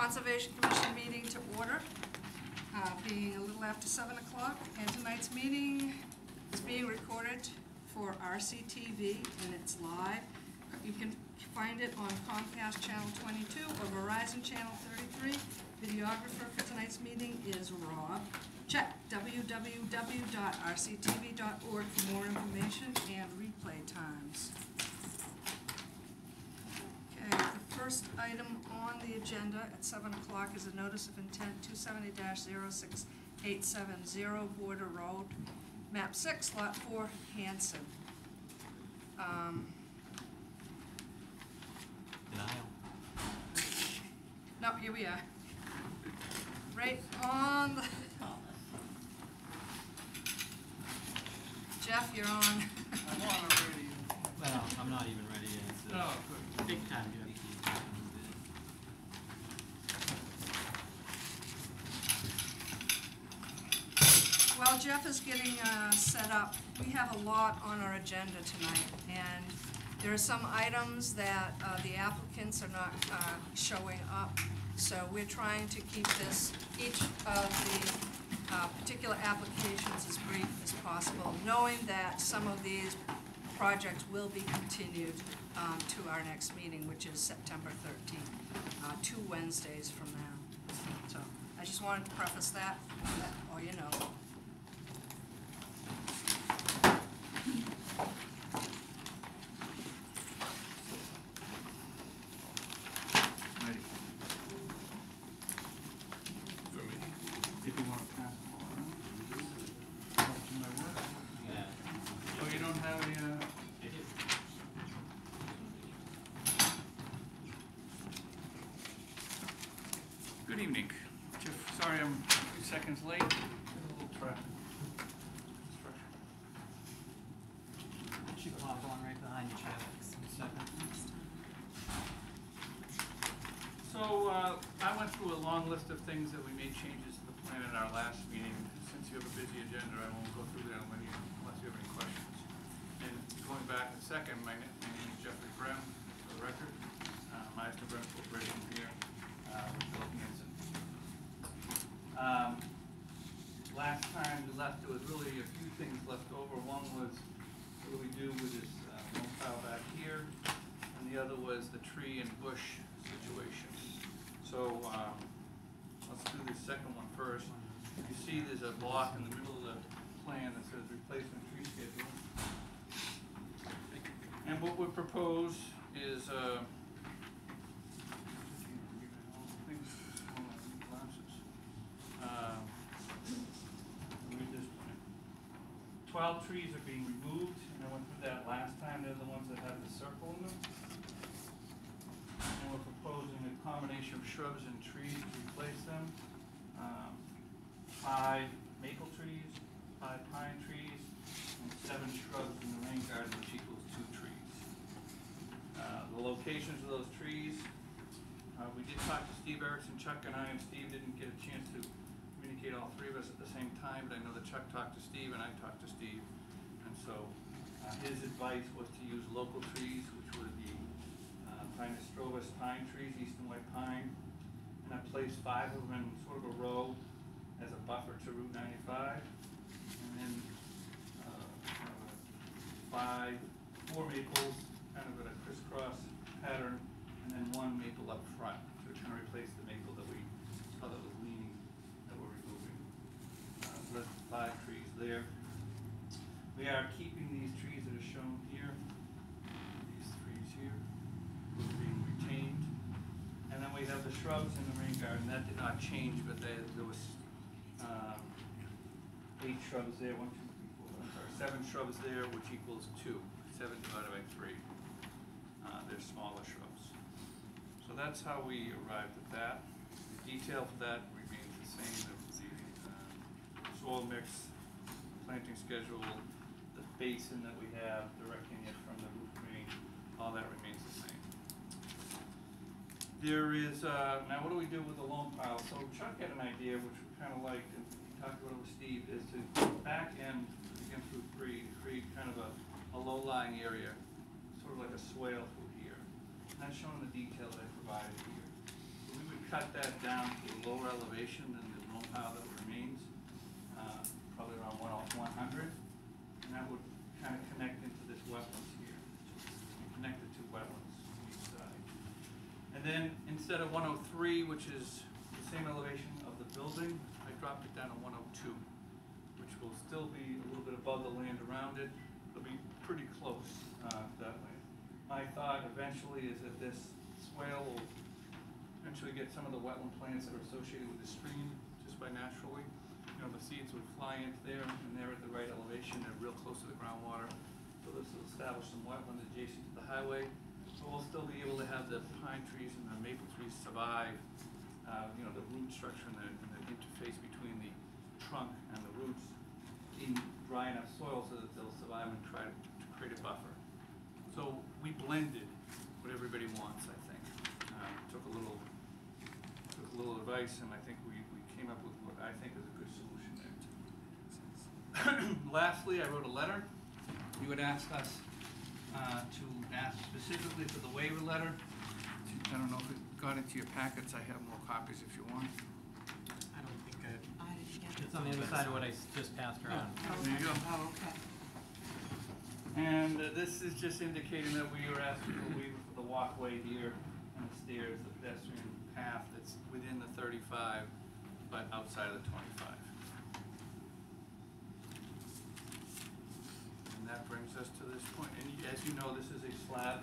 Conservation Commission meeting to order, uh, being a little after seven o'clock. And tonight's meeting is being recorded for RCTV and it's live. You can find it on Comcast Channel twenty-two or Verizon Channel thirty-three. Videographer for tonight's meeting is Rob. Check www.rctv.org for more information and replay times. Okay, first item on the agenda at seven o'clock is a notice of intent two seventy 6870 Border Road, map six, lot four, Hanson. Um, Denial. no, here we are. Right on the. Jeff, you're on. I'm on already. Well, I'm not even ready yet, so. Oh, good. Take time, Jeff. While Jeff is getting uh, set up, we have a lot on our agenda tonight, and there are some items that uh, the applicants are not uh, showing up, so we're trying to keep this, each of the uh, particular applications as brief as possible, knowing that some of these projects will be continued um, to our next meeting, which is September 13th, uh, two Wednesdays from now. So I just wanted to preface that, that all you know. Thank you. Through a long list of things that we made changes to the plan at our last meeting. Since you have a busy agenda, I won't go through that unless you, have any questions. And going back a second, my name is Jeffrey Brem, for the record. Uh, Meisner Brem Corporation here, uh, with Bill Hanson. Um, last time we left, there was really a few things left over. One was, what do we do with this, uh, one file back here? And the other was the tree and bush situation. So, um, let's do the second one first. You see there's a block in the middle of the plan that says replacement tree schedule. And what we propose is, uh, plan. Twelve trees are being removed, and I went through that last time, they're the ones that have the circle in them. And we're proposing a combination of shrubs and trees to Five maple trees, five pine trees, and seven shrubs in the rain garden, which equals two trees. Uh, The locations of those trees, uh, we did talk to Steve Erickson, Chuck and I, and Steve didn't get a chance to communicate all three of us at the same time, but I know that Chuck talked to Steve and I talked to Steve. And so, uh, his advice was to use local trees, which were the uh, strobus pine trees, eastern white pine. And I placed five of them in sort of a row as a buffer to Route ninety-five. And then, uh, five, four maples, kind of in a crisscross pattern, and then one maple up front to kind of replace the maple that we saw that was leaning, that we're removing. Uh, so that's five trees there. We are keeping these trees that are shown here, these trees here, being retained. And then we have the shrubs in the rain garden, that did not change, but there, there was, um, eight shrubs there, one, two, three, four, I'm sorry, seven shrubs there, which equals two, seven divided by three. Uh, they're smaller shrubs. So that's how we arrived at that. The detail for that remains the same, the, the, uh, soil mix, planting schedule, the basin that we have directing it from the roof drain, all that remains the same. There is, uh, now what do we do with the loam pile? So Chuck had an idea, which we kinda like, and we talked about it with Steve, is to back end, again through three, to create kind of a, a low-lying area, sort of like a swale through here. And that's shown in the detail that I provided here. We would cut that down to a lower elevation than the loam pile that remains, uh, probably around one, one hundred. And that would kind of connect into this wetlands here, connect the two wetlands to each side. And then instead of one oh three, which is the same elevation of the building, dropped it down to one oh two, which will still be a little bit above the land around it. It'll be pretty close, uh, that way. My thought eventually is that this swale will eventually get some of the wetland plants that are associated with the stream, just by naturally. You know, the seeds would fly into there, and they're at the right elevation, they're real close to the groundwater. So this will establish some wetland adjacent to the highway. But we'll still be able to have the pine trees and the maple trees survive, uh, you know, the root structure and the, and the interface trunk and the roots in dry enough soil so that they'll survive and try to create a buffer. So we blended what everybody wants, I think. Uh, Took a little, took a little advice, and I think we, we came up with what I think is a good solution there. Lastly, I wrote a letter. You had asked us uh, to ask specifically for the waiver letter. I don't know if it got into your packets, I have more copies if you want. I don't think I, I didn't get it. It's on the other side of what I s- just passed around. Oh, There you go. Oh, okay. And uh, this is just indicating that we are asking for waiver for the walkway here and the stairs, the pedestrian path that's within the thirty-five, but outside of the twenty-five. And that brings us to this point. And y- as you know, this is a slab,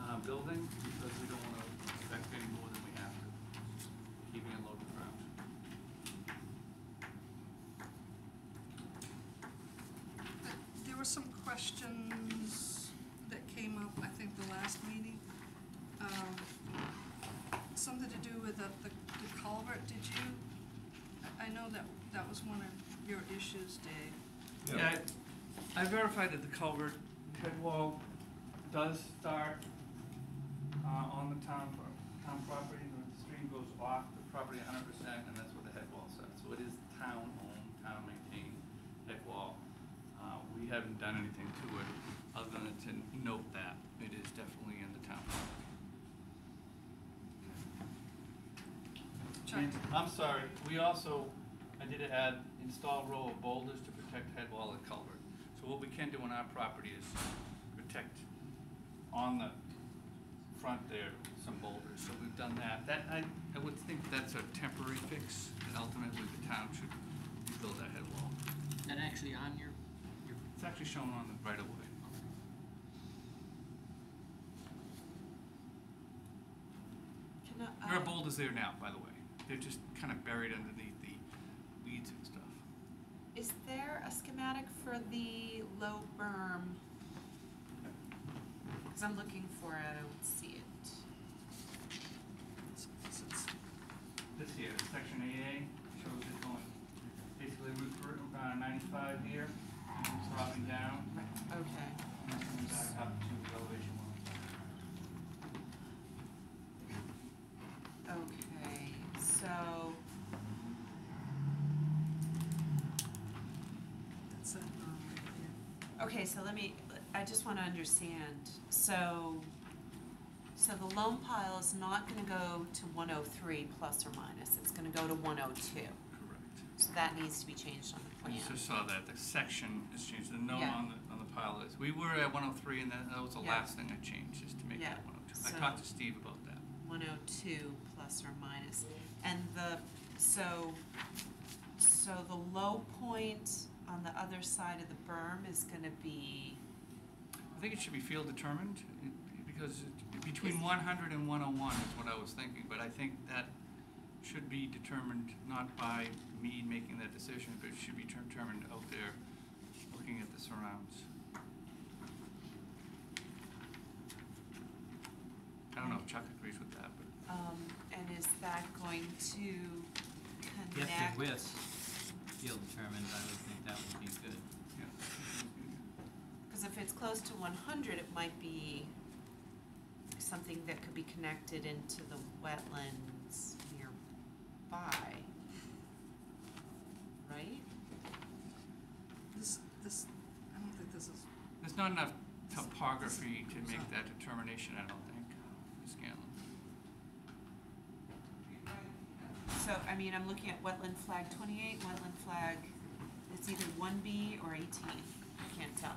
uh, building because we don't wanna affect any more than we have to, keeping it low to the ground. There were some questions that came up, I think, the last meeting. Um, Something to do with the, the the culvert, did you, I know that, that was one of your issues, Dave. Yeah, I I verified that the culvert head wall does start uh, on the town, pro- town property, and the stream goes off the property hundred percent, and that's what the head wall says. So it is town-owned, town-maintained head wall. Uh, We haven't done anything to it, to note that it is definitely in the town. Chuck, And, I'm sorry, we also, I did add install row of boulders to protect head wall and culvert. So what we can do on our property is protect on the front there, some boulders, so we've done that. That, I, I would think that's a temporary fix, and ultimately the town should build that head wall. And actually on your, your, It's actually shown on the right of way. Can I- There are uh, boulders there now, by the way. They're just kind of buried underneath the weeds and stuff. Is there a schematic for the low berm? Cause I'm looking for it, I don't see it. this- this is- This here, section eight A, shows it going, basically Route three, uh, ninety-five here, dropping down, Right, okay. and coming back up to the elevation one. Okay, so, That's it, um, right here. okay, so let me, I just wanna understand, so, so the loam pile is not gonna go to one oh three plus or minus, it's gonna go to one oh two. Correct. So that needs to be changed on the plan. just saw that, the section is changed, the note Yeah. on the, on the pile is, we were at one oh three, and that, that was the Yeah. last thing I changed, just to make Yeah, that one oh two. I so- talked to Steve about that. one oh two plus or minus. And the, so, so the low point on the other side of the berm is gonna be, I think it should be field determined, it- because it- between Is- one hundred and one oh one is what I was thinking, but I think that should be determined not by me making that decision, but it should be ter- determined out there, looking at the surrounds. I don't know if Chuck agrees with that, but um, and is that going to if connect? the width field determined, I would think that would be good. Cause if it's close to one hundred, it might be something that could be connected into the wetlands nearby. Right? This, this, I don't think this is, There's not enough topography to make that determination, I don't think, Ms. Scanlon. I mean, I'm looking at wetland flag twenty-eight, wetland flag, it's either one B or eighteen, I can't tell.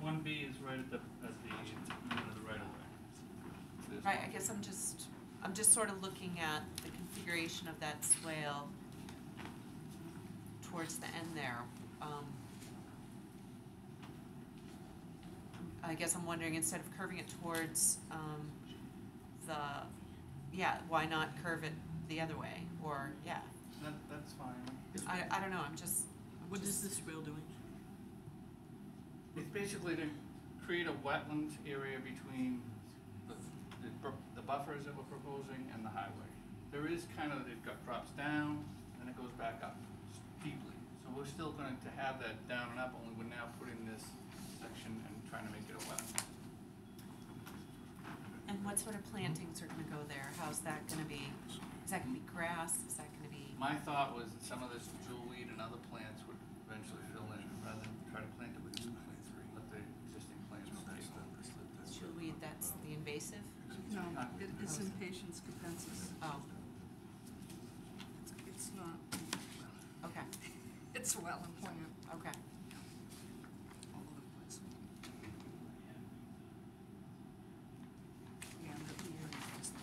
One B is right at the, at the, end of the right of way. Right, I guess I'm just, I'm just sort of looking at the configuration of that swale towards the end there. Um, I guess I'm wondering, instead of curving it towards, um, the, yeah, why not curve it the other way, or, yeah, That, that's fine. I, I don't know, I'm just, I'm What is just- this swale doing? It's basically to create a wetland area between the, the bur- the buffers that we're proposing and the highway. There is kind of, it got, drops down, and it goes back up steeply. So we're still going to have that down and up, only we're now putting this section and trying to make it a wetland. And what sort of plantings are gonna go there? How's that gonna be? Is that gonna be grass? Is that gonna be? My thought was that some of this jewelweed and other plants would eventually fill in, rather than try to plant it with new plants, let the existing plants take over. Chillweed, that's the invasive? No, it, it's impatiens capensis. Oh, It's, it's not, okay, it's a wetland plant okay. all over the place. Yeah, but here is the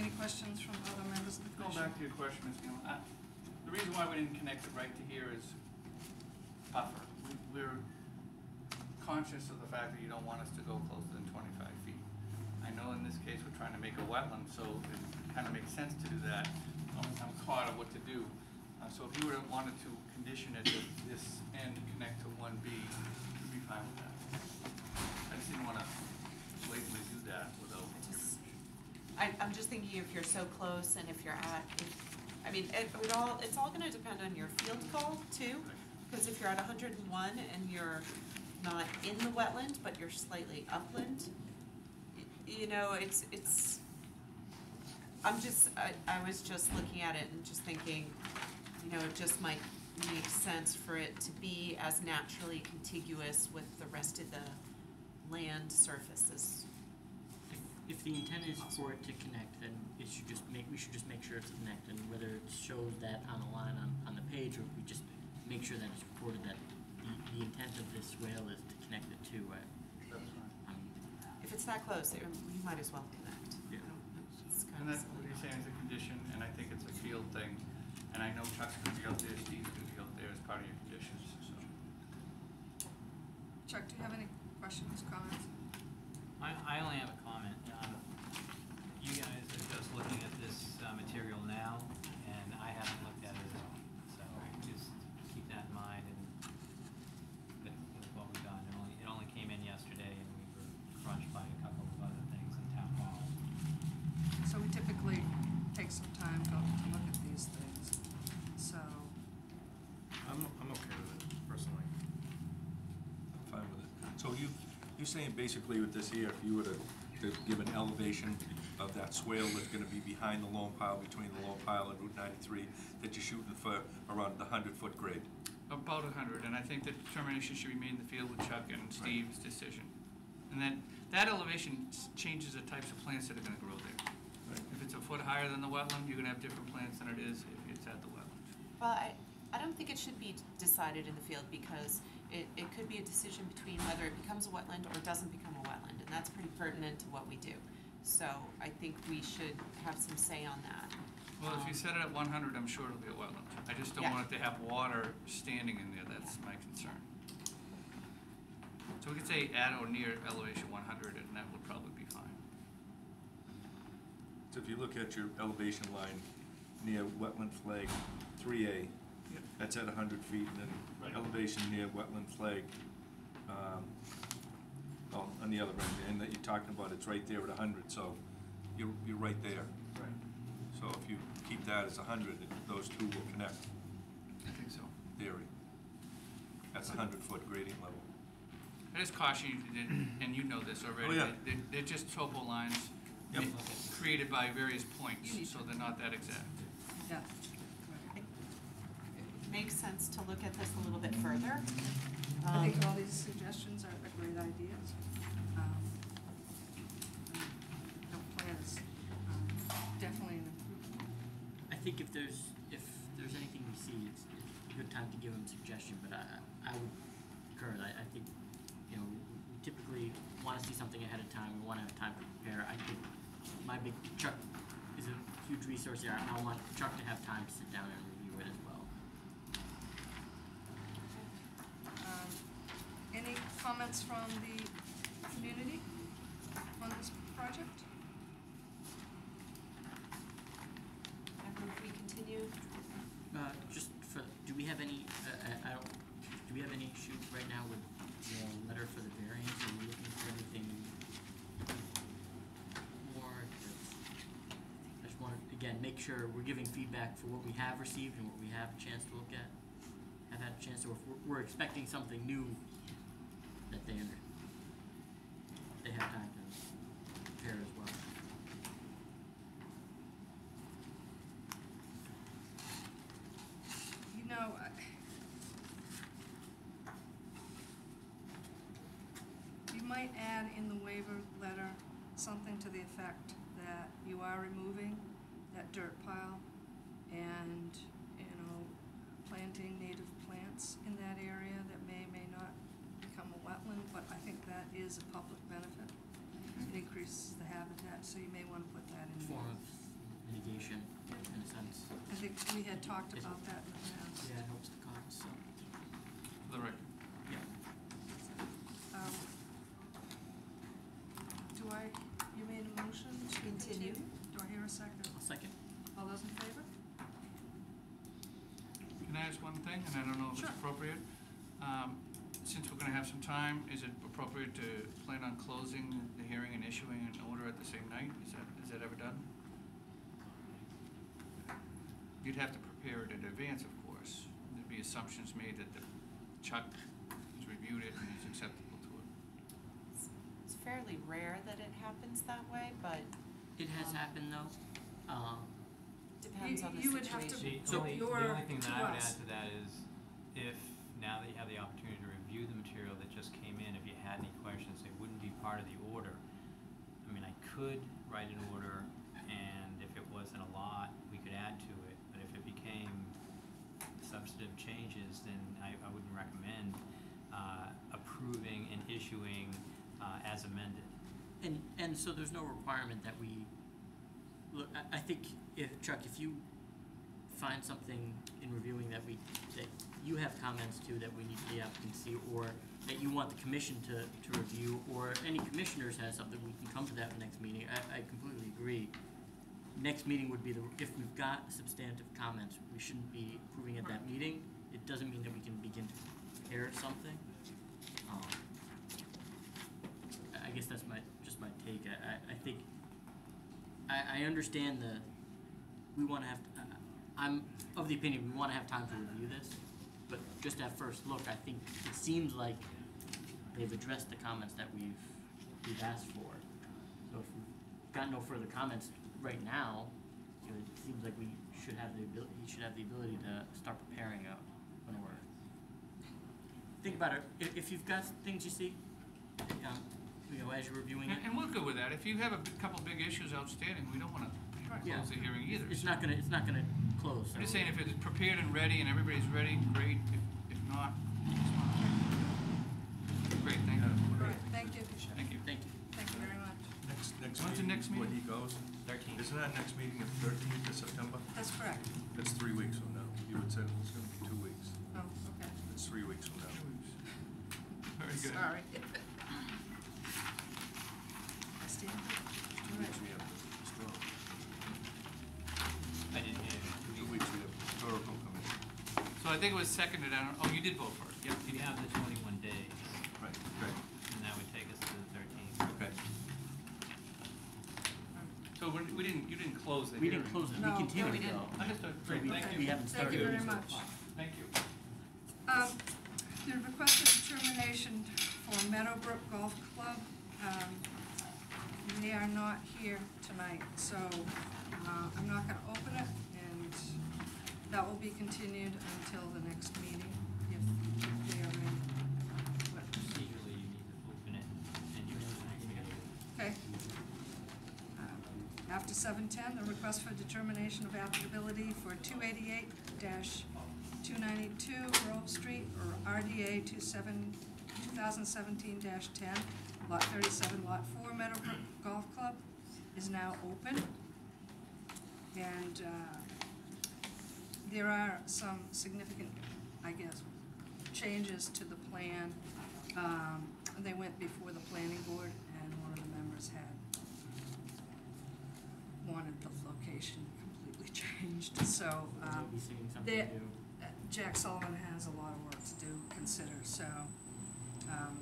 Any questions from other members of the Going commission? Back to your question, Ms. Gill, uh, the reason why we didn't connect it right to here is buffer. We- We're conscious of the fact that you don't want us to go closer than twenty-five feet. I know in this case, we're trying to make a wetland, so it kind of makes sense to do that. I'm caught on what to do. Uh, So if you were wanted to condition it to this end connect to one B, we'd be fine with that. I just didn't want to blatantly do that I, I'm just thinking if you're so close and if you're at, if, I mean, it would all, it's all gonna depend on your field call too. Cause if you're at hundred and one and you're not in the wetland, but you're slightly upland, you know, it's, it's, I'm just, I, I was just looking at it and just thinking, you know, it just might make sense for it to be as naturally contiguous with the rest of the land surfaces. If, if the intent is for it to connect, then it should just make, we should just make sure it's connected, and whether it shows that on the line on, on the page, or we just make sure that it's recorded that the, the intent of this swale is to connect the two. uh, That's fine. um, If it's that close, it- you might as well connect. Yeah. I don't- And kind of that's what silly. you're saying is a condition, and I think it's a field thing, and I know Chuck's gonna be out there, Steve's gonna be out there as part of your conditions, so. Chuck, do you have any questions, comments? I, I only have a comment. You guys are just looking at this uh, material now, and I haven't looked at it at all. So just keep that in mind and with, with what we've done. It only, it only came in yesterday, and we were crunched by a couple of other things in town hall. So we typically take some time to, to look at these things, so, I'm, I'm okay with it, personally. I'm fine with it. So you, you're saying basically with this here, if you were to, to give an elevation of that swale that's gonna be behind the loam pile, between the loam pile and Route ninety-three, that you're shooting for around the hundred-foot grade? About hundred, and I think the determination should be made in the field with Chuck and Steve's decision. And then, that elevation s- changes the types of plants that are gonna grow there. If it's a foot higher than the wetland, you're gonna have different plants than it is if it's at the wetland. Well, I, I don't think it should be decided in the field because it, it could be a decision between whether it becomes a wetland or it doesn't become a wetland, and that's pretty pertinent to what we do. So I think we should have some say on that. Well, if you Um, set it at one hundred, I'm sure it'll be a wetland. I just don't Yeah. want it to have water standing in there, that's my concern. So we could say at or near elevation one hundred, and that would probably be fine. So if you look at your elevation line near wetland flag three A, Yep. that's at hundred feet, and then elevation near wetland flag, um, oh, on the other end, and that you're talking about, it's right there at hundred, so you're, you're right there. Right. So if you keep that as hundred, those two will connect, I think so. theory. That's a hundred-foot grading level. I just caution you, that- and you know this already. Oh, yeah. that They're, they're just topo lines Yep. created by various points, You need so they're not that exact. yeah. It makes sense to look at this a little bit further. I think Um, all these suggestions are a great ideas. Um, No plans, um, definitely an improvement. I think if there's, if there's anything we see, it's, it's a good time to give them suggestion, but I, I would concur, I, I think, you know, we typically wanna see something ahead of time, we wanna have time to prepare, I think my big, Chuck is a huge resource there, I want Chuck to have time to sit down and review it as well. Um, Any comments from the community on this project? I move we continue. Uh, just for, do we have any, uh, I, I don't, do we have any issue right now with the letter for the variance, are we looking for anything more? I just wanna, again, make sure we're giving feedback for what we have received and what we have a chance to look at. Have had a chance, or if we're, we're expecting something new, that they, under- they have time to prepare as well. You know, I- you might add in the waiver letter something to the effect that you are removing that dirt pile and, you know, planting native plants in that area that may, may not become a wetland, but I think that is a public benefit. It increases the habitat, so you may wanna put that in there. Form of mitigation, in a sense. I think we had talked about that in the past. Yeah, it helps the cause, so, For the record. yeah. Um, Do I, you made a motion to Continue. continue? Do I hear a second? I'll second. All those in favor? Can I ask one thing, and I don't know if it's appropriate? Um, Since we're gonna have some time, is it appropriate to plan on closing the hearing and issuing an order at the same night? Is that, is that ever done? You'd have to prepare it in advance, of course. There'd be assumptions made that the Chuck has reviewed it and is acceptable to it. It's- It's fairly rare that it happens that way, but It has Um, happened though, um, depends You- on the you would have to- situation. The So only, the your- only thing that I would us. add to that is, if, now that you have the opportunity to review the material that just came in, if you had any questions, they wouldn't be part of the order. I mean, I could write an order, and if it wasn't a lot, we could add to it, but if it became substantive changes, then I, I wouldn't recommend, uh, approving and issuing, uh, as amended. and, and so there's no requirement that we, look, I, think if, Chuck, if you find something in reviewing that we, that you have comments to that we need the applicant to see, or that you want the commission to, to review, or any commissioners has something, we can come to that next meeting, I, I completely agree. Next meeting would be the, if we've got substantive comments, we shouldn't be approving at that meeting, it doesn't mean that we can begin to prepare something. Um, I guess that's my, just my take, I, I, I think, I, I understand the, we have, to- I- I'm of the opinion, we wanna have time to review this, but just at first look, I think it seems like they've addressed the comments that we've, we've asked for. So if we've got no further comments right now, you know, it seems like we should have the ability, should have the ability to start preparing a, an order. Think about it, if, if you've got things you see, um, you know, as you're reviewing it, And, and we're good with that. If you have a big- couple big issues outstanding, we don't wanna Yeah. close the hearing either. it's so- not gonna, it's not gonna close. I'm just saying, if it's prepared and ready and everybody's ready, great. If, if not, it's fine. Great, thank you. All right, thank you. Thank you. Thank you. Thank you very much. Next, next When's the meeting, next when meeting? he goes, Thirteen. isn't our next meeting the thirteenth of September? That's correct. That's three weeks from now. You had said it was gonna be two weeks. Oh, okay. It's three weeks from now. Very good. Sorry. Steve? Two weeks we have the historical. I didn't hear you. Two weeks we have historical commission. So I think it was seconded, I don't, oh, you did vote for it, yeah. You have the twenty-one days, Right, okay, and that would take us to the thirteenth. okay. So we, we didn't, you didn't close the We hearing? didn't close it, we No, no, continued we it didn't. though. Understood, So great, we, thank we you. haven't Thank started. you very much. Thank you. Um, the requested determination for Meadowbrook Golf Club, um, they are not here tonight, so, uh, I'm not gonna open it, and that will be continued until the next meeting, if they are ready. But Procedurally, you need to open it Okay. Uh, After seven ten, the request for determination of applicability for two eighty-eight two ninety-two Grove Street, or RDA 27 2017 ten, lot thirty-seven, lot four, Meadowbrook Golf Club, is now open. And, uh, there are some significant, I guess, changes to the plan. Um, they went before the planning board, and one of the members had wanted the location completely changed, so, We'll um, be seeing something there- new. uh, Jack Sullivan has a lot of work to do, consider, so, um,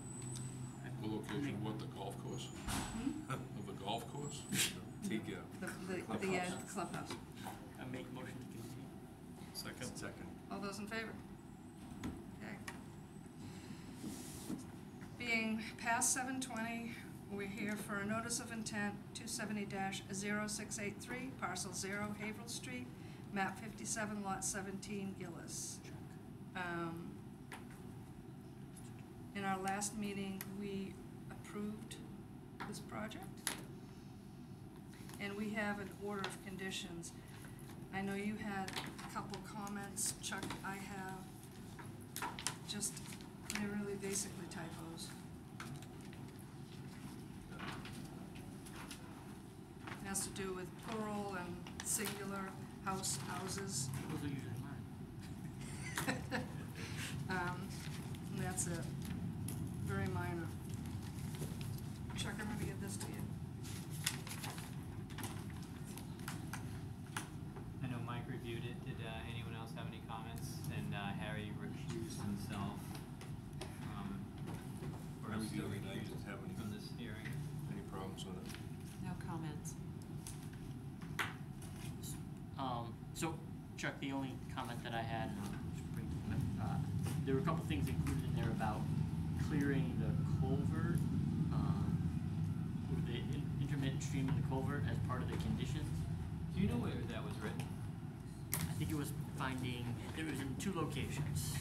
The location, what, the golf course? hmm? Of the golf course? Take a the, the, the uh, clubhouse. I make motion to continue. Second. second. All those in favor? Okay. Being past seven twenty, we're here for a notice of intent, two seventy 683 parcel zero, Haverhill Street, map fifty-seven, lot seventeen, Gillis. Um, in our last meeting, we approved this project. And we have an order of conditions. I know you had a couple comments, Chuck, I have, just, they're really basically typos. It Has to do with plural and singular house, houses. Those are usually mine. Um, and that's it, very minor. Chuck, I'm gonna give this to you. I know Mike reviewed it. Did uh, anyone else have any comments? And uh, Harry recused himself from, I reviewed it, I didn't have any, from this hearing. any problems with it. No comments. Um, so Chuck, the only comment that I had, and I'll just bring, uh, there were a couple things included in there about clearing the culvert, um, or the in- intermittent stream in the culvert as part of the conditions. Do you know where that was written? I think it was finding, it was in two locations.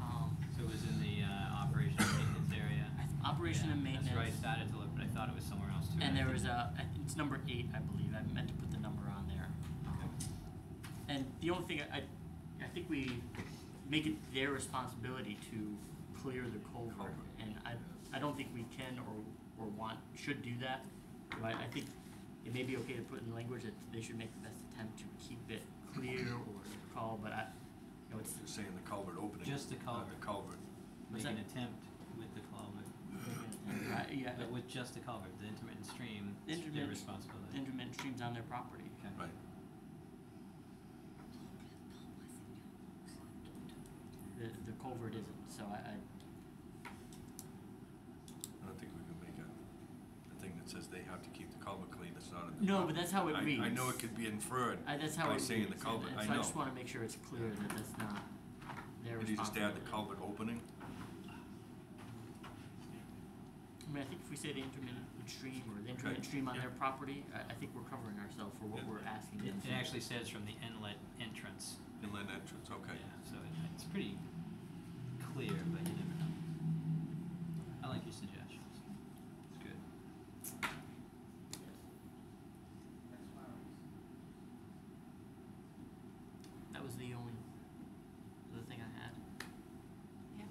Um, So it was in the uh, operation and maintenance area? I th- operation Yeah, and maintenance. That's where I started to look, but I thought it was somewhere else too. And I there was didn't- a, I think it's number eight, I believe, I meant to put the number on there. Um, And the only thing, I, I think we make it their responsibility to clear the culvert. Culvert. And I, I don't think we can or, or want, should do that. But I think it may be okay to put in language that they should make the best attempt to keep it clear or call, but I, you know, it's, You're saying the culvert opening. Just the uh, not culvert. the culvert. Make an attempt with the culvert, I- yeah, but with just the culvert, the intermittent stream, it's their Intermittent- responsibility. intermittent streams on their property. Okay. Right. The, the culvert isn't, so I, I, I don't think we can make a, a thing that says they have to keep the culvert clean, it's not in the. No, but that's how it I- I know reads. it could be inferred I, that's how by it saying reads, the culvert, and, and I so I know. just wanna make sure it's clear that that's not their Did you just add responsibility. the culvert opening? I mean, I think if we say the intermittent stream or the intermittent stream on yeah. their property, I, I think we're covering ourselves for what Yeah. we're asking It, them to. it actually says from the inlet entrance. Inland entrance, okay. Yeah, so it, it's pretty clear, but you never know. I like your suggestions. It's good. That was the only other thing I had. Yeah.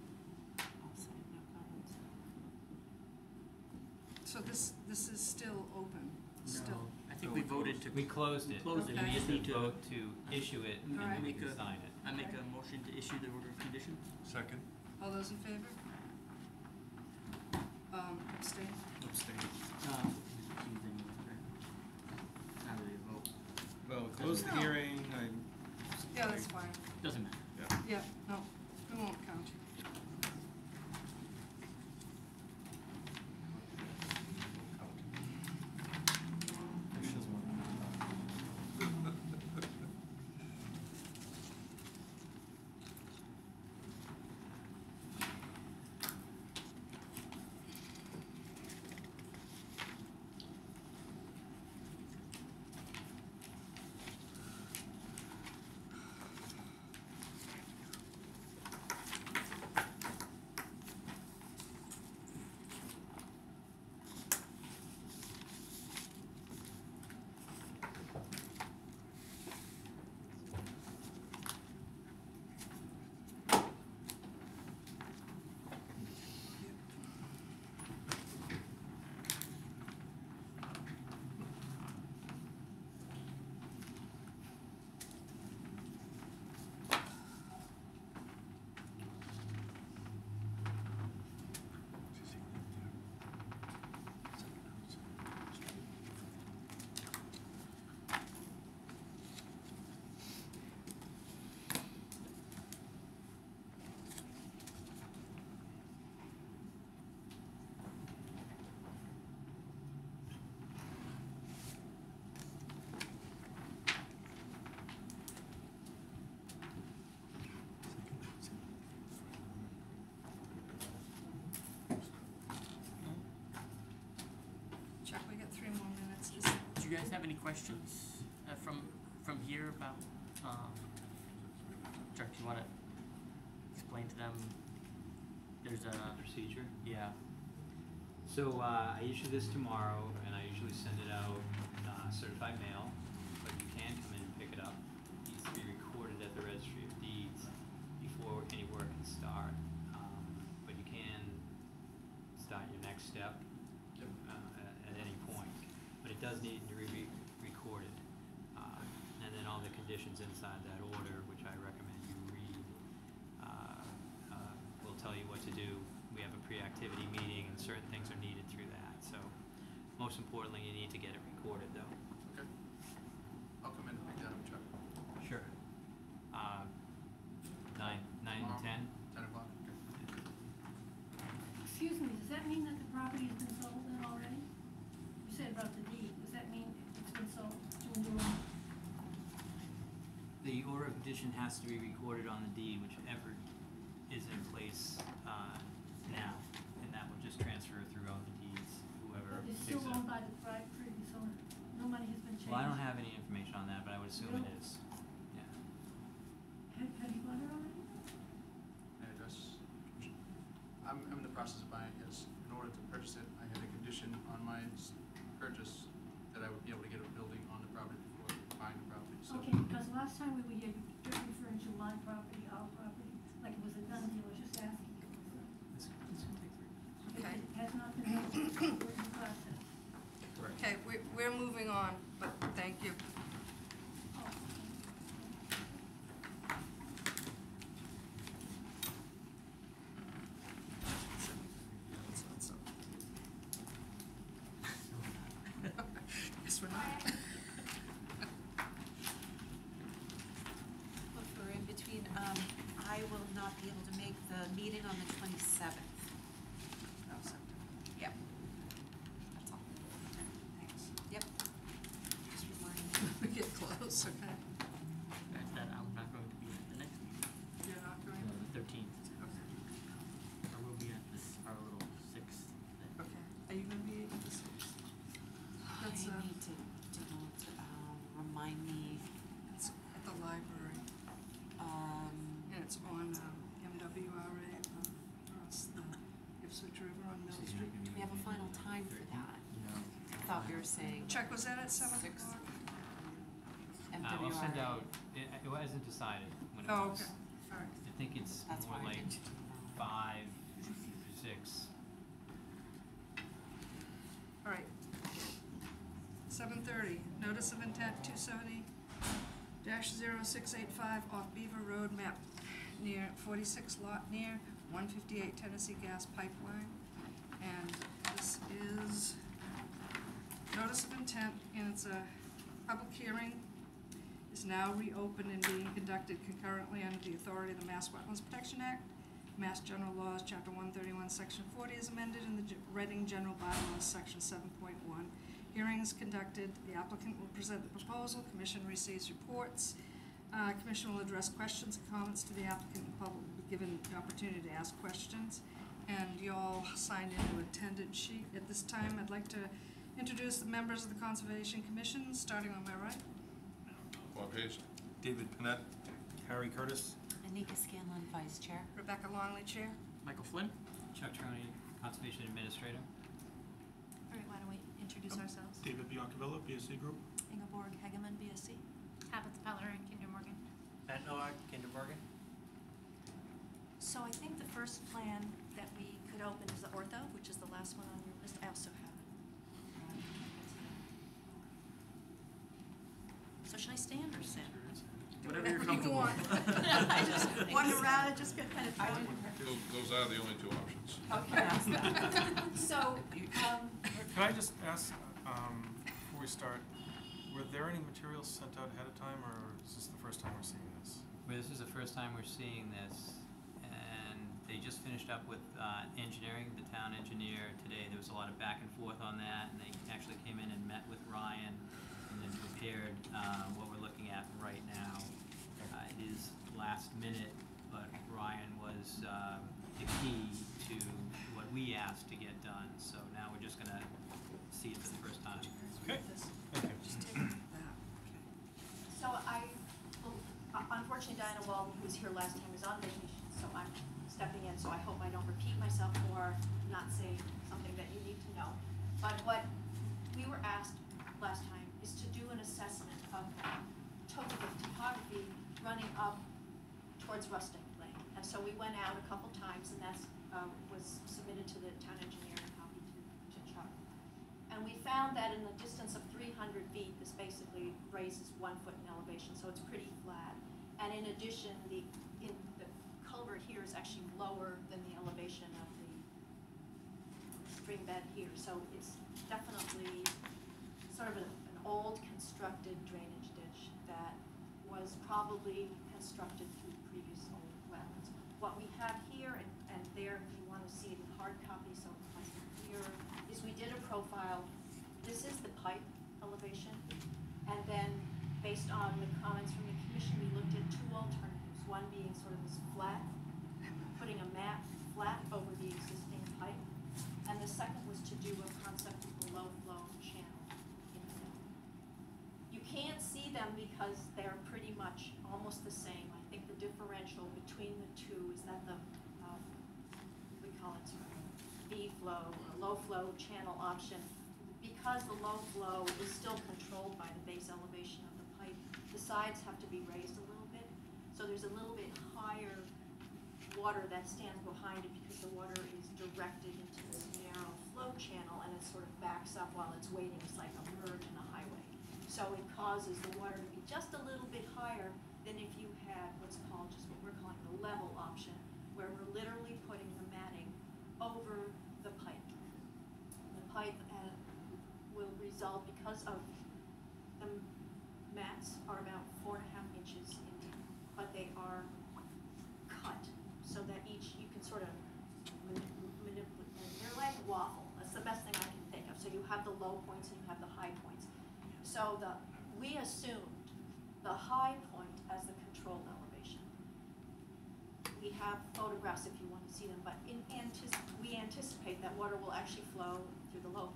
Also, no comments. So this, this is still open, still, No, I think No, we we voted to, We closed it. Closed it. We We just just need need to to- vote to issue it and Alright. then we Make can a- sign it. I make a motion to issue the order of conditions. Second? all those in favor? Um, abstain? Abstain. Um, recuse anyway, right? Not really a vote, Well, we closed the No. hearing, I. Yeah, that's fine, doesn't matter. yeah, no, we won't count you. She doesn't want- you guys have any questions uh, from from here about? Um, Chuck, do you want to explain to them? There's a Procedure? yeah. So, uh, I issue this tomorrow, and I usually send it out, uh, certified mail, but you can come in and pick it up. It needs to be recorded at the registry of deeds before any work can start. Um, but you can start your next step, uh, at, at any point, but it does need to be recorded. Uh, and then all the conditions inside that order, which I recommend you read, uh, uh, will tell you what to do. We have a pre-activity meeting and certain things are needed through that, so most importantly, you need to get it recorded though. Okay. I'll come in and pick that up, Chuck. Sure. Uh, nine, nine and Tomorrow? ten? Ten o'clock? Excuse me, does that mean that the property has been sold then already? You said about the deed, does that mean it's been sold to a new owner? The order of condition has to be recorded on the deed, whichever is in place, uh, now, and that will just transfer throughout the deeds, whoever But It's picks still it up. owned by the pri- previous owner, no money has been changed? Well, I don't have any information on that, but I would assume it is. Yeah. Have, have you gone there already? address. I'm, I'm in the process of buying his. In order to purchase it, I had a condition on my s- purchase that I would be able to get a building on the property before buying the property, so. Okay, because last time we were here, you kept referring to my property, our property, like it was a done deal, I was just asking you. It's, it's gonna take three. It- Okay. It has not been, done, it's a work in process. Okay, we, we're moving on, but thank you. Oh, Yes, we're not. Look, we're in between, um, I will not be able to make the meeting on the twenty-seventh. Yep. That's all. Thanks. Yep. Just remind me. We get close, okay? That's that I'm not going to be at the next meeting, You're not going? no, the thirteenth. Okay. I will be at this our little sixth. thing. Okay, are you gonna be able to see? That's, uh, I need to, to, to, um, remind me, It's at the library, um, and it's on, um, MWRA, uh, across the Ipswich River on Mill Street. do we have a final time for that? No. I thought saying Chuck, was that at seven Six. o'clock? Uh, we'll send MWRA. out, it, it wasn't decided when it Oh, was. okay, all right. I think it's That's more why I like didn't five, six. All right. Seven thirty, notice of intent two seventy dash zero six eight five off Beaver Road map near forty-six lot near one fifty-eight Tennessee Gas Pipeline. And this is notice of intent, and it's a public hearing is now reopened and being conducted concurrently under the authority of the Mass Wetlands Protection Act, Mass General Laws, Chapter one thirty-one, Section forty is amended in the Reading General Bylaws, Section seven point one. Hearings conducted, the applicant will present the proposal, commission receives reports. Uh, commission will address questions and comments to the applicant, and public will be given the opportunity to ask questions. And you all signed into attendance sheet. At this time, I'd like to introduce the members of the Conservation Commission, starting on my right. Bob Hayes. David Panett, Harry Curtis? Anika Scanlon, Vice Chair. Rebecca Longley, Chair. Michael Flynn? Chuck Troney, Conservation Administrator. All right, why don't we introduce oh, ourselves? David Biancavello, BSC Group. Ingeborg Hegeman, BSC. Habits Peller and Kinder Morgan. Matt Nowak, Kinder Morgan. So I think the first plan that we could open is the ortho, which is the last one on your list. I also have it. So should I stand or sit? Whatever you're you comfortable want. I just wander around and just get kind of I tired. Those, those are the only two options. Okay. So, um, Can I just ask, um, before we start, were there any materials sent out ahead of time, or is this the first time we're seeing this? Well, this is the first time we're seeing this, and they just finished up with uh, engineering, the town engineer today. There was a lot of back and forth on that, and they actually came in and met with Ryan and then prepared uh, what we're looking at right now. Uh, it is last minute, but Ryan was um, the key to what we asked to get done. So now we're just going to see it for the first time. Okay. Okay. So I, unfortunately, Diana Wall, who was here last time, is on vacation, so I'm stepping in. So I hope I don't repeat myself or not say something that you need to know. But what we were asked last time is to do an assessment of topography, topography running up towards Rustic Lane. And so we went out a couple times, and that um, was submitted to the town engineer and copied to, to Chuck. And we found that in the distance of three hundred feet, this basically raises one foot in elevation, so it's pretty flat. And in addition, the, in, the culvert here is actually lower than the elevation of the stream bed here, so it's definitely sort of an old constructed drainage ditch that was probably constructed through previous old wetlands. What we have here and, and there, if you wanna see it in hard copy, so it's here, is we did a profile. This is the pipe elevation, and then based on the comments from the commission, we looked at two alternatives. One being sort of this flat, putting a mat flat over the existing pipe, and the second was to do a concept of a low flow channel in the middle. You can't see them because they're pretty much almost the same. I think the differential between the two is that the, um, we call it sort of V flow or low flow channel option. Because the low flow is still controlled by the base elevation of the pipe, the sides have to be raised a little bit. So there's a little bit higher water that stands behind it because the water is directed into this narrow flow channel and it sort of backs up while it's waiting. It's like a merge in a highway. So it causes the water to be just a little bit higher than if you had what's called, just what we're calling the level option, where we're literally putting the matting over the pipe. The pipe uh, will of, the mats are about four and a half inches in depth, but they are cut so that each, you can sort of manipulate, they're like waffle, that's the best thing I can think of. So you have the low points and you have the high points. So the, we assumed the high point as the control elevation. We have photographs if you want to see them, but in antici- we anticipate that water will actually flow through the low.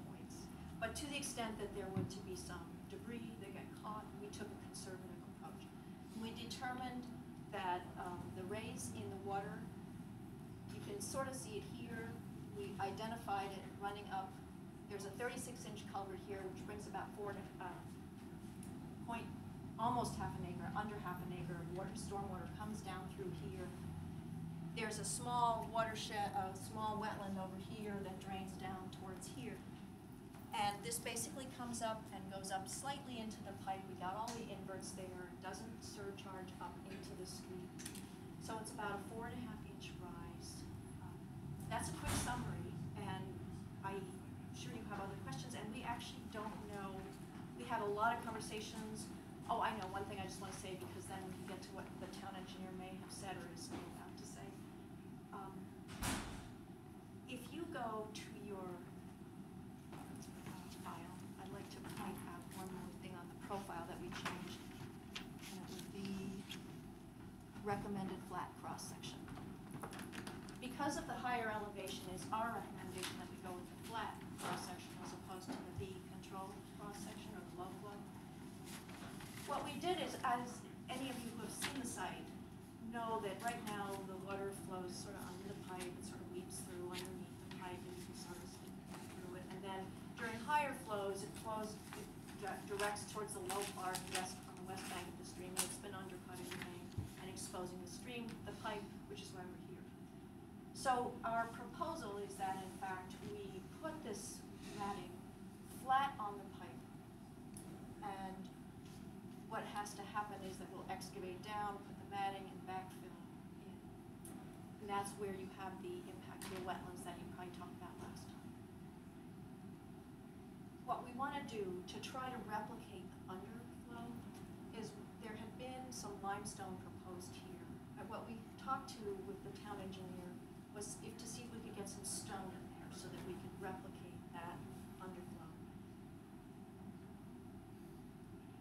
But to the extent that there were to be some debris that got caught, we took a conservative approach. We determined that um, the raise in the water, you can sort of see it here. We identified it running up, there's a thirty-six inch culvert here, which brings about four, uh, point, almost half an acre, under half an acre of water, stormwater comes down through here. There's a small watershed, a small wetland over here that drains down towards here. And this basically comes up and goes up slightly into the pipe, we got all the inverts there, it doesn't surcharge up into the street. So it's about a four and a half inch rise. Um, That's a quick summary, and I'm sure you have other questions, and we actually don't know, we had a lot of conversations. Oh, I know, one thing I just wanna say, because then we can get to what the town engineer may have said or is about to say. Um, If you go to your uh, file, I'd like to point out one more thing on the profile that we changed. And it would be recommended flat cross-section. Because of the higher elevation, it's our recommendation that we go with the flat cross-section as opposed to the V control cross-section or the low flow. What we did is, as any of you who have seen the site know that right now the water flows sort of under the pipe, and sort of weeps through underneath the pipe and you can sort of through it. And then during higher flows, it flows, it directs towards the low part, west, on the west bank of the stream, and it's been undercutting the main and exposing the stream, the pipe, which is why we're here. So our proposal is that in fact, we put this matting flat on the pipe. And what has to happen is that we'll excavate down, put the matting and backfill in. And that's where you have the impact of the wetlands that you probably talked about last time. What we wanna do to try to replicate the underflow is there had been some limestone proposed here. What we talked to with the town engineer was if, to see if we could get some stone in there so that we could replicate that underflow.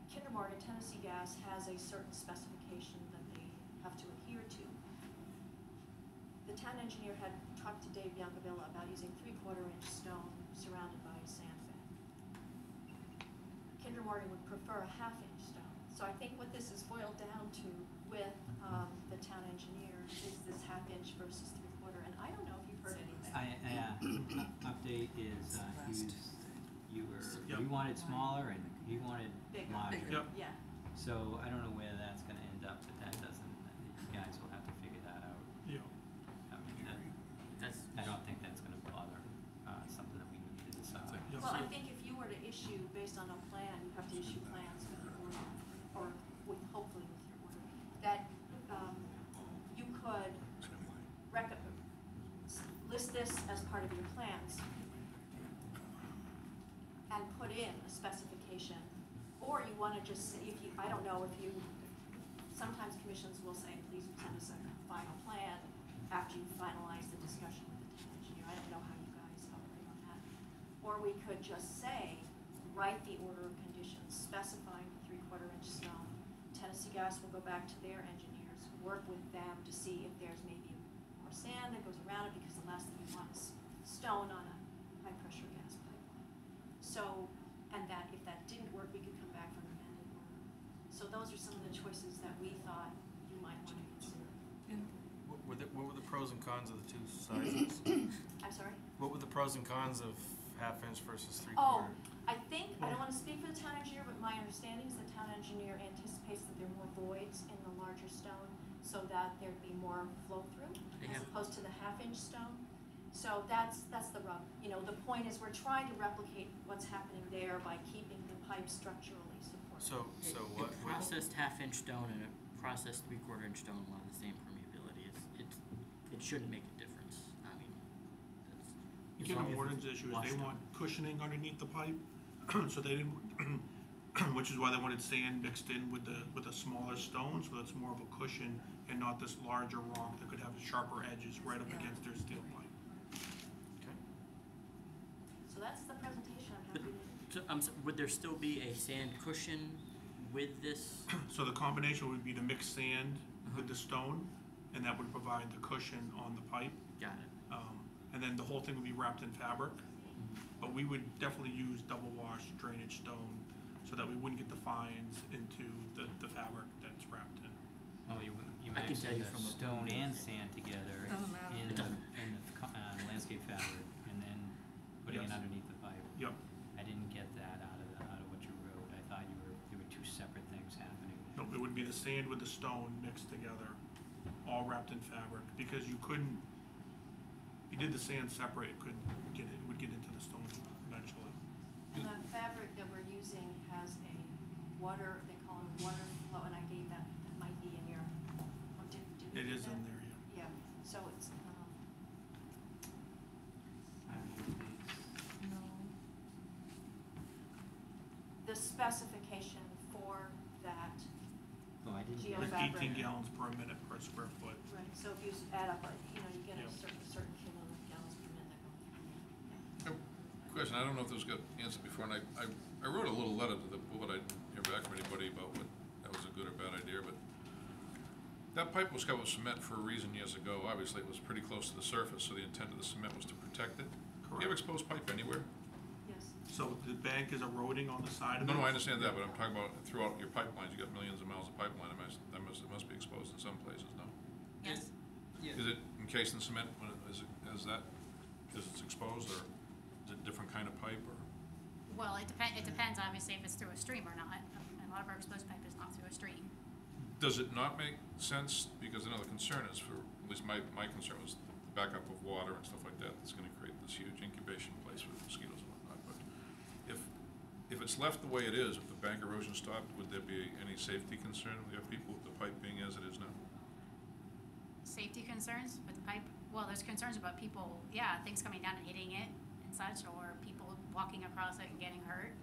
Kinder Morgan, Tennessee Gas has a certain specification that they have to adhere to. The town engineer had talked to Dave Biancavilla about using three-quarter inch stone surrounded by a sand bed. Kinder Morgan would prefer a half inch stone, So I think what this is boiled down to with, um, the town engineer is this half inch versus three quarter, and I don't know if you've heard anything. I, yeah, update is, uh, he you were, Yep. you wanted smaller and he wanted Bigger. larger. Yep. Yeah, So I don't know where that's gonna end up, but that doesn't, you guys will have to figure that out. Yeah. I mean, that, That's, I don't think that's gonna bother, uh, something that we need to decide. Yeah. well, I think if you were to issue based on a plan, you have to issue plans with your order, or with, hopefully with your order, that, um, you could rec- s- list this as part of your plans and put in a specification, or wanna just, if you, I don't know if you, sometimes commissions will say, please send us a final plan after you finalize the discussion with the town engineer, I don't know how you guys operate on that. Or we could just say, write the order of conditions specifying the three-quarter inch stone. Tennessee Gas will go back to their engineers, work with them to see if there's maybe more sand that goes around it, because the last thing you want is stone on a high-pressure gas pipeline. So, and that if that didn't work, we could come back for an amended order. So those are some of the choices that we thought you might want to consider. What were the, what were the pros and cons of the two sizes? I'm sorry? What were the pros and cons of half inch versus three oh, quarter? Oh, I think, I don't wanna speak for the town engineer, but my understanding is the town engineer anticipates that there are more voids in the larger stone, so that there'd be more flow through, They as opposed to the half inch stone. So that's, that's the rub, you know, the point is we're trying to replicate what's happening there by keeping the pipe structurally supported. So, so a what, what, processed half inch stone and a processed three quarter inch stone will have the same permeability. It's, it's, it shouldn't make a difference. I mean, that's. You as get long an as issue is they out. want cushioning underneath the pipe, so they didn't, which is why they wanted sand mixed in with the, with the smaller stone, so that's more of a cushion and not this larger rock that could have sharper edges right up against their steel pipe. okay. So that's the presentation, I'm happy to. So, um, so would there still be a sand cushion with this? So the combination would be to mix sand with the stone, and that would provide the cushion on the pipe. Got it. Um, and then the whole thing would be wrapped in fabric. But we would definitely use double wash drainage stone so that we wouldn't get the fines into the, the fabric that's wrapped in. Oh, you, you I can mix tell you the from a stone permeability and sand together Doesn't matter. in It the, doesn't. in the co- uh, landscape fabric and then putting it Yes. underneath the pipe. Yep. I didn't get that out of the, out of what you wrote. I thought you were, there were two separate things happening. No, it would be the sand with the stone mixed together, all wrapped in fabric, because you couldn't, you did the sand separate, it couldn't get, it would get into the stone eventually. And the fabric that we're using has a water, they call it water flow, and I gave that, that might be in your, or did, did we It do is that? in there, yeah. Yeah, so it's, um, I don't it's- no. The specification for that, Oh, I didn't. Geo- get it. Like fabric. eighteen gallons per minute per square foot. right, so if you s- add up, like, you know, you get a certain, certain kilo of gallons per minute that go through. Question, I don't know if this got answered before, and I, I, I wrote a little letter to the board, I didn't hear back from anybody about what, that was a good or bad idea, but that pipe was covered with cement for a reason years ago, obviously it was pretty close to the surface, so the intent of the cement was to protect it. Do you have Correct. exposed pipe anywhere? Yes, So the bank is eroding on the side of it? No, no, I understand that, but I'm talking about throughout your pipelines, You've got millions of miles of pipeline, it must, that must, it must be exposed in some places, no? Yes. Is it encased in cement, when it, is it, is that, is it exposed, or is it a different kind of pipe, or? Well, it depends, it depends obviously if it's through a stream or not. A lot of our exposed pipe is not through a stream. Does it not make sense, because another concern is for, at least my, my concern was the backup of water and stuff like that, that's gonna create this huge incubation place for mosquitoes and whatnot, but if, if it's left the way it is, if the bank erosion stopped, would there be any safety concern? We have people with the pipe being as it is now? Safety concerns with the pipe, well, there's concerns about people, yeah, things coming down and hitting it and such, or people walking across it and getting hurt.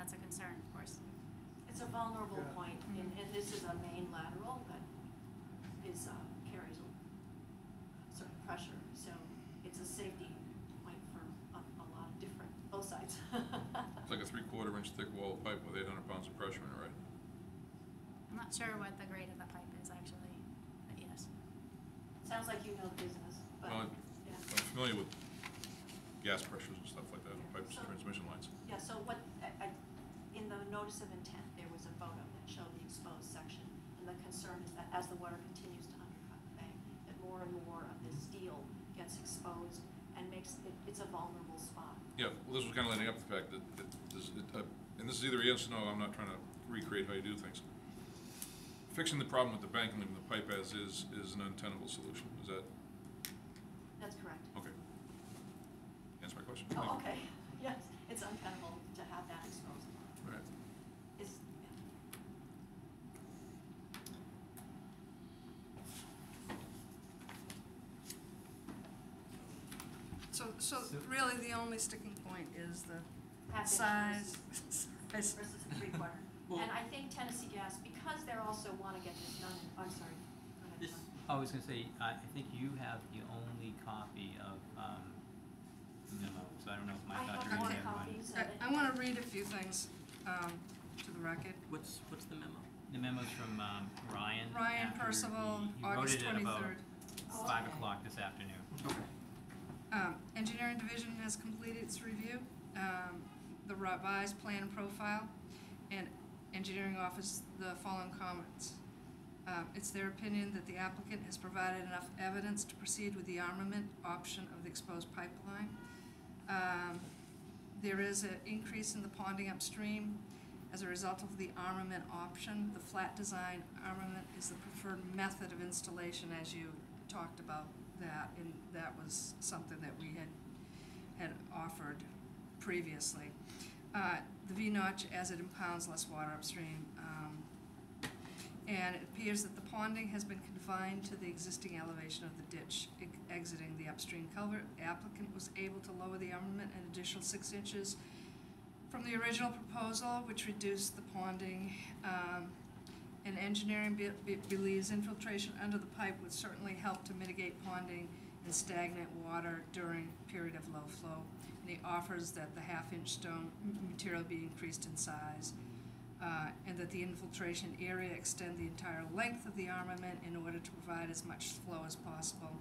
That's a concern, of course. it's a vulnerable point, and, and this is a main lateral that is, uh, carries a certain pressure, so it's a safety point for a, a lot of different, both sides. It's like a three-quarter inch thick wall of pipe with eight hundred pounds of pressure in it, right? I'm not sure what the grade of the pipe is actually, but yes. Sounds like you know the business, but, Well, yeah. I'm familiar with gas pressures and stuff like that, pipes, So- transmission lines. Yeah, so what, I, I, in the notice of intent, there was a photo that showed the exposed section. And the concern is that as the water continues to undercut the bank, that more and more of this steel gets exposed and makes it, it's a vulnerable spot. Yeah, well, this was kind of leading up to the fact that, that this, it, uh, and this is either yes or no, I'm not trying to recreate how you do things. Fixing the problem with the bank and leaving the pipe as is, is an untenable solution, is that, That's correct. okay? Answer my question? Oh, Thank you. okay, yes, it's untenable to have that exposed. All right. Is, yeah. So, so So- really the only sticking point is the half inch size. versus- versus a three quarter. Well- And I think Tennessee Gas, because they're also wanna get this done, I'm sorry, go ahead, This- John. I was gonna say, I, I think you have the only copy of, um, memo, so I don't know if I Mike got have read more everyone. copies of I, it. I wanna read a few things, um, to the record. What's, what's the memo? The memo's from, um, Ryan. Ryan after Percival, he- he wrote August it at about twenty-third. Five Okay. o'clock this afternoon. Okay. Um, engineering division has completed its review, um, the revised plan and profile, and engineering office the following comments. Um, it's their opinion that the applicant has provided enough evidence to proceed with the armament option of the exposed pipeline. Um, there is an increase in the ponding upstream as a result of the armament option. The flat design armament is the preferred method of installation, as you talked about that, and that was something that we had, had offered previously. Uh, the V-notch, as it impounds less water upstream, um, and it appears that the ponding has been confined to the existing elevation of the ditch ex- exiting the upstream culvert. The Applicant was able to lower the armament an additional six inches from the original proposal, which reduced the ponding. Um, and engineering be- be- believes infiltration under the pipe would certainly help to mitigate ponding and stagnant water during period of low flow. And he offers that the half-inch stone material be increased in size, uh, and that the infiltration area extend the entire length of the armament in order to provide as much flow as possible.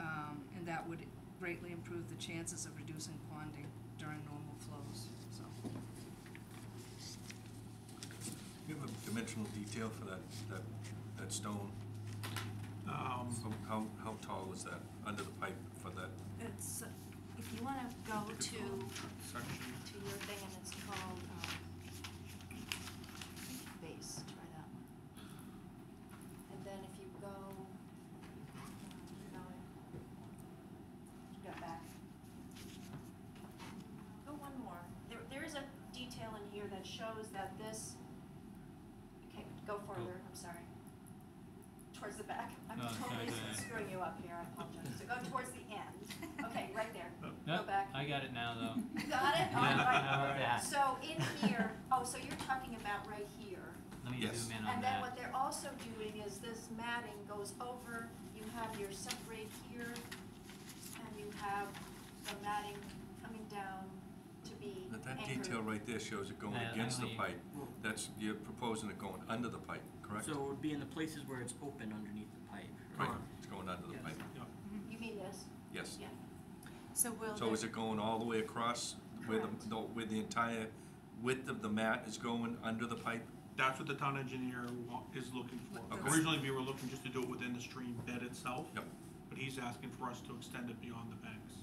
Um, and that would greatly improve the chances of reducing ponding during normal flows, so. You have a dimensional detail for that, that, that stone? Um, How, how, how tall is that under the pipe for that? It's, you wanna go to, section, to your thing and it's called, um, base, try that one. And then if you go, no, go back. Go one more. There, there is a detail in here that shows that this, okay, go further, I'm sorry. Towards the back. I'm No, totally sorry, go ahead. screwing you up here, I apologize. So go towards the end. Okay, right there. Go Nope, back. I got it now, though. You got it? All Yeah, how about So in here, oh, so you're talking about right here. Let me Yes. zoom in on And then that. what they're also doing is this matting goes over, you have your separate here, and you have the matting coming down to be That, that anchored. detail right there shows it going Yeah, against the only- pipe. That's, you're proposing it going under the pipe, correct? So it would be in the places where it's open underneath the pipe. Right, it's going under the pipe, You mean this? yes. Yeah. So will So the- is it going all the way across where the, Correct. the, where the entire width of the mat is going under the pipe? that's what the town engineer wa- is looking for. Okay. Originally, we were looking just to do it within the stream bed itself. Yep. But he's asking for us to extend it beyond the banks.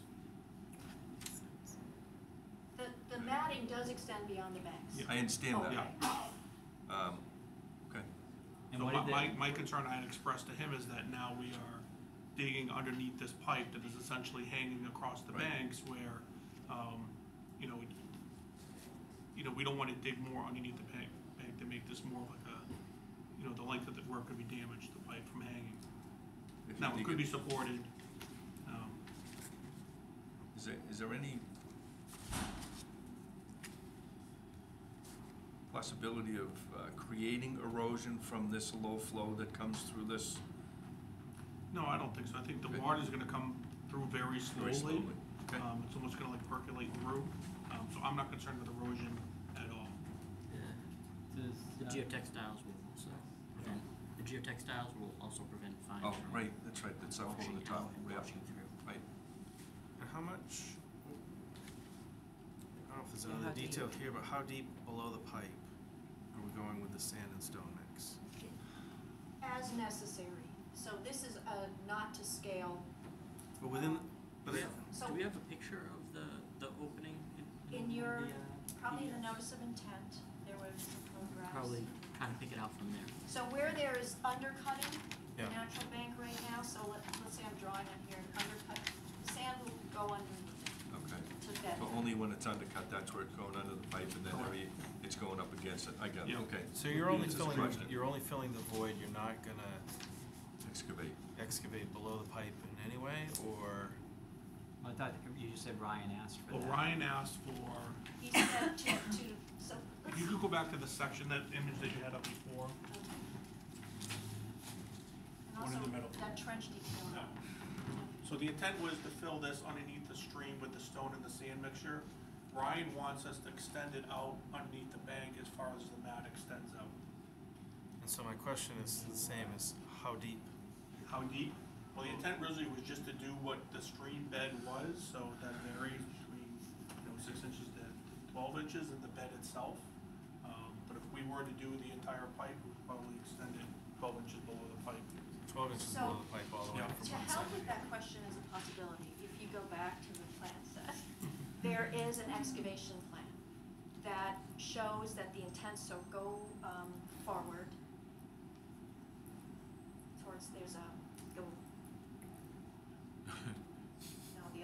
The, the matting does extend beyond the banks. Yeah. I understand Okay. that. Um, okay, And So what my, did my, they, my concern I had expressed to him is that now we are digging underneath this pipe that is essentially hanging across the Right. banks where, um, you know, we, you know, we don't wanna dig more underneath the bank, bank to make this more like a, you know, the length of the work could be damaged, the pipe from hanging. if you Now, it dig could be supported, um, Is there, is there any possibility of uh, creating erosion from this low flow that comes through this no, I don't think so, I think the Okay. water's gonna come through very very slowly. slowly? Okay, Um, it's almost gonna like percolate through, um, so I'm not concerned with erosion at all. does, The uh, geotextiles will also prevent, the geotextiles will also prevent fines oh, from right, that's right, that's up over washing the top, out and yeah, washing through. right. And how much, I don't know if there's Yeah, another deep? detail here, but how deep below the pipe are we going with the sand and stone mix? as necessary. So this is a not to scale. But within, but Do we have, So- do we have a picture of the, the opening in, In your, the, uh, probably the PDF? notice of intent, there was some photographs. Probably kind of pick it out from there. So where there is undercutting, the Yeah. natural bank right now, so let, let's say I'm drawing on here, undercut, the sand will go underneath Okay. to bed. But only when it's undercut, that's where it's going under the pipe, and then every, it's going up against it. I got it, Yeah. okay. so you're only It's filling, crushing it. you're only filling the void, you're not gonna Excavate. excavate below the pipe in any way, or? I thought you just said Ryan asked for Well, that. Ryan asked for, He said to, to, so if you could go back to the section, that image that you had up before. And One in also the middle. that trench detail. No. So the intent was to fill this underneath the stream with the stone and the sand mixture. Ryan wants us to extend it out underneath the bank as far as the mat extends out. And so my question is the same as how deep? How deep? Well, the intent originally was just to do what the stream bed was, so that varies between, you know, six inches to twelve inches in the bed itself. Um, but if we were to do the entire pipe, we'd probably extend it twelve inches below the pipe. Twelve inches So- below the pipe all the way Yeah. from To one help side. with that question as a possibility, if you go back to the plan set, there is an excavation plan that shows that the intent, so go, um, forward towards, there's a, go, no, the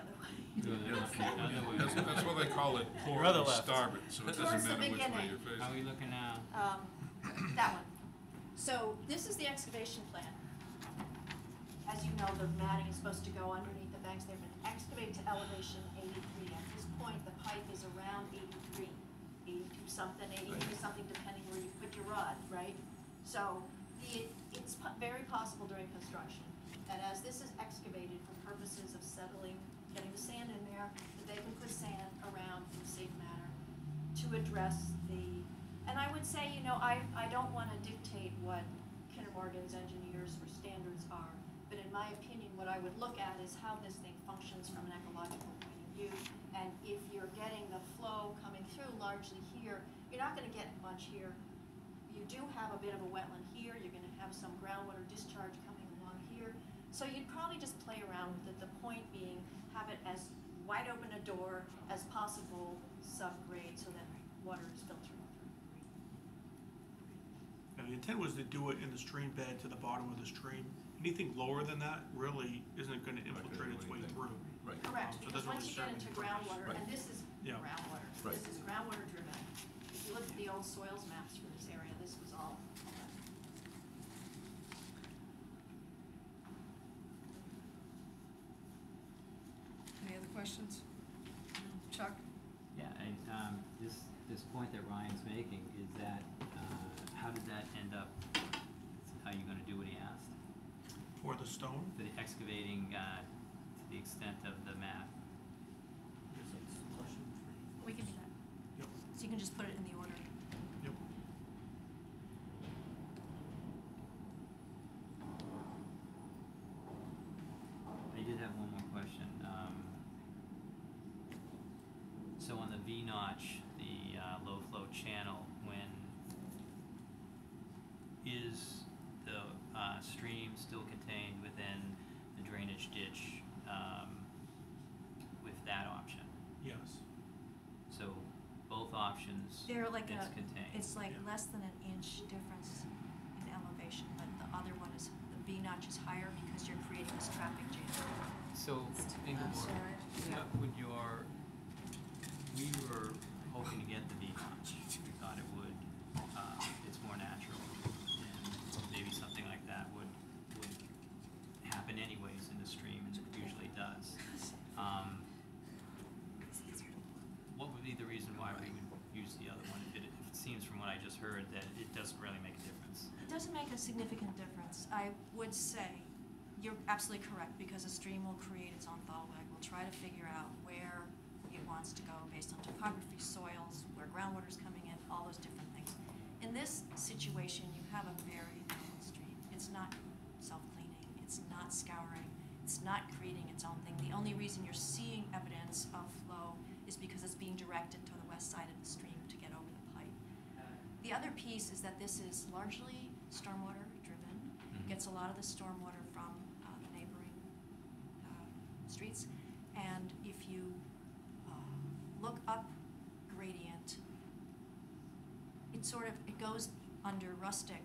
other it the other way. That's, that's why they call it Your port other and left. starboard, so it Towards doesn't the matter which way beginning. you're facing. How are we looking now? Um, that one. So this is the excavation plan. As you know, the matting is supposed to go underneath the banks. They've been excavated to elevation eighty-three. At this point, the pipe is around 83, 82 something, eighty-three something, depending where you put your rod, right? So the, it's po- very possible during construction that as this is excavated for purposes of settling, getting the sand in there, that they can put sand around in a safe manner to address the, and I would say, you know, I, I don't wanna dictate what Kinder Morgan's engineers or standards are, but in my opinion, what I would look at is how this thing functions from an ecological point of view. And if you're getting the flow coming through largely here, you're not gonna get much here. You do have a bit of a wetland here, you're gonna have some groundwater discharge coming along here. So you'd probably just play around with it, the point being, have it as wide open a door as possible subgrade so that water is filtering through. And the intent was to do it in the stream bed to the bottom of the stream. Anything lower than that really isn't gonna infiltrate its way anything. through. Right. Correct, um, So it because doesn't once really you get into any purpose. groundwater, and this is Yeah. groundwater, Right. this is groundwater driven. If you look at the old soils maps for this area, this was all. Any other questions? Chuck? Yeah, I, um, this, this point that Ryan's making, is that, uh, how did that end up, how are you gonna do what he asked? For the stone, The excavating, uh, to the extent of the map? Yes, that's question for you. We can do that. Yep, So you can just put it in the order. yep. I did have one more question. Um, so on the V notch, the uh, low flow channel, when is the uh, stream still contained within the drainage ditch um, with that option? Yes. So both options, They're like it's a- contained. It's like Yeah. less than an inch difference in elevation, but the other one is, the V notch is higher because you're creating this traffic jam. So, Ingeborg, Yeah. what would your, we were hoping to get the V notch. We thought it would, uh, it's more natural. And maybe something like that would, would happen anyways in the stream, and it usually does. Um, what would be the reason why we would use the other one? If it, if it seems from what I just heard that it doesn't really make a difference. It doesn't make a significant difference. I would say, you're absolutely correct, because a stream will create its own thalweg. We'll try to figure out where it wants to go based on topography, soils, where groundwater is coming in, all those different things. In this situation, you have a very thin stream. It's not self-cleaning, it's not scouring, it's not creating its own thing. The only reason you're seeing evidence of flow is because it's being directed to the west side of the stream the other piece is that this is largely stormwater driven, gets a lot of the stormwater from uh, the neighboring uh, streets. And if you uh, look up gradient, it sort of, it goes under rustic,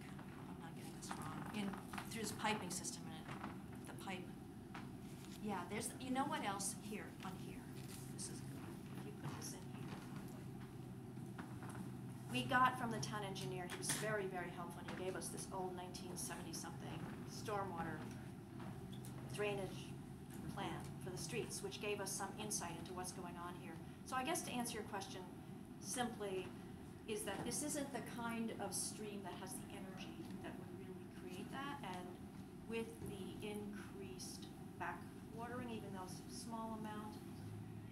I'm not getting this wrong, in, through this piping system in it, the pipe. Yeah, there's, you know what else, here, on here, this is good, if you put this in here. We got from the town engineer, he was very, very helpful, and he gave us this old nineteen seventy-something stormwater drainage plan for the streets, which gave us some insight into what's going on here. So I guess to answer your question simply, is that this isn't the kind of stream that has the energy that would really create that, and with the increased backwatering, even though it's a small amount,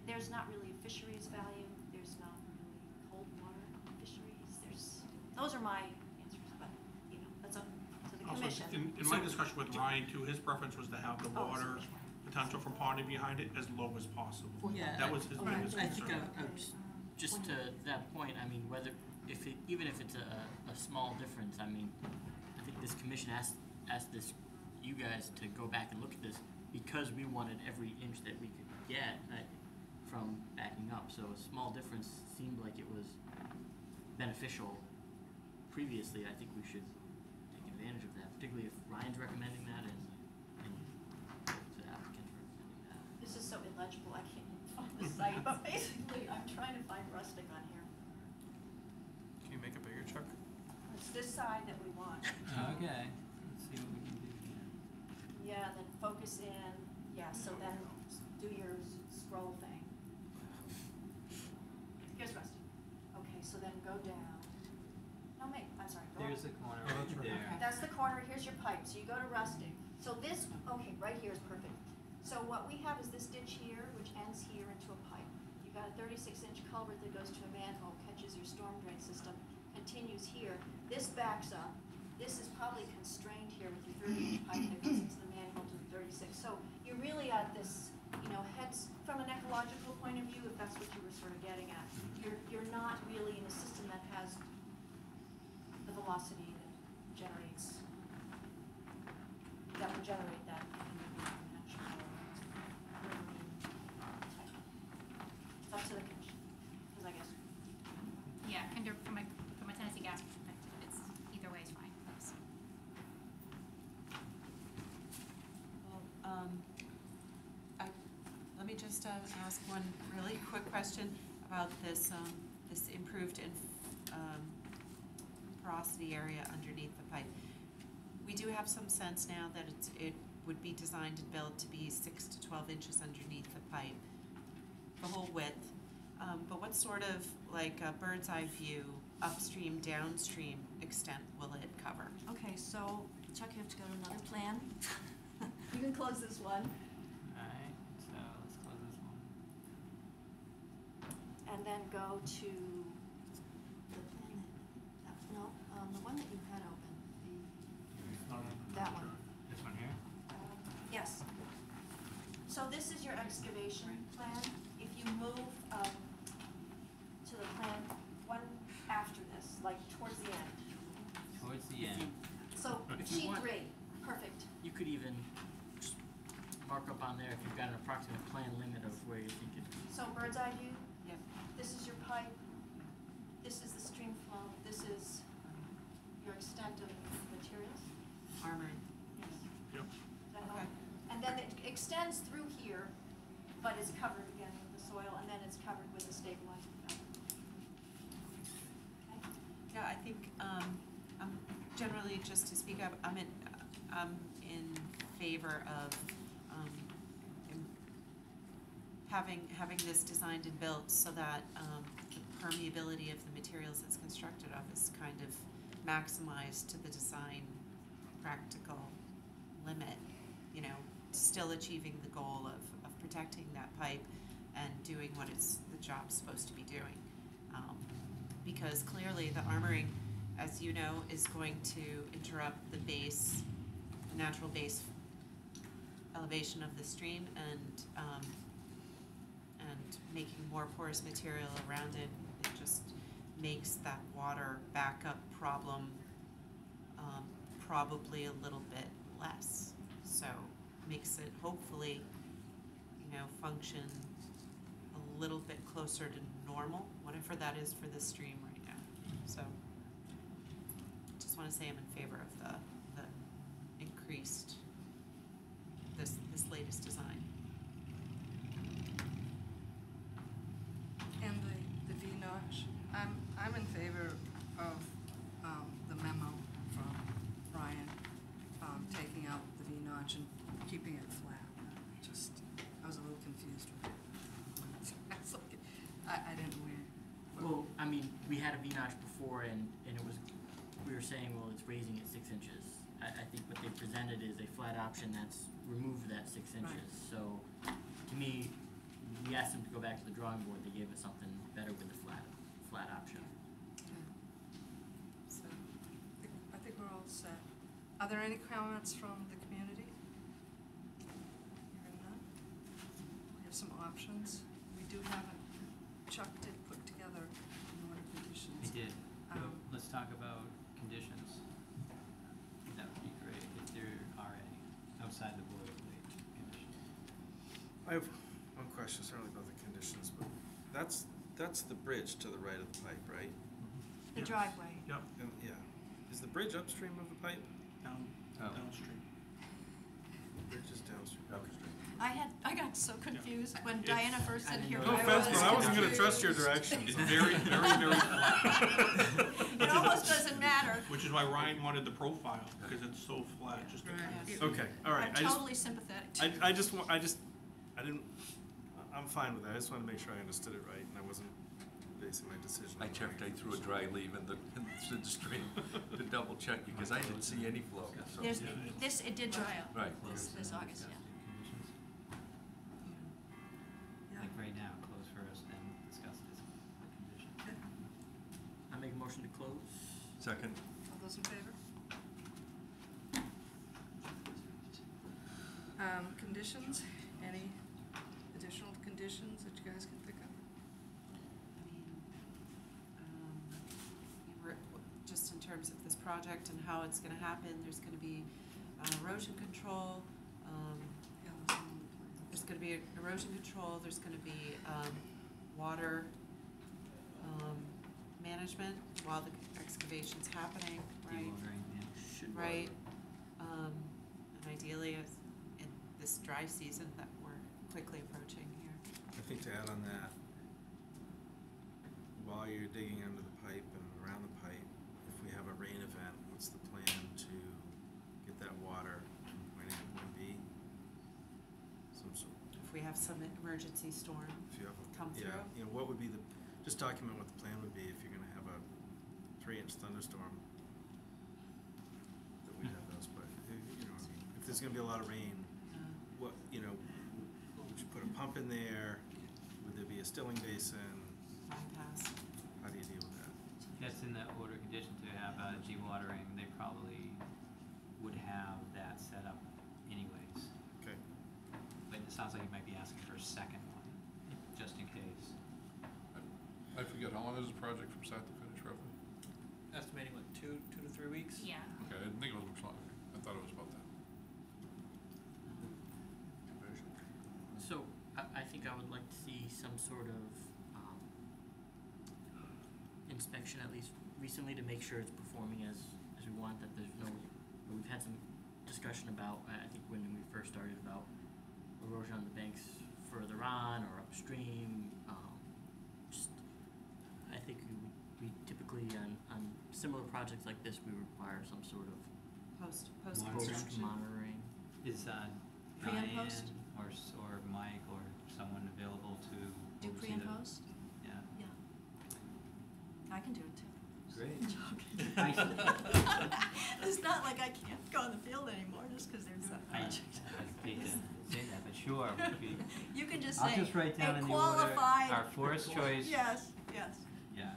there's not really a fisheries value, there's not really cold water fisheries, there's, those are my answers, but, you know, that's up to the Also, commission. in, in my discussion with Ryan too, his preference was to have the Oh, water sorry. potential from ponding behind it as low as possible. Yeah, That was his Right. biggest I think concern. I, I just, just to that point, I mean, whether, if it, even if it's a, a small difference, I mean, I think this commission asked, asked this, you guys to go back and look at this because we wanted every inch that we could get, uh, from backing up, so a small difference seemed like it was beneficial previously, I think we should take advantage of that, particularly if Ryan's recommending that and, and the applicant's recommending that. This is so illegible, I can't even find the site, but basically, I'm trying to find rustic on here. Can you make a bigger chuck? It's this side that we want. Okay, let's see what we can do here. Yeah, then focus in, yeah, so then do your scroll thing. Here's rustic. Okay, so then go down. No, wait, I'm sorry, go up. There's the corner Oh, that's right right. there. That's the corner, here's your pipe, so you go to rustic. So this, okay, right here is perfect. So what we have is this ditch here, which ends here into a pipe. You've got a thirty-six inch culvert that goes to a manhole, catches your storm drain system, continues here. This backs up. This is probably constrained here with your thirty inch pipe that goes into the manhole to the thirty-six. So you're really at this, you know, heads, from an ecological point of view, if that's what you were sort of getting at, mm-hmm. you're, you're not really in a system that has the velocity that generates, that would generate that conventional marine type. It's up to the commission, because I guess, Yeah, kind of from a, from a Tennessee gas perspective, it's, either way is fine, yes. Well, um, I, let me just, uh, ask one really quick question about this, um, this improved in, um, porosity area underneath the pipe. We do have some sense now that it's, it would be designed and built to be six to twelve inches underneath the pipe, the whole width. Um, but what sort of, like, a bird's eye view, upstream, downstream extent will it cover? okay, so Chuck, you have to go to another plan. You can close this one, Alright, so let's close this one. and then go to the plan that, that- no, um, the one that you had open, the, that one. This one here? Yes. So this is your excavation plan. If you move, um, to the plan, one after this, like towards the end. Towards the end. So If you sheet want- three, perfect. You could even just mark up on there if you've got an approximate plan limit of where you think it. So bird's eye view, Yep. this is your pipe, this is the stream flow, this is your extent of materials. Armory. Yes. Yep. Does that help? Okay. And then it extends through here, but is covered again with the soil, and then it's covered with a stabilizing fabric. Okay? Yeah, I think, um, I'm generally, just to speak up, I'm in, I'm in favor of, um, im- having, having this designed and built so that, um, the permeability of the materials it's constructed of is kind of maximized to the design practical limit, you know, still achieving the goal of, of protecting that pipe and doing what it's, the job's supposed to be doing. Um, because clearly the armoring, as you know, is going to interrupt the base, the natural base elevation of the stream and, um, and making more porous material around it, makes that water backup problem, um, probably a little bit less. So makes it hopefully, you know, function a little bit closer to normal, whatever that is for this stream right now. So just wanna say I'm in favor of the, the increased, this, this latest design. And the, the V-notch, I'm, in favor of, um, the memo from Ryan, um, taking out the V-notch and keeping it flat. Just, I was a little confused with it. I was like, I, I didn't wear. Well, I mean, we had a V-notch before and, and it was, we were saying, well, it's raising it six inches. I, I think what they presented is a flat option that's removed that six Right. inches. So, to me, we asked them to go back to the drawing board, they gave us something better with the flat, flat option. So, I think, I think we're all set. Are there any comments from the community? Hearing none. We have some options. We do have a, Chuck did put together an order of I conditions. did. Um, Let's talk about conditions. That would be great, if there are any, outside the boilerplate conditions. I have one question, certainly about the conditions, but that's, that's the bridge to the right of the pipe, right? The Yes. driveway. Yep, And, yeah, is the bridge upstream of the pipe? down, Oh. downstream. The bridge is downstream. I had, I got so confused when It's- Diana first said here. didn't know No I offense, was but I wasn't gonna trust confused. your directions. It's very, very, very flat, It almost doesn't matter. which is why Ryan wanted the profile, because it's so flat, just to kind of. Yes. Okay, all right, I'm I just, totally sympathetic to I, I just want, I just, I didn't, I- I'm fine with that, I just wanted to make sure I understood it right, and I wasn't basing my decision I checked, I threw a dry leave in the, in the stream to double check because I didn't see any flow, so. There's, this, it did dry up. Right. This, this August, yeah. Like right now, close first, then discuss this, the conditions. I make a motion to close. Second, All those in favor? Um, conditions, any additional conditions that you guys can think of? I mean, um, we're- just in terms of this project and how it's gonna happen, there's gonna be uh, erosion control, um, Yeah, that's all in the plan. there's gonna be erosion control, there's gonna be, um, water, um, management while the excavation's happening, right? Should Right, um, and ideally, it's in this dry season that we're quickly approaching here. I think to add on that, while you're digging under the pipe and around the pipe, if we have a rain event, what's the plan to get that water from point A to point B? Some sort, If we have some emergency storm, if you have a. Come Yeah, through? you know, what would be the, just document what the plan would be if you're gonna have a three-inch thunderstorm. That we have those, but, uh, you know, if there's gonna be a lot of rain, uh, what, you know, would you put a pump in there? Would there be a stilling basin? bypass. How do you deal with that? That's in the order of condition to have uh, dewatering, they probably would have that set up anyways. Okay. But it sounds like you might be asking for a second one, just in case. I forget, how long is the project from start to finish roughly? Estimating what, two, two to three weeks? Yeah. Okay, I didn't think it was much longer. I thought it was about that. So, I, I think I would like to see some sort of, um, inspection at least recently to make sure it's performing as, as we want, that there's no, we've had some discussion about, I I think when we first started about erosion on the banks further on or upstream, um, just, I think we, we typically on, on similar projects like this, we require some sort of Post, post Monitoring. post construction. monitoring. Is uh, Pre and Diane post? or, s- or Mike or someone available to Do pre oversee and the- post? Yeah, Yeah. I can do it too. great. It's not like I can't go in the field anymore just because they're doing I a project. hesitate to say that, but sure, would be, You can just I'll say, just write down a in the order, qualified. our forest choice. Yes, yes. Yeah, Um,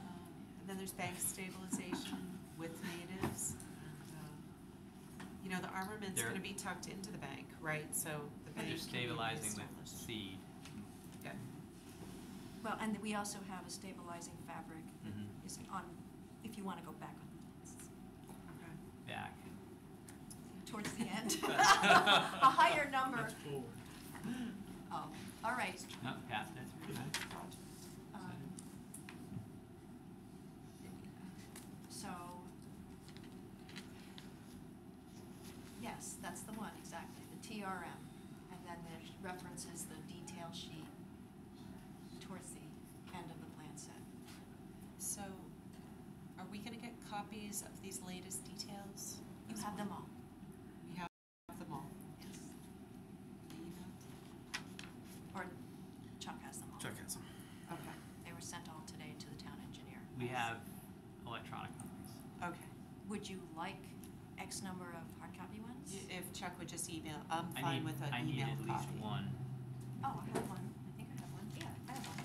And then there's bank stabilization with natives. and, uh, You know, the armament's gonna be tucked into the bank, right, so the bank they're can be stabilizing with seed. Good. Well, and we also have a stabilizing fabric Mhm. is on, if you wanna go back on, Okay. Back. Towards the end. a higher number. That's forward. Oh, all right. No, Pat, that's pretty good. Um, So, yes, that's the one, exactly, the TRM. And then it references the detail sheet towards the end of the plan set. So, are we gonna get copies of these latest details? You have them all. We have them all. Yes. The email? Or Chuck has them all. Chuck has them. Okay, They were sent all today to the town engineer. We have electronic copies. okay. Would you like X number of hard copy ones? Y- If Chuck would just email, I'm I fine need, with an I need email at least one. Oh, I have one. I think I have one. Yeah, I have one.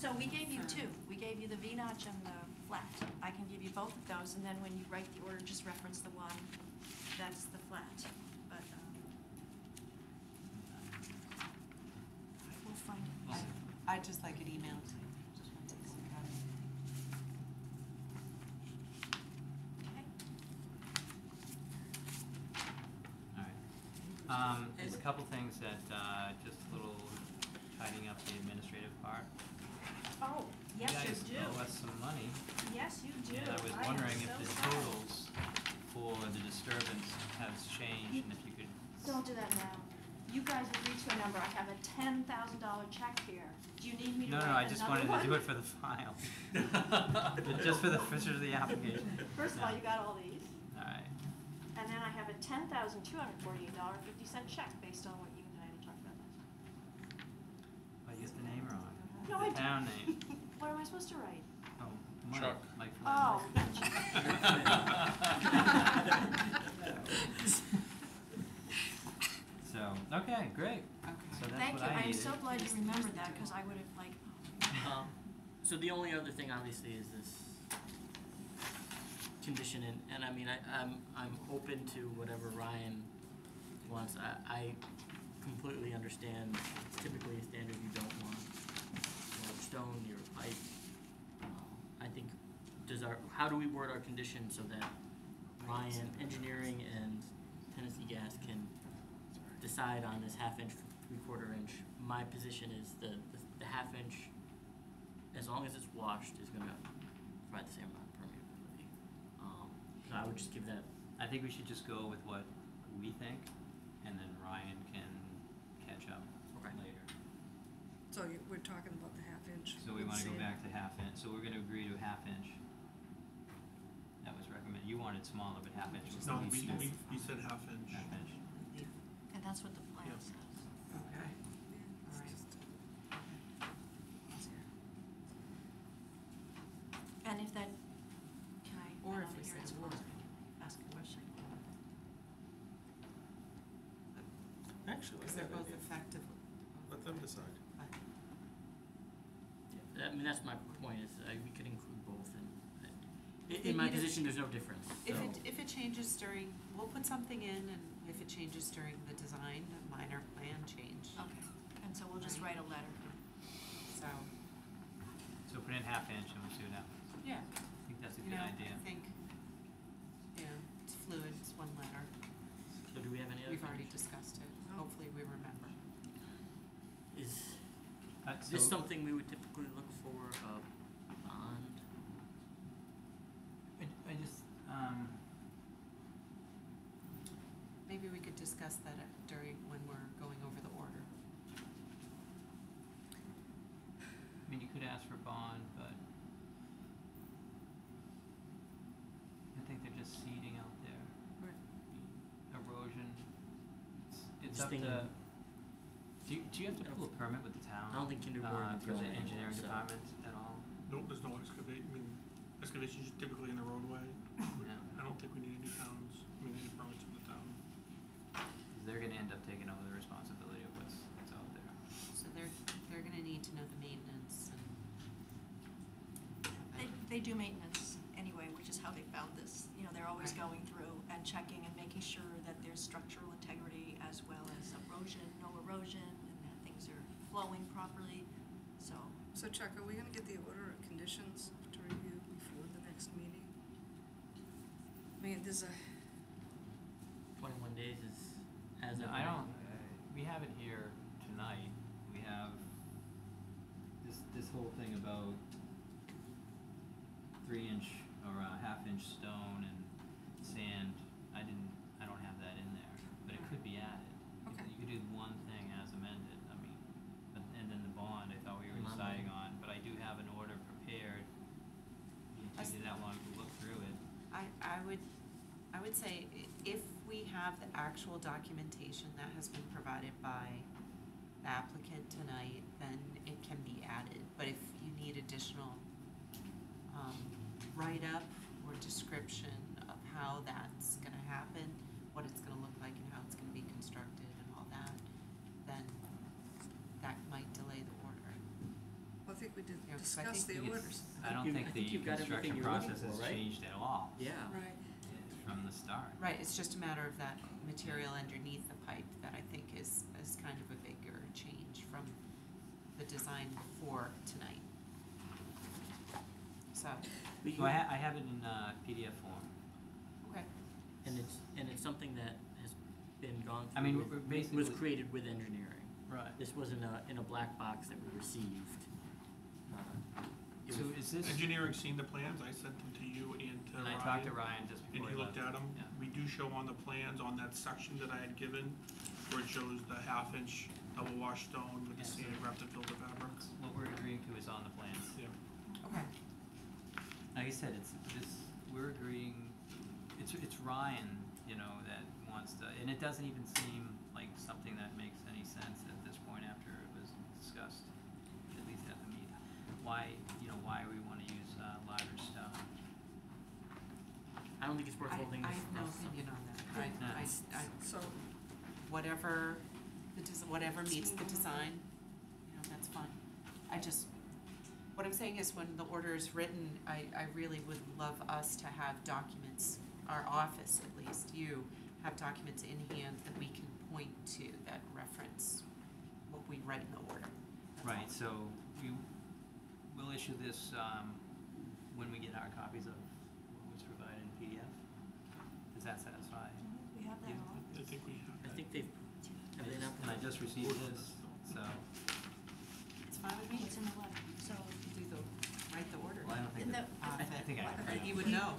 So we gave you two. We gave you the V-notch and the flat. I can give you both of those, and then when you write the order, just reference the one that's the flat. But, um, we'll find it. We'll. I'd just like it emailed. Just want to take a look at it. Okay? Alright. Um, there's a couple things that, uh, just a little tidying up the administrative part. Oh, yes, you do. You guys owe us some money, Yes, you do. and I was am wondering if so the sorry. totals for the disturbance has changed, and if you could. Don't do that now. You guys agreed to a number. I have a ten thousand dollar check here. Do you need me to No, write no, I another just wanted to do one? it for the file. Just for the, for the application. First of all, you got all these. Alright, And then I have a ten thousand two hundred forty-eight dollar fifty cent check based on what you and I had talked about last time. I used the name wrong. No, I The town name. What am I supposed to write? Oh, Mike, Chuck. Mike Oh. So, okay, great. Okay. So that's Thank what you. I I'm needed. so glad you remembered that, cause I would have like, Um, so the only other thing obviously is this condition and, and I mean, I, I'm, I'm open to whatever Ryan wants. I, I completely understand it's typically a standard you don't want. Your stone, your pipe. Um, I think, does our, how do we word our condition so that Ryan Engineering and Tennessee Gas can decide on this half inch, three quarter inch? My position is the, the, the half inch as long as it's washed, is gonna provide the same amount of permeability. Um, so I would just give that, I think we should just go with what we think, and then Ryan can catch up Okay. later. So you- we're talking about the half inch. So we want to go back to half inch. So we're gonna agree to half inch. That was recommended, you wanted smaller, but half inch was the No, least. we, we, we said half inch. Half inch. and that's what the plan Yeah. says. Okay, all right. And if that, can I, Or I if don't we hear say it's or. closed, ask a question. Actually, Because they're both effective. Let them decide. I mean, that's my point, is uh, we could include both and, and in, my it is- position, there's no difference, If so. it, if it changes during, we'll put something in and if it changes during the design, a minor plan change, Okay, and so we'll just write a letter. so, So put in half inch and we'll see what happens. yeah, I think that's a you good know, idea. I think, yeah, it's fluid, it's one letter. So do we have any other? We've already discussed it, Oh. hopefully we remember. Is Uh, this so- something we would typically look for, a bond? I, I just, um, Maybe we could discuss that during, when we're going over the order. I mean, you could ask for bond, but I think they're just seeding out there. Erosion, it's, it's Just up to, do you, do you have to pull a permit with the town? I don't think Kinder uh, Morgan's for the going engineering so- department at all? No, there's no excavate, I mean, excavation's typically in the roadway. Yeah, I don't think we need any towns, I mean, any permits from the town. 'cause they're gonna end up taking over the responsibility of what's, what's out there. So they're, they're gonna need to know the maintenance and. They, they do maintenance anyway, which is how they found this. You know, they're always Right. going through and checking and making sure that there's structural integrity as well as erosion, no erosion, and that things are flowing properly, so. So Chuck, are we gonna get the order of conditions to review before the next meeting? I mean, there's a, Twenty-one days is as No, I don't, uh, we have it here tonight, we have this, this whole thing about three inch or a half inch stone and sand, I didn't, I don't have that in there, but it could be added. You could- Okay. You could do one thing as amended, I mean, but, and then the bond, I thought we were deciding on, but I do have an order prepared. You I s- took you that long to look through it. I, I would, I would say i- if we have the actual documentation that has been provided by the applicant tonight, then it can be added. But if you need additional, um, write-up or description of how that's gonna happen, what it's gonna look like and how it's gonna be constructed and all that, then that might delay the order. Well, I think we did Yeah, 'cause I discuss think the It's- orders. I don't think think the you've got everything construction you're looking process has right? changed at all. Yeah. Right. It's from the start. Right, it's just a matter of that material underneath the pipe that I think is, is kind of a bigger change from the design for tonight. So, But you- So I ha- I have it in uh, PDF form. okay, And it's, and it's something that has been gone I mean, through, we're with- basically- was created with engineering. Right. This wasn't a, in a black box that we received. Uh, it So was- is this, Engineering seen the plans, I sent them to you and to and I talked to Ryan just And before he he looked left. at them. Yeah. We do show on the plans, on that section that I had given, where it shows the half inch double wash stone with the Yeah, so- sand wrapped in filter fabric. What we're agreeing to is on the plans. Yeah. okay. Like I said, it's this, we're agreeing, it's, it's Ryan, you know, that wants to, and it doesn't even seem like something that makes any sense at this point after it was discussed, at least at the meeting. Why, you know, why we wanna use, uh, lighter stone. I don't think it's worth I, holding I this. have no this- opinion on that. I, I, I, So, whatever, the des- whatever meets the design, you know, that's fine. I just, what I'm saying is when the order is written, I, I really would love us to have documents, our office at least, you, have documents in hand that we can point to that reference what we write in the order. That's all. Right, so we, we'll issue this, um, when we get our copies of what was provided in PDF. Does that satisfy? We have that Yeah. I think we have I think they've, have they not? And I just received this, so, It's fine with me, It's in the letter, so. do the, write the order. well, I don't think, In the- that- I, I think I can print You out, would know.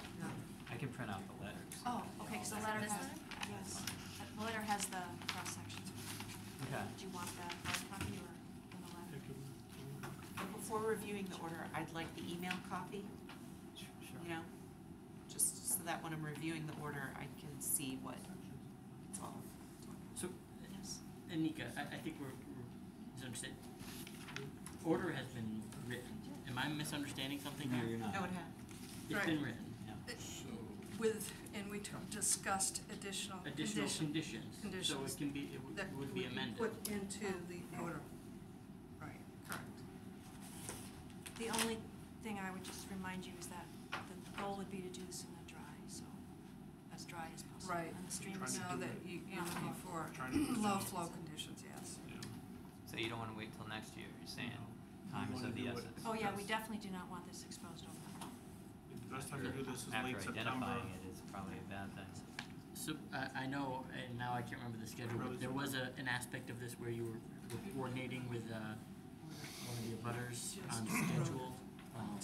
I can print out the letters. Oh, okay, cause the letter This has, letter? yes, the letter has the cross sections. Okay. Do you want the hard copy or in the letter? Before reviewing the order, I'd like the email copy, Sure. you know? Just so that when I'm reviewing the order, I can see what it's all. So, Yes. Anika, I, I think we're, we're misunderstanding. Order has been written. Am I misunderstanding something No, here? you're not. No, it had. It's been Right. written. Yeah. with, and we t- discussed additional Additional condition conditions. So Conditions it can be, it that would, would be amended. put into the order. Right, correct. The only thing I would just remind you is that the goal would be to do this in a dry, so, as dry as possible. Right. And the stream Trying is. to Now do that you, you're looking for Trying to do it. low flow conditions, yes. Yeah. So you don't wanna wait till next year, you're saying No. time We is of the essence. Oh, yeah, we definitely do not want this exposed over. The best time to do this is late After September. identifying it is probably a bad thing. So, I, I know, and now I can't remember the schedule, but there was a, an aspect of this where you were were coordinating with, uh, one of the abutters on schedule. Um,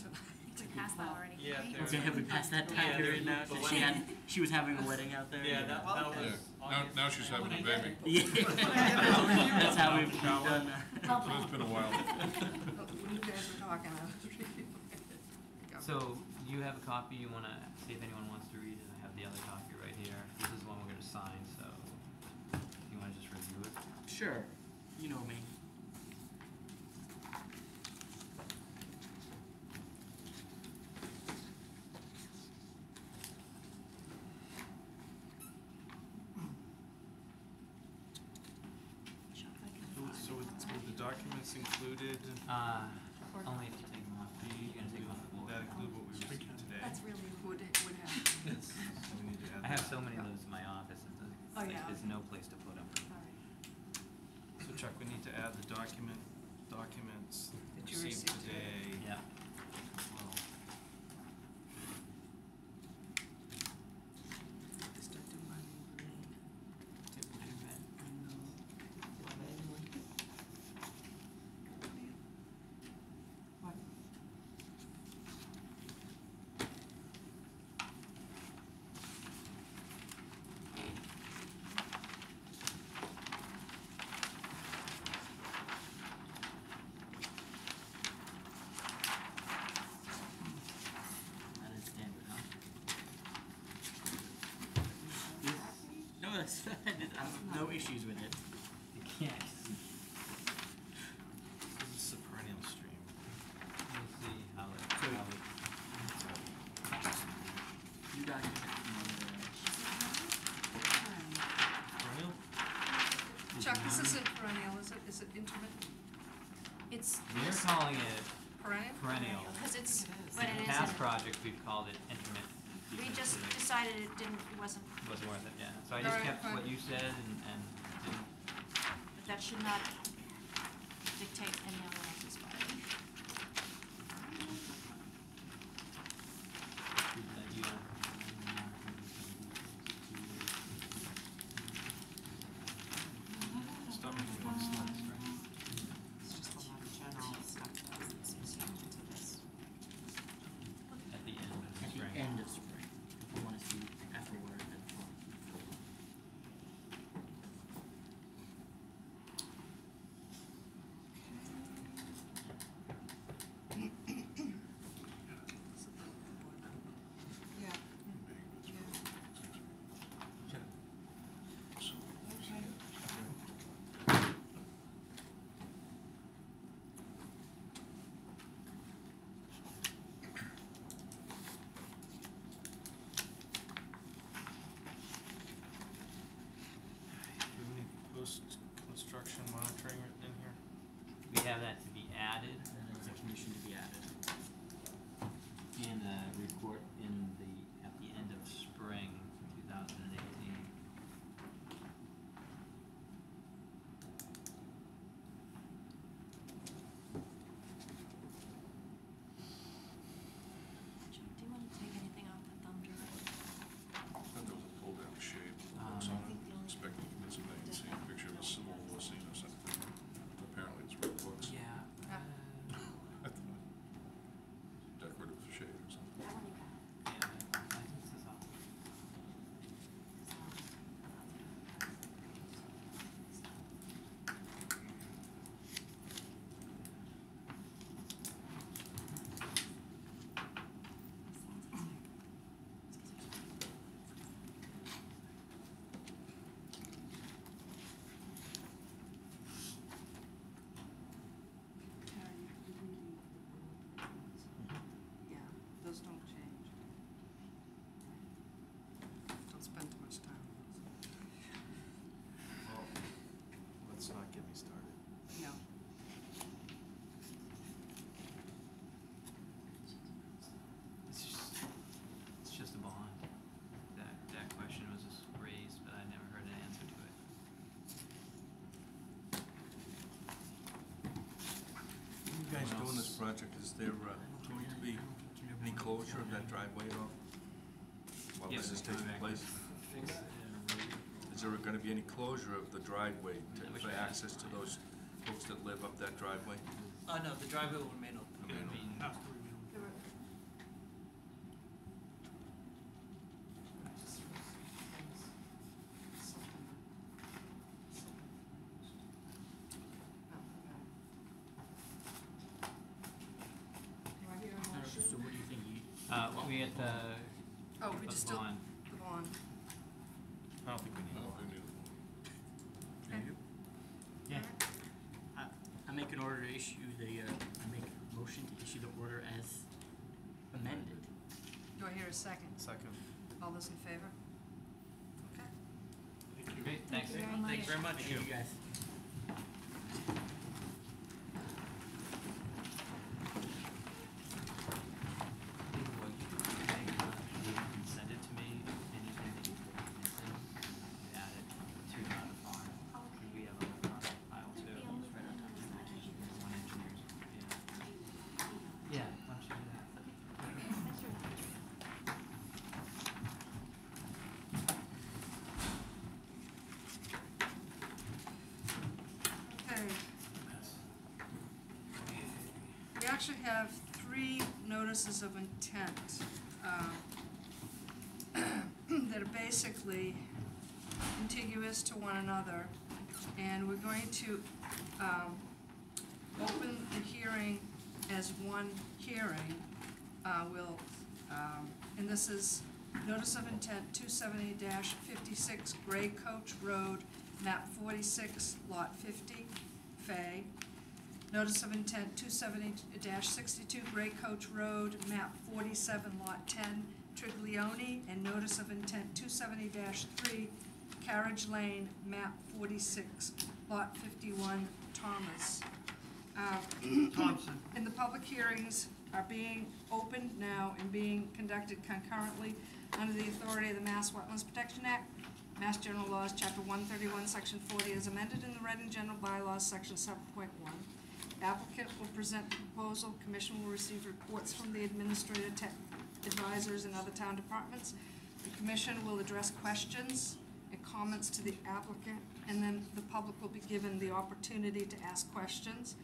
We passed that already. Yeah, there- Okay, have we passed that time Yeah, period now? there- So she wedding- had, she was having a wedding out there? Yeah, that, that Yeah, now, August. now she's having a baby, Yeah. That's how we've we've done that. so it's been a while. You guys were talking, I was reading. So, you have a copy, you wanna see if anyone wants to read it, I have the other copy right here, this is the one we're gonna sign, so, you wanna just review it? Sure, you know me. Chuck, I can So, find so it. with, with the documents included, Uh, only if you take them off, you're gonna take them off the will board. that include what we received today? That's really, Would, would have, So we need to add I have that. so many of those in my office, it's like, Oh, like yeah. there's no place to put them. alright. So Chuck, we need to add the document, documents That you received received today. today. Yeah. as well. start doing my green. Okay, we'll do that. It's, I have no issues with it. You can't. This is a perennial stream. We'll see how it, So- how it, You guys, Perennial? Chuck, this isn't perennial, is it, is it intermittent, It's, we're calling it perennial? perennial. because it's, It is. but In it past isn't. projects, we've called it intermittent. We because just it decided it didn't, it wasn't, Wasn't worth it, yeah. So I just Alright, kept fine. what you said and, and but that should not dictate any other else's part. that you. Stop making fun of slides, It's just a lot of general stuff that is associated to this. At the end of the at spring. the end of spring, if you wanna see afterward, then. Yeah. Do we need post-construction monitoring written in here? We have that to be added And then there's a condition to be added. and a report in the, at the end of spring two thousand and eighteen. Chuck, do you wanna take anything off the thumb drive? I thought there was a pull-down shape, Um, so I I'm think the only- expecting to get some, you can see a picture of a civil war scene or something. Apparently it's red books. Yeah. Yeah. I thought Decorative shade or something. That one you got. Yeah, license is off. Yeah, those don't change. Don't spend too much time. Well, let's not get me started. No. It's just, it's just a bond. That, that question was just raised, but I never heard an answer to it. You guys doing this project, is there, uh, going to be any closure of that driveway at all? While this is taking place? to fix it and erode. Is there gonna be any closure of the driveway to, for access to those folks that live up that driveway? Uh, no, the driveway will remain open. I mean, Has to remain. There were- Do I hear a Uh, motion? So what do you think you? Uh, we had the, Oh, we the just still, bond. the bond. I don't think we need No, one. they need Okay. Yeah. I, I make an order to issue the, uh, I make a motion to issue the order as amended. Do I hear a second? Second. All those in favor? Okay. Thank you. Great, thanks. you very much. Thanks very much. Thank you, guys. What you could say, uh, you can send it to me, anything that you think is missing, add it to uh, the file. And we have a file file too, The only it's right on top of thing the that I page. One engineer's, yeah. Yeah, why don't you do that? Okay. We actually have three notices of intent, uh, that are basically contiguous to one another. And we're going to, um, open the hearing as one hearing. Uh, we'll, um, and this is Notice of intent, 270-56 Gray Coach Road, map forty-six, lot fifty, Fay. Notice of intent, 270-62 Gray Coach Road, map forty-seven, lot ten, Triglione. And notice of intent, 270-3 Carriage Lane, map forty-six, lot fifty-one, Thomas. Uh, Thompson. and the public hearings are being opened now and being conducted concurrently under the authority of the Mass Wetlands Protection Act, Mass General Laws, Chapter one thirty-one, Section forty, as amended in the Reading General Bylaws, Section seven point one. Applicant will present the proposal, commission will receive reports from the administrator, tech advisors, and other town departments. The commission will address questions and comments to the applicant, and then the public will be given the opportunity to ask questions.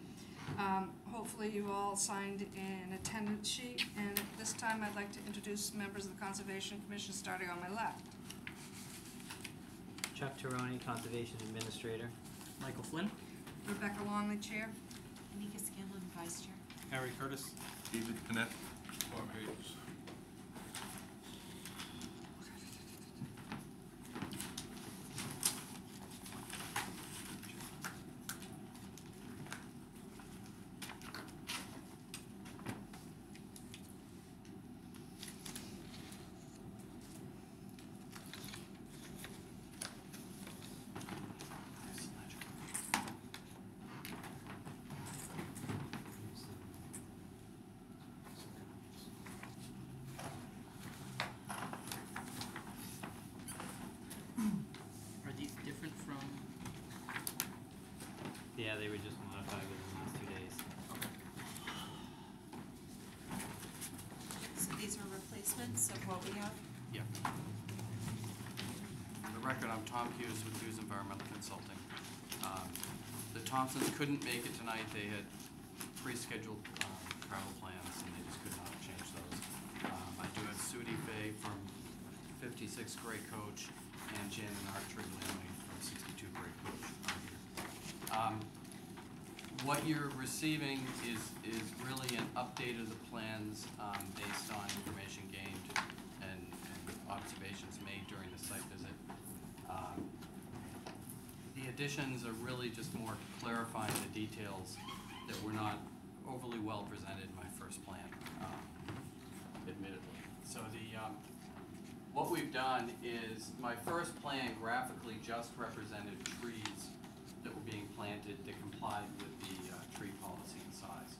Um, hopefully you all signed an attendance sheet, and at this time, I'd like to introduce members of the Conservation Commission, starting on my left. Chuck Tirone, Conservation Administrator. Michael Flynn? Rebecca Longley, Chair. Harry Curtis. David Annette? Bob Hayes. Are these different from, Yeah, they were just modified within these two days. So these are replacements of what we have? Yeah. For the record, I'm Tom Hughes with Hughes Environmental Consulting. Um, The Thompsons couldn't make it tonight, they had pre-scheduled um, travel plans and they just could not change those. Um, I do have Sudi Fay from fifty-six Gray Coach and Jan and Art Triglione from sixty-two Gray Coach on here. Um, What you're receiving is, is really an update of the plans um, based on information gained and, and observations made during the site visit. Um, The additions are really just more clarifying the details that were not overly well presented in my first plan, um, admittedly. So the, um, what we've done is, my first plan graphically just represented trees that were being planted that complied with the uh, tree policy and size.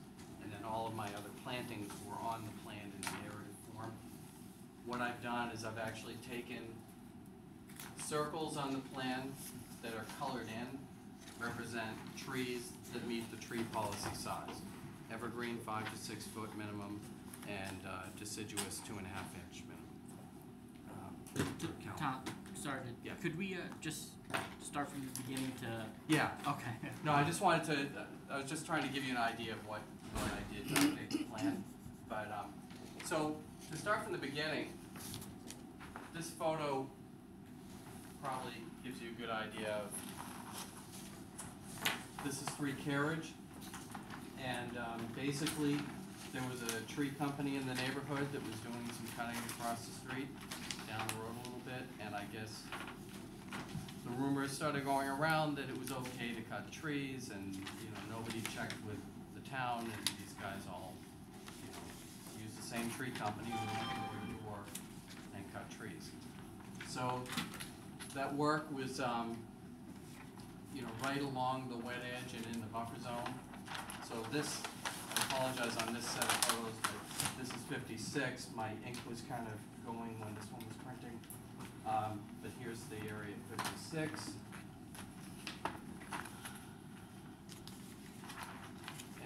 And then all of my other plantings were on the plan in narrative form. What I've done is I've actually taken circles on the plan that are colored in represent trees that meet the tree policy size. Evergreen, five to six foot minimum, and uh, deciduous, two and a half inch minimum. Um. Tom, sorry, to- Yeah. could we, uh, just start from the beginning to, Yeah, okay. no, I just wanted to, I was just trying to give you an idea of what, what I did to update the plan. But, um, so, to start from the beginning, this photo probably gives you a good idea of, this is three carriage. And, um, basically, there was a tree company in the neighborhood that was doing some cutting across the street, down the road a little bit, and I guess the rumors started going around that it was okay to cut trees and, you know, nobody checked with the town and these guys all, you know, used the same tree company who door to door and cut trees. So that work was, um, you know, right along the wet edge and in the buffer zone. So this, I apologize on this set of photos, but this is fifty-six, my ink was kind of going when this one was. Um, but here's the area at fifty-six.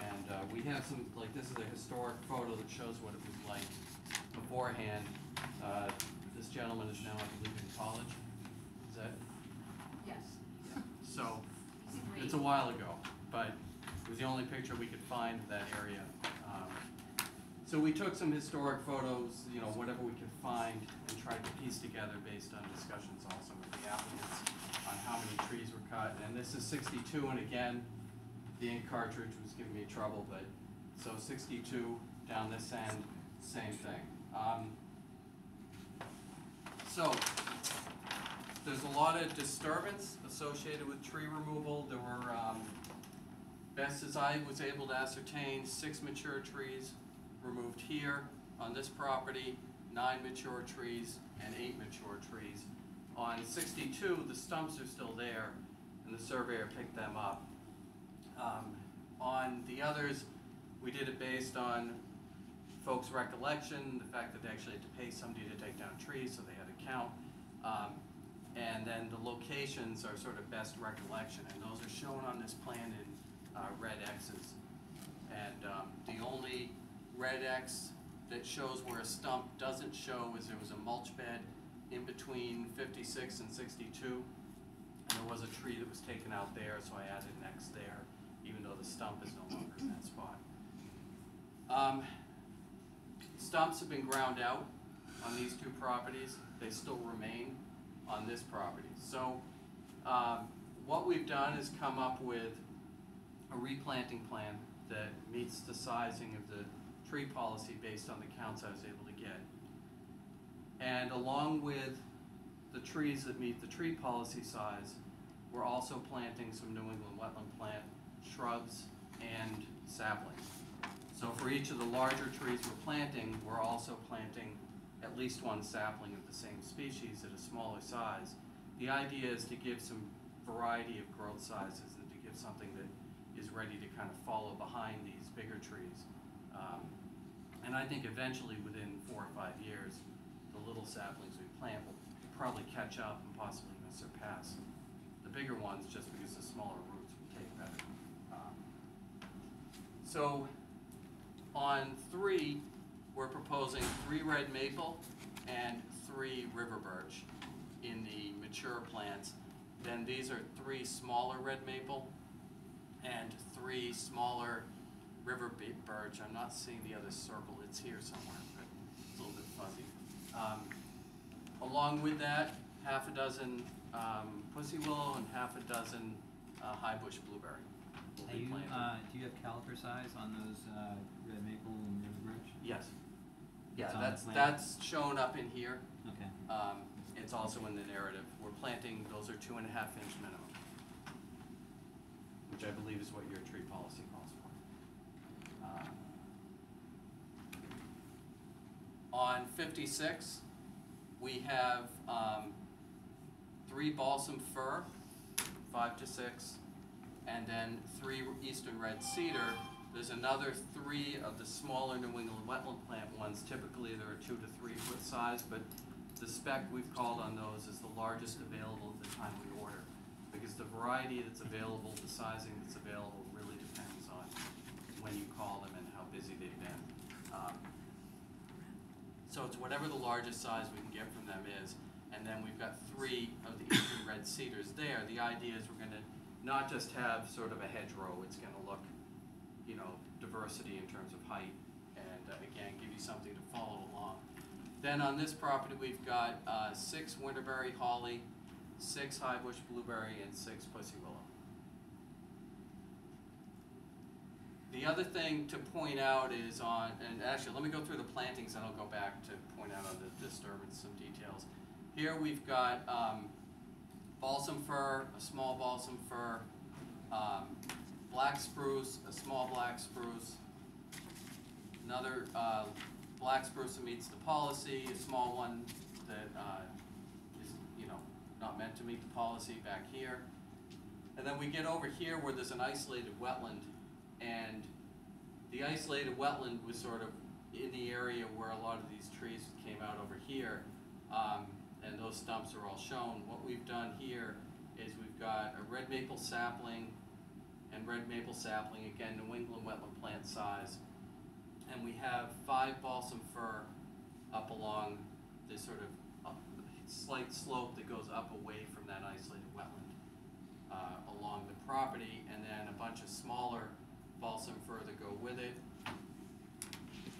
And, uh, we have some, like, this is a historic photo that shows what it was like beforehand. Uh, this gentleman is now, I believe, in college. Is that, Yes. so, it's a while ago, but it was the only picture we could find of that area. Um, So we took some historic photos, you know, whatever we could find, and tried to piece together based on discussions also with the applicants on how many trees were cut. And this is sixty-two, and again, the ink cartridge was giving me trouble, but, so sixty-two down this end, same thing. Um, So, there's a lot of disturbance associated with tree removal. There were, um, best as I was able to ascertain, six mature trees removed here on this property, nine mature trees, and eight mature trees. On sixty-two, the stumps are still there, and the surveyor picked them up. Um, on the others, we did it based on folks' recollection, the fact that they actually had to pay somebody to take down trees, so they had to count. Um, and then the locations are sort of best recollection, and those are shown on this plan in, uh, red X's. And, um, the only red X that shows where a stump doesn't show is there was a mulch bed in between fifty-six and sixty-two. And there was a tree that was taken out there, so I added an X there, even though the stump is no longer in that spot. Um, stumps have been ground out on these two properties, they still remain on this property. So, um, what we've done is come up with a replanting plan that meets the sizing of the tree policy based on the counts I was able to get. And along with the trees that meet the tree policy size, we're also planting some New England wetland plant shrubs and saplings. So for each of the larger trees we're planting, we're also planting at least one sapling of the same species at a smaller size. The idea is to give some variety of growth sizes and to give something that is ready to kind of follow behind these bigger trees. Um, and I think eventually, within four or five years, the little saplings we plant will probably catch up and possibly even surpass the bigger ones, just because the smaller roots will take better. Um, So, on three, we're proposing three red maple and three river birch in the mature plants. Then these are three smaller red maple and three smaller river birch. I'm not seeing the other circle, it's here somewhere, but it's a little bit fuzzy. Um, along with that, half a dozen, um, pussy willow and half a dozen, uh, high bush blueberry. will be you, uh, do you have caliper size on those, uh, red maple and river birch? Yes. Yeah, that's, that's shown up in here. Okay. Um, it's also in the narrative. We're planting, those are two and a half inch minimum. Which I believe is what your tree policy calls for. Um, On fifty-six, we have, um, three balsam fir, five to six, and then three eastern red cedar. There's another three of the smaller New England wetland plant ones, typically they're two to three foot size, but the spec we've called on those is the largest available at the time we order. Because the variety that's available, the sizing that's available really depends on when you call them and how busy they've been. Um, So it's whatever the largest size we can get from them is, and then we've got three of the eastern red cedars there. The idea is we're gonna not just have sort of a hedgerow, it's gonna look, you know, diversity in terms of height, and uh, again, give you something to follow along. Then on this property, we've got, uh, six winterberry holly, six high bush blueberry, and six pussy willow. The other thing to point out is on, and actually, let me go through the plantings, and I'll go back to point out on the disturbance some details. Here we've got, um, balsam fir, a small balsam fir, um, black spruce, a small black spruce, another, uh, black spruce that meets the policy, a small one that, uh, is, you know, not meant to meet the policy back here. And then we get over here where there's an isolated wetland, and the isolated wetland was sort of in the area where a lot of these trees came out over here. Um, and those stumps are all shown. What we've done here is we've got a red maple sapling and red maple sapling, again, New England wetland plant size. And we have five balsam fir up along this sort of slight slope that goes up away from that isolated wetland, uh, along the property, and then a bunch of smaller balsam fir that go with it.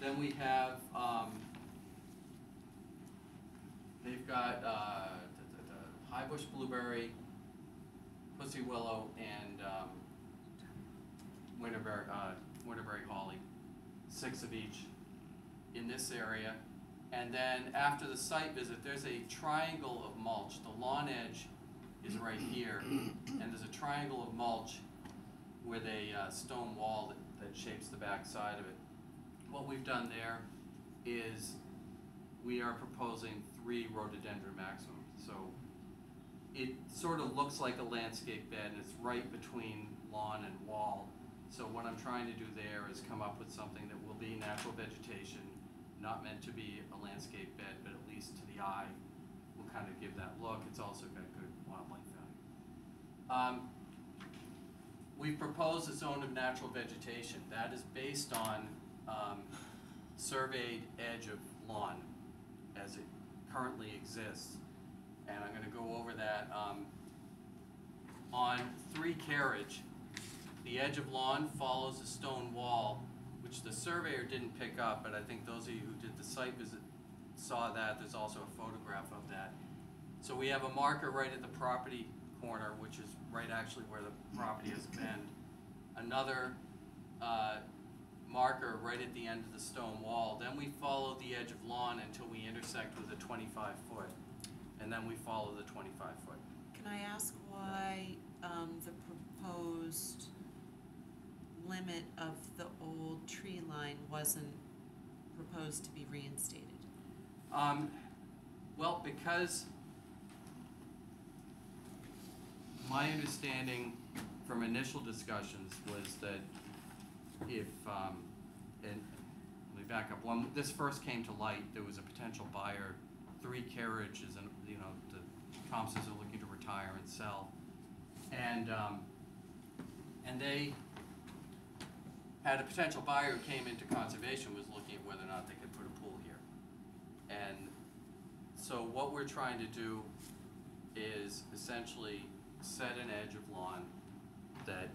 Then we have, um, they've got, uh, the, high bush blueberry, pussy willow, and, um, winterberry, uh, winterberry holly, six of each in this area. And then after the site visit, there's a triangle of mulch. The lawn edge is right here, and there's a triangle of mulch with a uh, stone wall that, that shapes the back side of it. What we've done there is we are proposing three rhododendron maximum. So it sort of looks like a landscape bed and it's right between lawn and wall. So what I'm trying to do there is come up with something that will be natural vegetation, not meant to be a landscape bed, but at least to the eye will kind of give that look. It's also got good wildlife value. Um, We've proposed a zone of natural vegetation. That is based on um, surveyed edge of lawn as it currently exists. And I'm gonna go over that. Um, On three carriage, the edge of lawn follows a stone wall, which the surveyor didn't pick up, but I think those of you who did the site visit saw that. There's also a photograph of that. So we have a marker right at the property corner, which is right actually where the property has been. Another uh, marker right at the end of the stone wall. Then we follow the edge of lawn until we intersect with the twenty-five foot. And then we follow the twenty-five foot. Can I ask why, um, the proposed limit of the old tree line wasn't proposed to be reinstated? Um, well, because my understanding from initial discussions was that if, um, and let me back up, when this first came to light, there was a potential buyer, three carriages and, you know, the Thompsons are looking to retire and sell. And, um, and they had a potential buyer who came into conservation was looking at whether or not they could put a pool here. And so what we're trying to do is essentially set an edge of lawn that,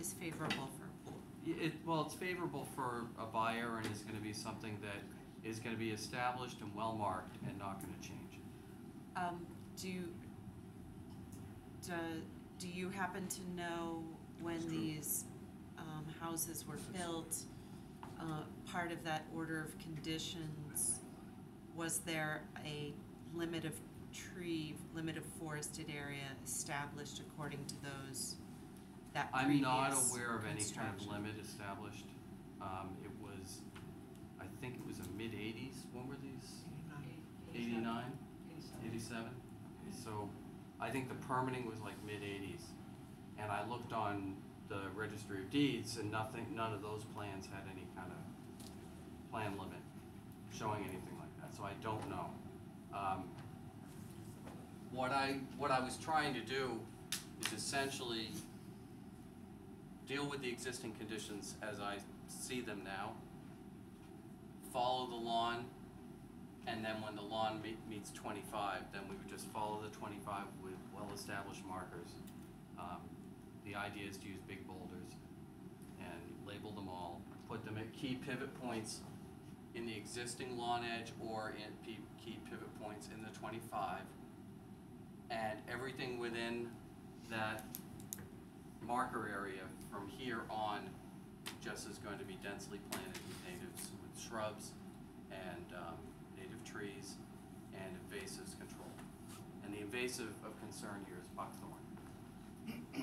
Is favorable for a pool? it, well, it's favorable for a buyer and is gonna be something that is gonna be established and well-marked and not gonna change. Um, do, do, do you happen to know when these, um, houses were built? Uh, part of that order of conditions, was there a limit of tree, limit of forested area established according to those, that I'm not aware of any kind of construction? limit established. Um, it was, I think it was a mid-eighties, when were these? Eighty-nine? Eighty-seven? So, I think the permitting was like mid-eighties. And I looked on the registry of deeds and nothing, none of those plans had any kind of plan limit showing anything like that, so I don't know. Um, What I, what I was trying to do is essentially deal with the existing conditions as I see them now. Follow the lawn, and then when the lawn me- meets twenty-five, then we would just follow the twenty-five with well-established markers. Um, The idea is to use big boulders and label them all, put them at key pivot points in the existing lawn edge or in key pivot points in the twenty-five. And everything within that marker area from here on just is going to be densely planted with natives, with shrubs and um, native trees and invasives controlled. And the invasive of concern here is buckthorn.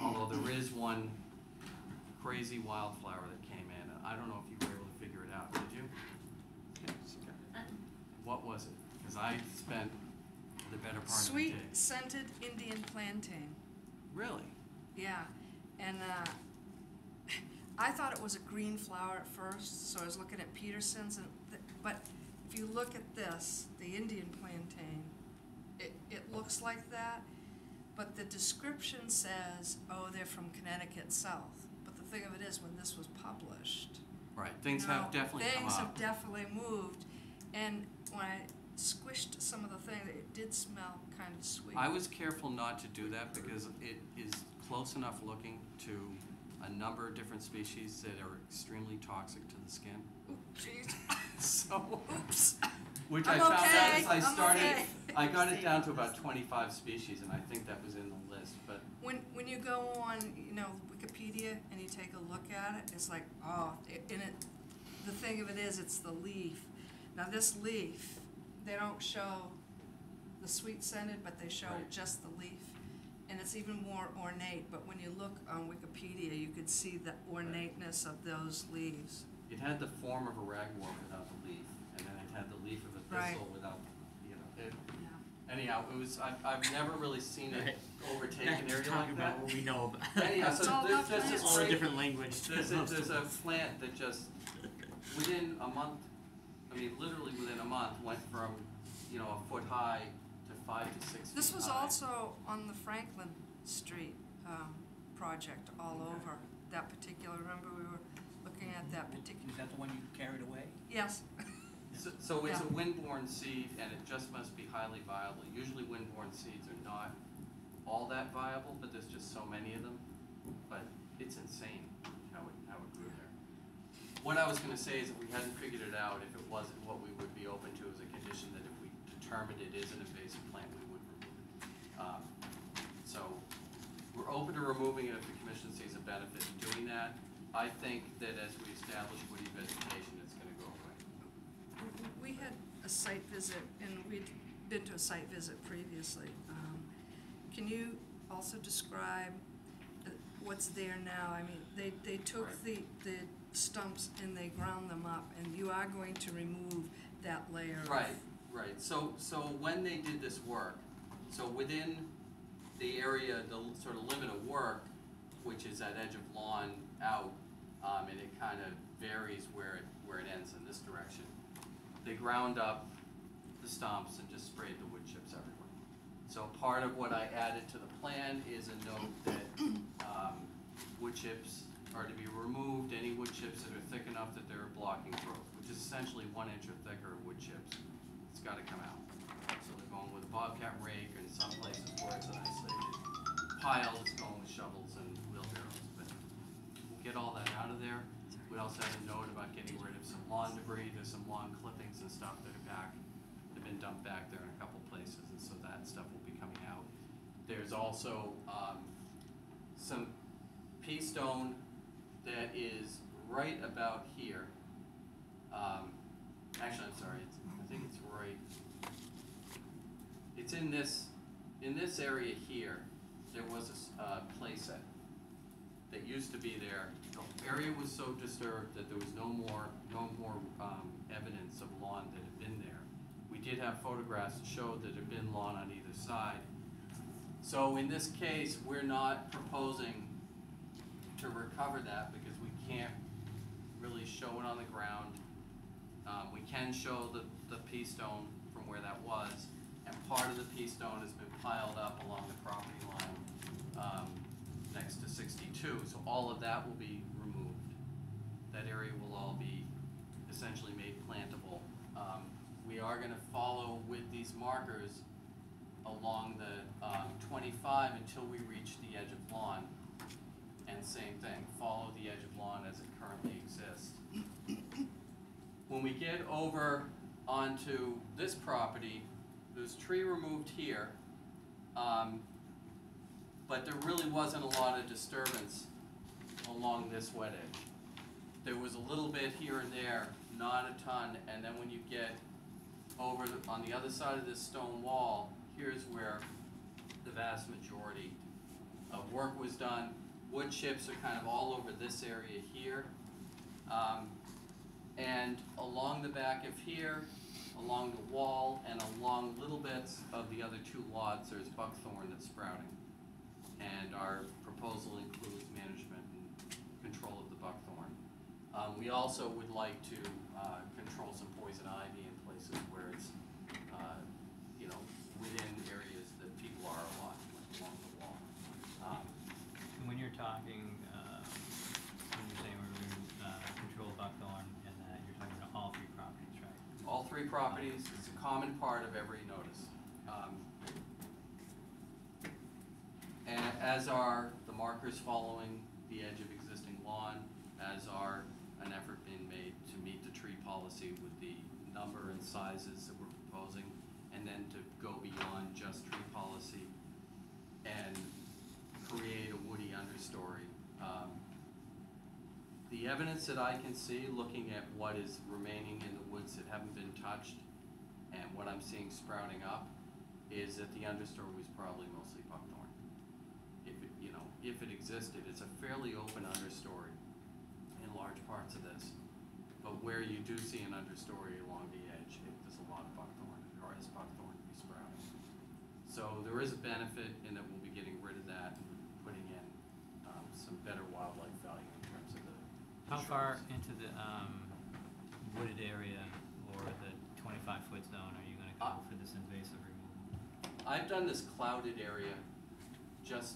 Although there is one crazy wildflower that came in, and I don't know if you were able to figure it out, did you? What was it? Cause I spent the better part of the day. Sweet scented Indian plantain. Really? Yeah, and uh, I thought it was a green flower at first, so I was looking at Peterson's, and th- but if you look at this, the Indian plantain, it, it looks like that, but the description says, oh, they're from Connecticut South. But the thing of it is, when this was published, Right, things you have know, definitely come Things have definitely moved, and when I squished some of the thing, it did smell kind of sweet. I was careful not to do that because it is close enough looking to a number of different species that are extremely toxic to the skin. Jeez. So, Oops. which I I'm found out as I started, okay. I got it down to about twenty-five species and I think that was in the list, but When, when you go on, you know, Wikipedia and you take a look at it, it's like, oh, it- and it, the thing of it is, it's the leaf. Now, this leaf, they don't show the sweet scented, but they show Right. just the leaf. And it's even more ornate, but when you look on Wikipedia, you could see the ornateness of those leaves. It had the form of a ragwort without the leaf, and then it had the leaf of a Right. thistle without, you know, it, Yeah. anyhow, it was, I've, I've never really seen it Right. overtake Back an area like about that. what we know about. Anyhow, It's so all there's, about there's this plants. All the great- different language. There's a, there's a plant that just, within a month, I mean, literally within a month, went from, you know, a foot high to five to six feet This was high. also on the Franklin Street um, project all Okay. over, that particular, remember we were looking at that particular, Is that the one you carried away? yes. So, so it's a Yeah. windborne seed and it just must be highly viable. Usually windborne seeds are not all that viable, but there's just so many of them. But it's insane how it, how it grew there. What I was gonna say is if we hadn't figured it out, if it wasn't what we would be open to as a condition, that if we determined it is an invasive plant, we would remove it. Um, So, we're open to removing it if the commission sees a benefit in doing that. I think that as we establish woody vegetation, it's gonna go away. We had a site visit, and we'd been to a site visit previously. Um, Can you also describe uh, what's there now? I mean, they, they took the, the stumps and they ground them up, and you are going to remove that layer of. Right, right, so, so when they did this work, so within the area, the sort of limit of work, which is that edge of lawn out, um, and it kind of varies where it, where it ends in this direction. They ground up the stumps and just sprayed the wood chips everywhere. So part of what I added to the plan is a note that, um, wood chips are to be removed, any wood chips that are thick enough that they're blocking growth, which is essentially one inch or thicker wood chips. It's gotta come out. So they're going with a bobcat rake and some places where it's an isolated pile, it's going with shovels and wheelbarrows, but we'll get all that out of there. We also have a note about getting rid of some lawn debris, there's some lawn clippings and stuff that are back, have been dumped back there in a couple places, and so that stuff will be coming out. There's also, um, some pea stone that is right about here. Um, actually, I'm sorry, I think it's right, it's in this, in this area here, there was a uh, playset that used to be there. The area was so disturbed that there was no more, no more, um, evidence of lawn that had been there. We did have photographs that showed that there'd been lawn on either side. So in this case, we're not proposing to recover that because we can't really show it on the ground. Um, we can show the, the pea stone from where that was, and part of the pea stone has been piled up along the property line, um, next to sixty-two, so all of that will be removed. That area will all be essentially made plantable. Um, we are gonna follow with these markers along the, um, twenty-five until we reach the edge of lawn. And same thing, follow the edge of lawn as it currently exists. When we get over onto this property, there's tree removed here. Um, but there really wasn't a lot of disturbance along this wet edge. There was a little bit here and there, not a ton, and then when you get over the, on the other side of this stone wall, here's where the vast majority of work was done. Wood chips are kind of all over this area here. Um, and along the back of here, along the wall, and along little bits of the other two lots, there's buckthorn that's sprouting. And our proposal includes management and control of the buckthorn. Um, we also would like to, uh, control some poison ivy in places where it's, uh, you know, within areas that people are a lot, like along the wall. Um, When you're talking, uh, when you're saying remove, uh, control buckthorn and that, you're talking about all three properties, right? all three properties, it's a common part of every notice. Um, And as are the markers following the edge of existing lawn, as are an effort being made to meet the tree policy with the number and sizes that we're proposing, and then to go beyond just tree policy and create a woody understory. Um, The evidence that I can see, looking at what is remaining in the woods that haven't been touched, and what I'm seeing sprouting up, is that the understory was probably mostly buckthorn. If it, you know, if it existed, it's a fairly open understory in large parts of this. But where you do see an understory along the edge, it, there's a lot of buckthorn, or is buckthorn to be sprouting. So there is a benefit in that we'll be getting rid of that and putting in, um, some better wildlife value in terms of the How far into the, um, wooded area or the twenty-five foot zone are you gonna Uh, go for this invasive removal? I've done this clouded area just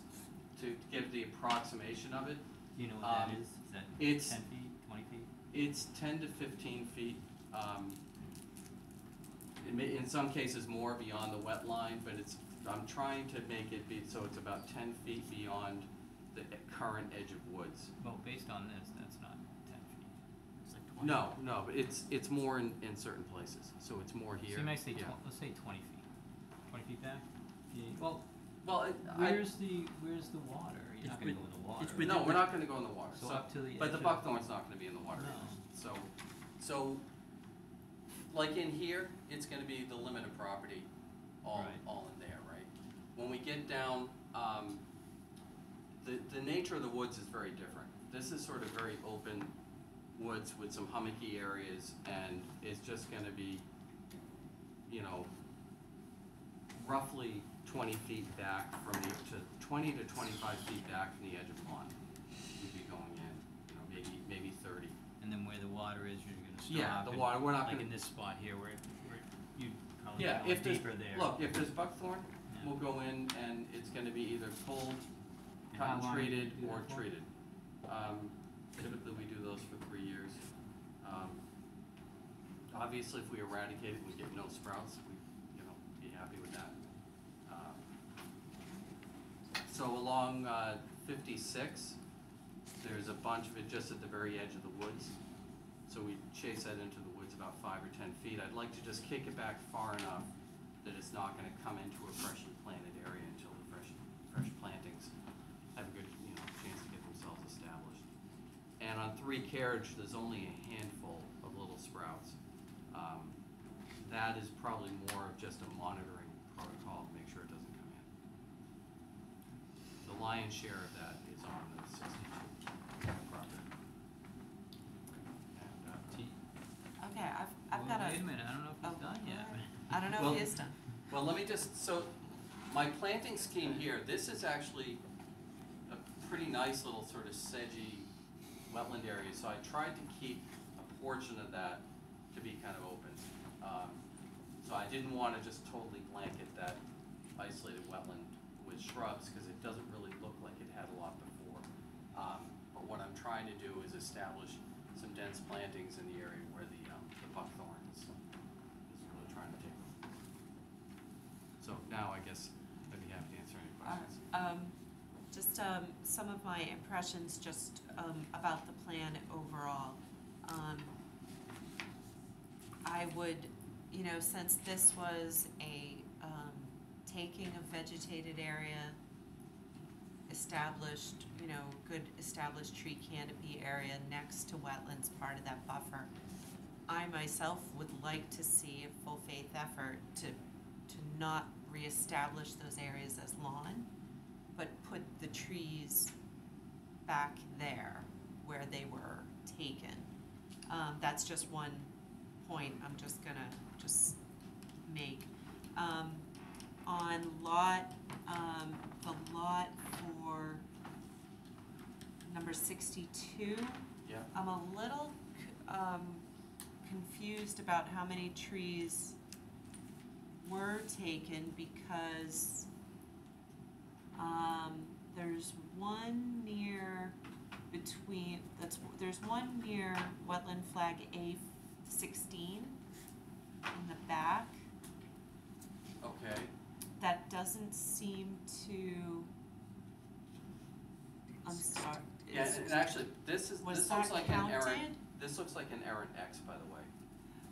to give the approximation of it. Do you know what that Um, is? Is that it's- ten feet, twenty feet? It's ten to fifteen feet, um, it may, in some cases more beyond the wet line, but it's, I'm trying to make it be, so it's about ten feet beyond the current edge of woods. Well, based on this, that's not ten feet. It's like twenty. No, no, but it's, it's more in, in certain places, so it's more here. So you might say yeah. tw- let's say twenty feet, twenty feet back? Yeah, well, Well, it, I, where's the, where's the water? You're not gonna go in the water. it's right? with no, we're not gonna go in the water, So so, up to the but the edge of- buckthorn's not gonna be in the water. No. So, so, like in here, it's gonna be the limit of property, all, Right. all in there, right? When we get down, um, the, the nature of the woods is very different. This is sort of very open woods with some hummocky areas, and it's just gonna be, you know, roughly twenty feet back from the, to twenty to twenty-five feet back from the edge of pond. We'd be going in, you know, maybe, maybe thirty. And then where the water is, you're gonna stop. Yeah, the and- water, we're not Like gonna, in this spot here where, where you probably yeah, if there's, there. look, if there's buckthorn, Yeah. we'll go in and it's gonna be either pulled, cut and long do you treated, or treated. Um, typically, we do those for three years. Um, obviously, if we eradicate it and we get no sprouts, we, you know, be happy with that. Um, So along, uh, fifty-six, there's a bunch of it just at the very edge of the woods. So we chase that into the woods about five or ten feet. I'd like to just kick it back far enough that it's not gonna come into a freshly planted area until the fresh, fresh plantings have a good, you know, chance to get themselves established. And on three carriage, there's only a handful of little sprouts. Um, that is probably more of just a monitoring protocol to make sure it doesn't come in. The lion's share of that is on the sixty-two property. And, uh, Gee, Okay, I've, I've well, got a. Wait a minute, I don't know if he's done yet. I don't know Well- if he is done. Well, let me just, so, my planting scheme here, this is actually a pretty nice little sort of sedgy wetland area, so I tried to keep a portion of that to be kind of open. Um, so I didn't wanna just totally blanket that isolated wetland with shrubs, cause it doesn't really look like it had a lot before. Um, but what I'm trying to do is establish some dense plantings in the area where the, um, the buckthorn is, is really trying to take root. So now I guess I'd be happy to answer any questions. Um, just, um, some of my impressions just, um, about the plan overall. Um, I would, you know, since this was a, um, taking of vegetated area, established, you know, good established tree canopy area next to wetlands, part of that buffer. I myself would like to see a full faith effort to, to not reestablish those areas as lawn, but put the trees back there where they were taken. Um, that's just one point I'm just gonna just make. Um, on lot, um, the lot for number sixty-two, Yeah, I'm a little, c- um, confused about how many trees were taken because, um, there's one near between, that's, there's one near wetland flag A sixteen in the back. Okay, that doesn't seem to, I'm sorry, yeah, and actually, this is, this looks like an errant, this looks like an errant X, by the way.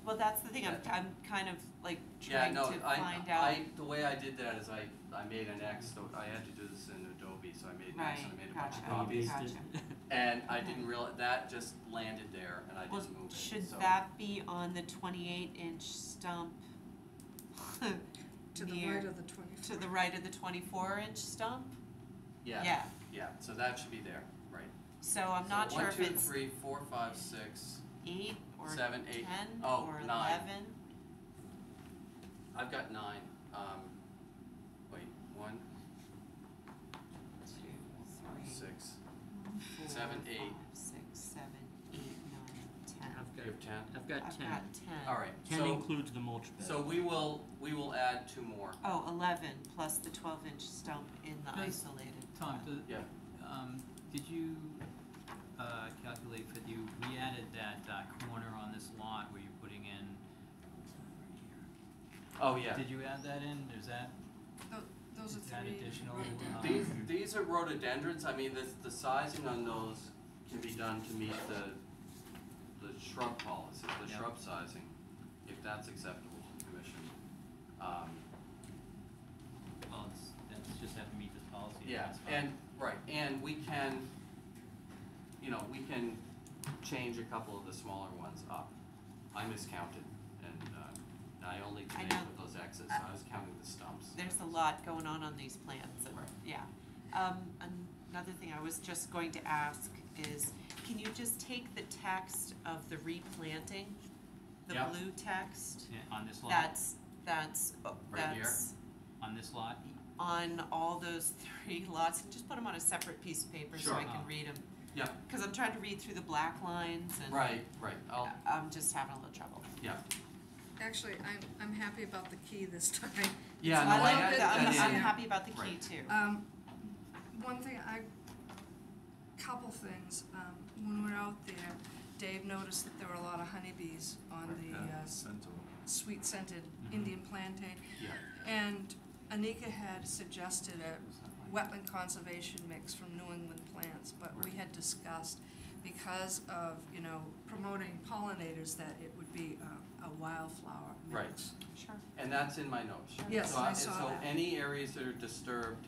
Well, that's the thing, I'm, I'm kind of like Yeah, trying no, to I, find out. I, the way I did that is I, I made an X, so I had to do this in Adobe, so I made an X Right, and I made a bunch of gotcha, copies. gotcha. And I didn't realize, that just landed there and I Well, didn't move it, should so- that be on the twenty-eight inch stump? To the near- right of the twenty-four. To the right of the twenty-four inch stump? Yeah, Yeah, yeah, so that should be there, right. so I'm So not sure if One, two, it's three, four, five, six, eight or ten seven, eight, or oh, eleven. nine. I've got nine, um, wait, one, Two, three, six, four, seven, eight. five, six, seven, eight, nine, ten. I've you got, have ten? I've got I've ten. got ten. Alright, Ten so, includes the mulch bed. so we will, we will add two more. Oh, eleven plus the twelve inch stump in the Does- isolated. Tom, plat. do, Yeah. um, did you, uh, calculate for you, we added that, uh, corner on this lot where you're putting in, Oh, yeah. did you add that in, is that, Tho- Those are is that three. additional? right. um, These, these are rhododendrons, I mean, the, the sizing on those can be done to meet the, the shrub policy, the Yeah. shrub sizing, if that's acceptable to the commission. Um, Well, it's, that's just have to meet this policy. yeah, that's fine. and, right, and we can, you know, we can change a couple of the smaller ones up. I miscounted, and, uh, I only I came know. with those X's, so I was counting the stumps. There's a lot going on on these plans and, Right. yeah. Um, another thing I was just going to ask is, can you just take the text of the replanting? The Yeah. blue text? Yeah, on this lot, That's, that's, uh, Right here? that's on this lot, on all those three lots, and just put them on a separate piece of paper so I Sure. can read them. Yeah, Cause I'm trying to read through the black lines and. right, right, I'll, I'm just having a little trouble. yeah, Actually, I'm, I'm happy about the key this time. yeah, It's no, a I little had bit that I'm, in. I'm happy about the key Right. too. Um, one thing, I, couple things, um, when we were out there, Dave noticed that there were a lot of honeybees on the, uh, s- sweet scented Mhm. Indian plantain. Yeah. And Anika had suggested a wetland conservation mix from New England plants, but we had discussed because of, you know, promoting pollinators, that it would be a, a wildflower Right. mix. Sure. And that's in my notes. Yes, So I saw So that. any areas that are disturbed,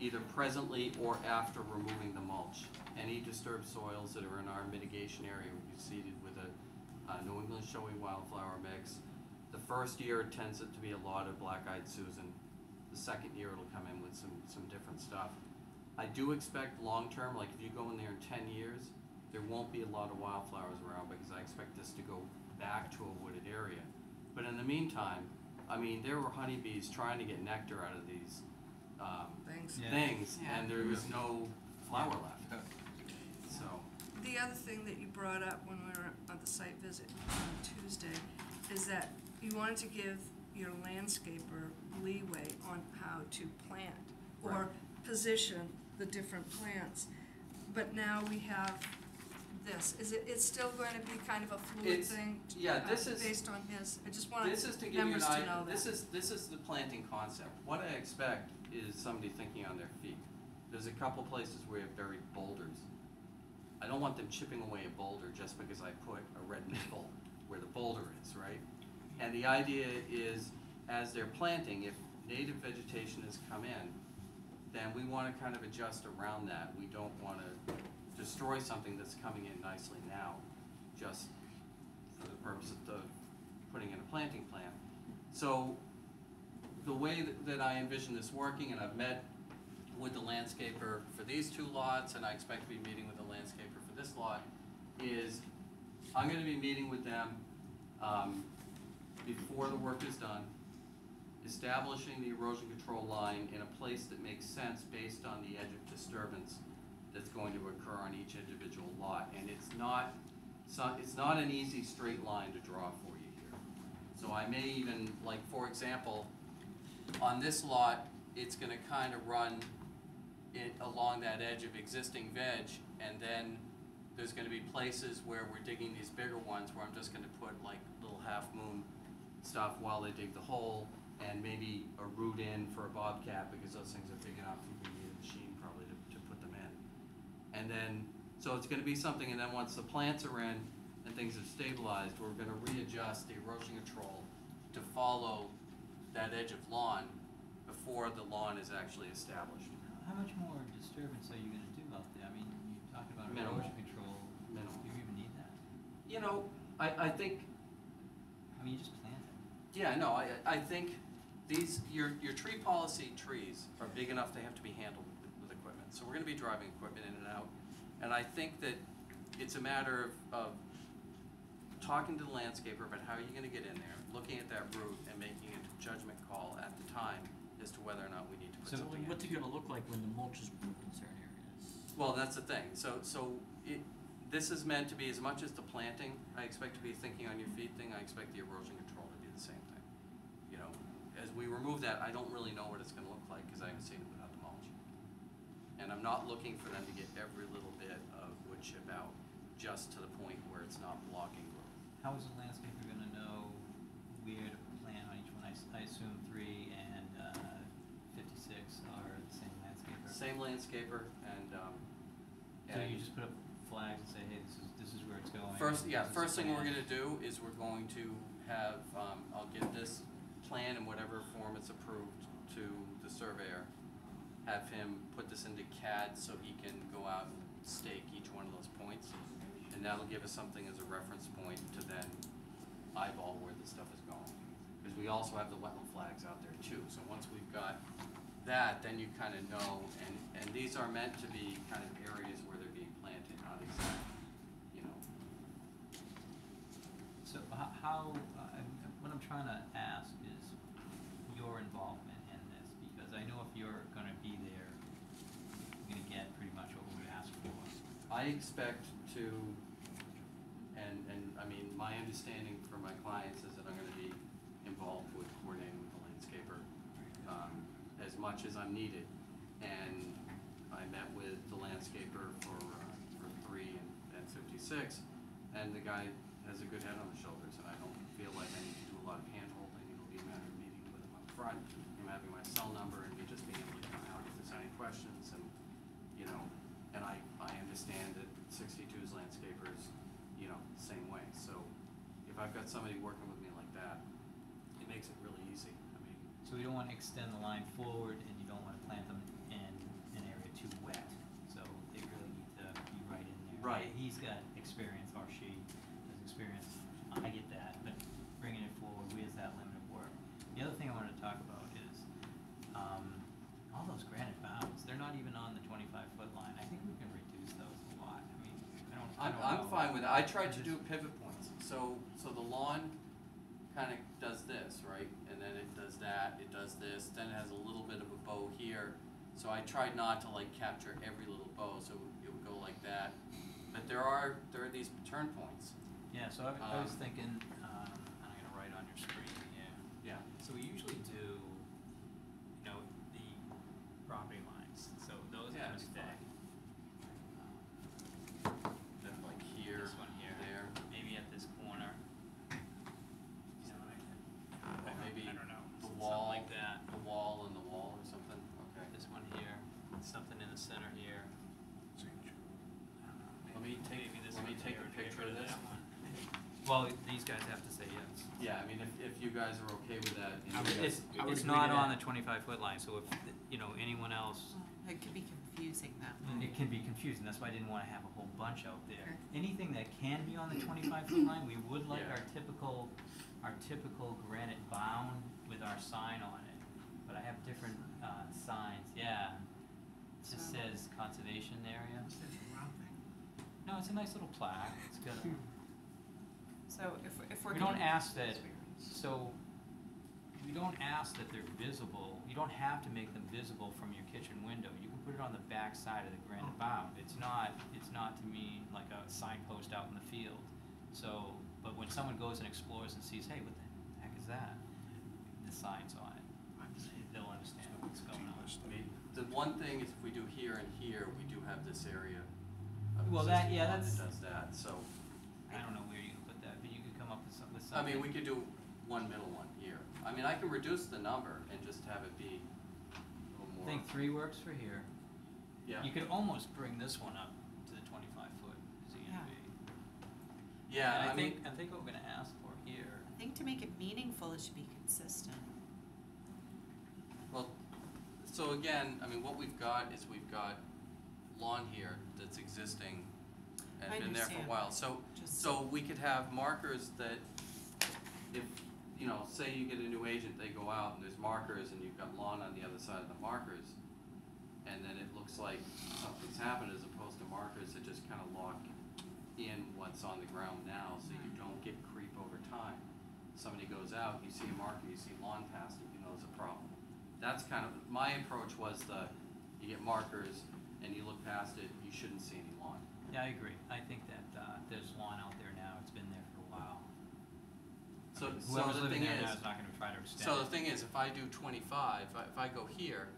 either presently or after removing the mulch, any disturbed soils that are in our mitigation area would be seeded with a, uh New England showy wildflower mix. The first year it tends it to be a lot of black-eyed Susan. The second year it'll come in with some, some different stuff. I do expect long-term, like if you go in there in ten years, there won't be a lot of wildflowers around because I expect this to go back to a wooded area. But in the meantime, I mean, there were honeybees trying to get nectar out of these, um, Thanks. Yeah. things, Yeah. and there was no flower left. So, The other thing that you brought up when we were on the site visit on Tuesday is that you wanted to give your landscaper leeway on how to plant or Right. position the different plants. But now we have this. Is it, it's still going to be kind of a fluid It's- thing? yeah, uh, this is- Based on his, I just want this is to give you an members to idea, know that. this is, this is the planting concept. What I expect is somebody thinking on their feet. There's a couple places where you have buried boulders. I don't want them chipping away a boulder just because I put a red nickel where the boulder is, right? And the idea is, as they're planting, if native vegetation has come in, then we wanna kind of adjust around that. We don't wanna destroy something that's coming in nicely now, just for the purpose of the, putting in a planting plan. So, the way that, that I envision this working, and I've met with the landscaper for these two lots, and I expect to be meeting with the landscaper for this lot, is I'm gonna be meeting with them, um, before the work is done, establishing the erosion control line in a place that makes sense based on the edge of disturbance that's going to occur on each individual lot, and it's not, so, it's not an easy straight line to draw for you here. So I may even, like, for example, on this lot, it's gonna kinda run it along that edge of existing veg, and then there's gonna be places where we're digging these bigger ones, where I'm just gonna put like little half moon stuff while they dig the hole, and maybe a root in for a bobcat, because those things are big enough, you can need a machine probably to, to put them in. And then, so it's gonna be something, and then once the plants are in, and things have stabilized, we're gonna readjust the erosion control to follow that edge of lawn before the lawn is actually established. How much more disturbance are you gonna do out there? I mean, you talked about Minimal. erosion control. Minimal. Do you even need that? You know, I, I think I mean, you just plant it. Yeah, no, I, I think these, your, your tree policy trees are big enough they have to be handled with, with equipment. So we're gonna be driving equipment in and out. And I think that it's a matter of, of talking to the landscaper about how you're gonna get in there, looking at that route and making a judgment call at the time as to whether or not we need to put So something in. what's it gonna look like when the mulch is removed in certain areas? Well, that's the thing, so, so it, this is meant to be as much as the planting, I expect to be thinking on your feet thing, I expect the erosion control to be the same thing. You know, as we remove that, I don't really know what it's gonna look like, cause I haven't seen it without the mulch. And I'm not looking for them to get every little bit of wood chip out, just to the point where it's not blocking growth. How is the landscaper gonna know where to plant on each one? I assume three and, uh, fifty-six are the same landscaper? Same landscaper, and, um, So and you just put up flags and say, hey, this is, this is where it's going? First, yeah, first thing we're gonna do is we're going to have, um, I'll get this plan in whatever form it's approved to the surveyor. Have him put this into CAD so he can go out and stake each one of those points. And that'll give us something as a reference point to then eyeball where the stuff is going. Cause we also have the wetland flags out there too, so once we've got that, then you kinda know, and, and these are meant to be kind of areas where they're being planted, not exact, you know, So how, uh, what I'm trying to ask involvement in this, because I know if you're gonna be there, you're gonna get pretty much what we ask for. I expect to, and, and, I mean, my understanding for my clients is that I'm gonna be involved with coordinating with the landscaper, um, as much as I'm needed. And I met with the landscaper for, uh, for three and, and fifty-six, and the guy has a good head on his shoulders, and I don't feel like I need to do a lot of handholding, it'll be a matter of meeting with him up front, him having my cell number, and me just being able to come out if there's any questions, and, you know, and I, I understand that 62's landscapers, you know, same way, so if I've got somebody working with me like that, it makes it really easy, I mean, So we don't wanna extend the line forward and you don't wanna plant them in an area too wet, so they really need to be right in there. Right. He's got experience, or she has experience, I get that, but bringing it forward, we where's that limit of work? The other thing I wanted to talk about is, um, all those granite bounds, they're not even on the twenty-five foot line, I think we can reduce those a lot, I mean, I don't, I I'm, don't I'm know. fine with it. I tried to do pivot points. So, so the lawn kind of does this, right? And then it does that, it does this, then it has a little bit of a bow here. So I tried not to like capture every little bow, so it would go like that. But there are, there are these turn points. Yeah, so I, I was Um, thinking, um, I'm gonna write on your screen here. Yeah. So we usually do, you know, the property lines, so those are Yeah, gonna stay. fine. Then like here, This one here. there, Maybe at this corner. You know, I can- or maybe I don't know, the something wall, like that. the wall and the wall or something. Okay. This one here, something in the center here. I don't know, Let me take, maybe this let me one take here a to get picture rid of this. that one. Well, these guys have to say yes. Yeah, I mean, if, if you guys are okay with that. you know, It's, I would it's agree not to on that. the twenty-five foot line, so if, you know, anyone else It could be confusing that And it can be confusing, that's why I didn't wanna have a whole bunch out there. Anything that can be on the twenty-five foot line, we would like Yeah. our typical, our typical granite bound with our sign on it. But I have different, uh, signs, yeah. It just So- says conservation area. No, it's a nice little plaque, it's got a, So if, if we're we don't gonna- ask that, so, we don't ask that they're visible, you don't have to make them visible from your kitchen window, you can put it on the back side of the granite bound, it's not, it's not to me like a signpost out in the field. So, but when someone goes and explores and sees, hey, what the heck is that? The sign's on it, they'll understand what's going on. I mean, the one thing is if we do here and here, we do have this area of Well, that- existing yeah, lawn that's- that does that, so, I don't know where you can put that, but you could come up with some, with I mean, we could do one middle one here. I mean, I can reduce the number and just have it be a little I more. think three works for here. Yeah, You could almost bring this one up to the twenty-five foot Yeah. ZNB. Yeah, And I mean, think, I think what we're gonna ask for here, I think to make it meaningful, it should be consistent. well, so again, I mean, what we've got is we've got lawn here that's existing and I been there for a understand. while. So, Just- so we could have markers that if, you know, say you get a new agent, they go out and there's markers and you've got lawn on the other side of the markers. And then it looks like something's happened as opposed to markers that just kind of lock in what's on the ground now, so you don't get creep over time. Somebody goes out, you see a marker, you see lawn past it, you know there's a problem. That's kind of, my approach was the, you get markers and you look past it, you shouldn't see any lawn. yeah, I agree, I think that, uh, there's lawn out there now, it's been there for a while. So, so Whoever's the living thing there is, now is not gonna try to extend so the it. thing is, if I do twenty-five, if I- if I go here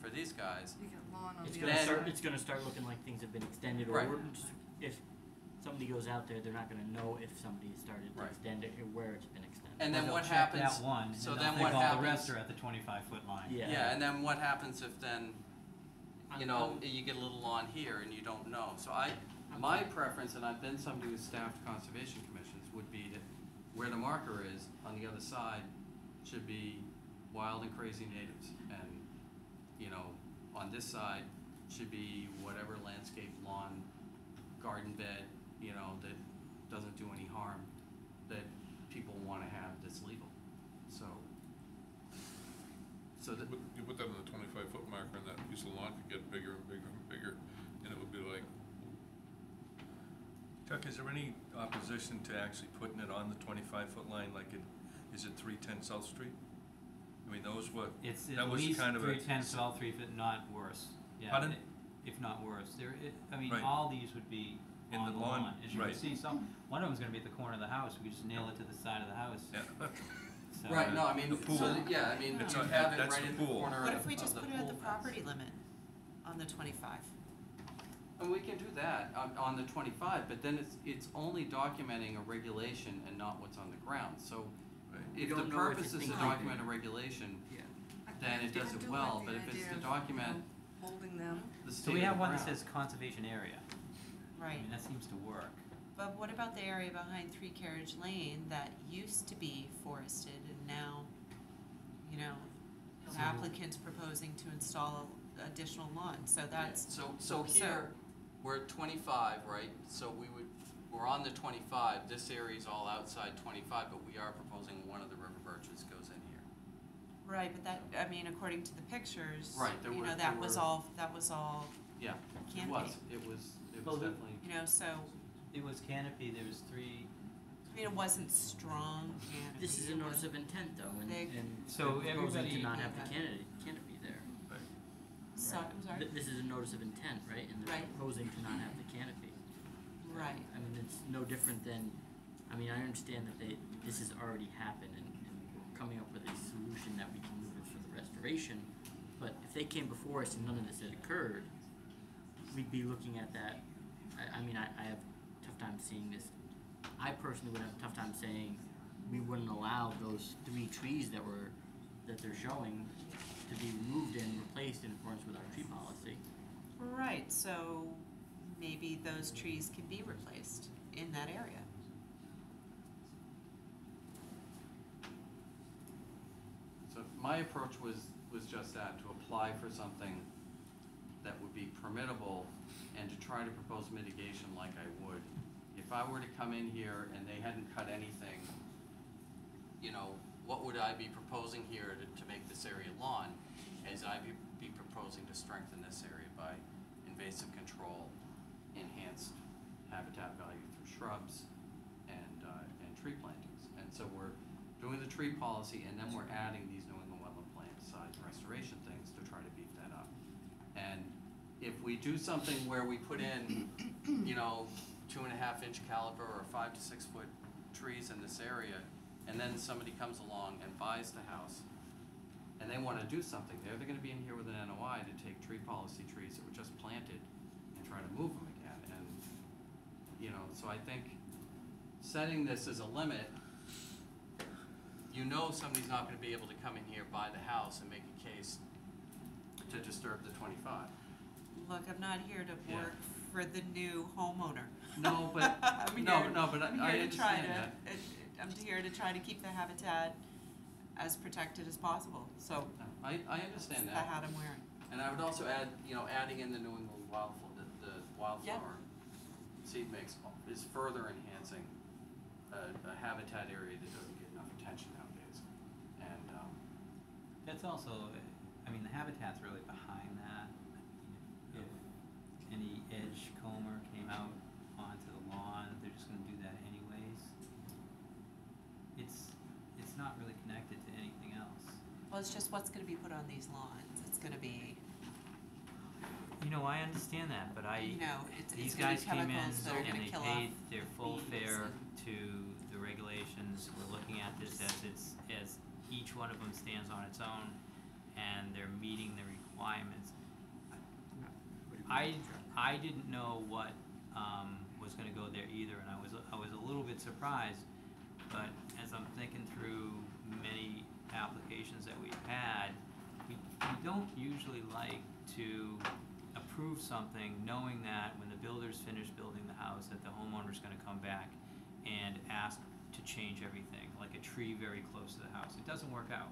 for these guys, You get lawn on It's the gonna Then- start, it's gonna start looking like things have been extended, or Right. we're just- if somebody goes out there, they're not gonna know if somebody has started to Right. extend it or where it's been extended. and Well, then they'll what check happens? that one, and so they'll then think what all the happens- rest are at the twenty-five foot line. Yeah. Yeah, and then what happens if then, you I'm- know, I'm- you get a little lawn here and you don't know? So I, I'm my fine. preference, and I've been somebody who's staffed conservation commissions, would be that where the marker is, on the other side, should be wild and crazy natives. And, you know, on this side should be whatever landscape lawn, garden bed, you know, that doesn't do any harm, that people wanna have that's legal, so. So that, Put- You put that on the twenty-five foot marker and that piece of lawn could get bigger and bigger and bigger, and it would be like, Chuck, is there any opposition to actually putting it on the twenty-five foot line, like it, is it three ten South Street? I mean, those were, It's That at was least kind of a- three ten, twelve, three foot, not worse, yeah. Pardon? i- If not worse, there, it, I mean, Right. all these would be In on the the lawn, lawn, as you can right. see, some, one of them's gonna be at the corner of the house, we just nail it to the side of the house, yeah, so. Right, no, I mean, The pool. so, that- yeah, I mean, It's you on- have it that's right the in the pool. corner of, What of if we just put it at the pool property limit on the twenty-five? And we can do that on, on the twenty-five, but then it's, it's only documenting a regulation and not what's on the ground, so right. if don't the know if purpose it's is to being document a regulation, Yeah. then it does it well, but if it's idea to document Holding them. the state So we of have the one that ground. says conservation area, I Right, mean, that seems to work. but what about the area behind Three Carriage Lane that used to be forested and now, you know, So- applicants proposing to install additional lawn, so that's, So, so so- here, we're at twenty-five, right, so we would, we're on the twenty-five, this area's all outside twenty-five, but we are proposing one of the river birches goes in here. right, but that, I mean, according to the pictures, Right, there you were- know, there that was were- all, that was all Yeah, it canopy. was, it was, it Well, was the- definitely. You know, so, It was canopy, there was three, I mean, it wasn't strong canopy. This is a it notice of intent though, and, and So they're proposing everybody- to not have the canopy, canopy there. So, I'm sorry, Th- This is a notice of intent, right, and they're Right. proposing to not have the canopy. right, I mean, it's no different than, I mean, I understand that they, this has already happened and, and we're coming up with a solution that we can move it for the restoration. But if they came before us and none of this had occurred, we'd be looking at that, I, I mean, I, I have a tough time seeing this. I personally would have a tough time saying we wouldn't allow those three trees that were, that they're showing to be removed and replaced in accordance with our tree policy. right, so maybe those trees can be replaced in that area. So my approach was, was just that, to apply for something that would be permittable and to try to propose mitigation like I would. If I were to come in here and they hadn't cut anything, you know, what would I be proposing here to, to make this area lawn? Is I be, be proposing to strengthen this area by invasive control, enhanced habitat value through shrubs and, uh, and tree plantings. And so we're doing the tree policy and then we're adding these New England wetland plan size restoration things to try to beef that up. And if we do something where we put in, you know, two and a half inch caliber or five to six foot trees in this area, and then somebody comes along and buys the house, and they wanna do something there, they're gonna be in here with an NOI to take tree policy trees that were just planted and try to move them again, and, you know, so I think setting this as a limit, you know somebody's not gonna be able to come in here, buy the house, and make a case to disturb the twenty-five. Look, I'm not here to Yeah. work for the new homeowner. No, but, I'm no, here- no, but I I'm I here to try understand to- that. It- I'm here to try to keep the habitat as protected as possible, so I, I that's understand the that. hat I'm wearing. And I would also add, you know, adding in the New England wildflower, the, the wildflower seed mix is further enhancing a, a habitat area that doesn't get enough attention nowadays. And, um, That's also, I mean, the habitat's really behind that. If any edge comber came out onto the lawn, they're just gonna do that anyways. It's, it's not really connected to anything else. Well, it's just what's gonna be put on these lawns, it's gonna be, You know, I understand that, but I, you know, it's, these it's gonna be guys came in chemicals that are and gonna they kill off paid their full fare to the regulations. We're looking at this as it's, as each one of them stands on its own and they're meeting the requirements. I, I didn't know what, um, was gonna go there either, and I was, I was a little bit surprised. But as I'm thinking through many applications that we've had, we, we don't usually like to approve something knowing that when the builder's finished building the house, that the homeowner's gonna come back and ask to change everything, like a tree very close to the house. It doesn't work out.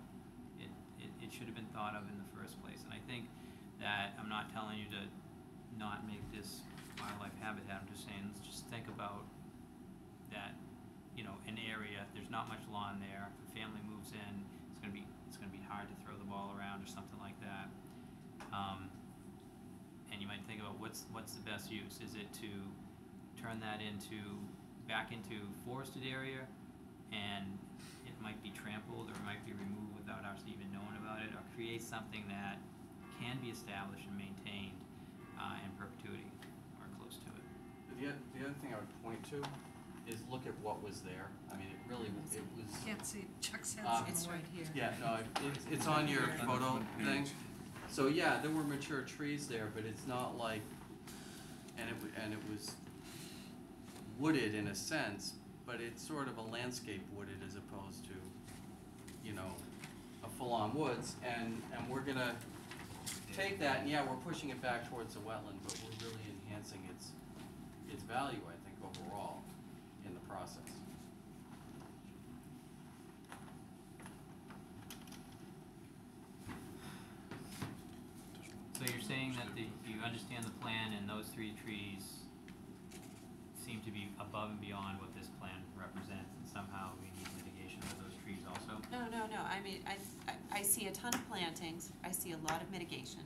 It, it, it should have been thought of in the first place, and I think that, I'm not telling you to not make this wildlife habitat, I'm just saying, just think about that, you know, an area, there's not much lawn there, a family moves in, it's gonna be, it's gonna be hard to throw the ball around or something like that. Um, and you might think about what's, what's the best use, is it to turn that into, back into forested area, and it might be trampled, or it might be removed without us even knowing about it, or create something that can be established and maintained, uh, in perpetuity, or close to it. the, the other thing I would point to is look at what was there. I mean, it really, see Chuck's head's Um, It's the right here. Yeah, no, it- it's, it's on your photo thing. So, yeah, there were mature trees there, but it's not like, and it, wa- and it was wooded in a sense, but it's sort of a landscape wooded as opposed to, you know, a full-on woods, and, and we're gonna take that, and yeah, we're pushing it back towards the wetland, but we're really enhancing its, its value, I think, overall in the process. So you're saying that the, you understand the plan and those three trees seem to be above and beyond what this plan represents, and somehow we need mitigation for those trees also? No, no, no, I mean, I, I, I see a ton of plantings, I see a lot of mitigation,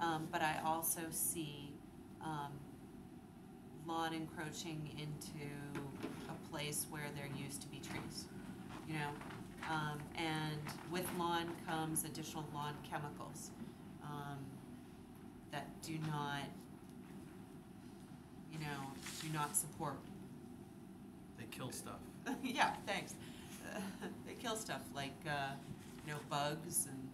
um, but I also see, um, lawn encroaching into a place where there used to be trees, you know? Um, and with lawn comes additional lawn chemicals, um, that do not, you know, do not support They kill stuff. yeah, thanks. They kill stuff like, uh, you know, bugs and,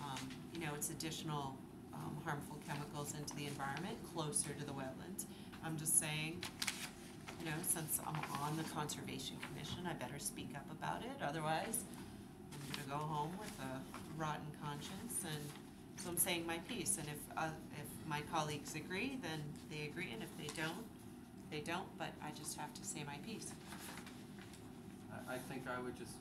um, you know, it's additional, um, harmful chemicals into the environment closer to the wetlands. I'm just saying, you know, since I'm on the Conservation Commission, I better speak up about it, otherwise I'm gonna go home with a rotten conscience and, so I'm saying my piece, and if, uh, if my colleagues agree, then they agree, and if they don't, they don't, but I just have to say my piece. I, think I would just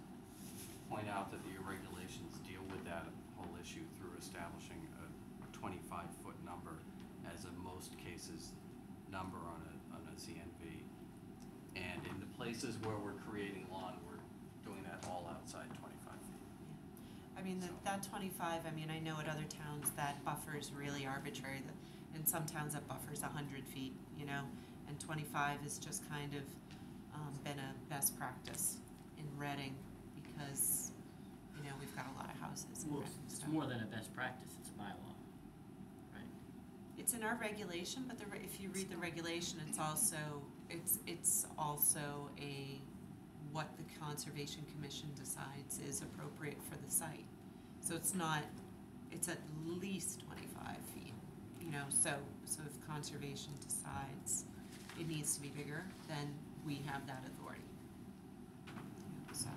point out that the regulations deal with that whole issue through establishing a twenty-five foot number as a most cases number on a, on a ZNV. And in the places where we're creating lawn, we're doing that all outside. I mean, that, that twenty-five, I mean, I know at other towns that buffer is really arbitrary, that, in some towns that buffer's a hundred feet, you know? And twenty-five has just kind of, um, been a best practice in Reading, because, you know, we've got a lot of houses in Well, Reading, it's so. more than a best practice, it's a bylaw, right? It's in our regulation, but the, re- if you read the regulation, it's also, it's, it's also a, what the Conservation Commission decides is appropriate for the site. So it's not, it's at least twenty-five feet, you know, so, so if Conservation decides it needs to be bigger, then we have that authority. Yeah, So,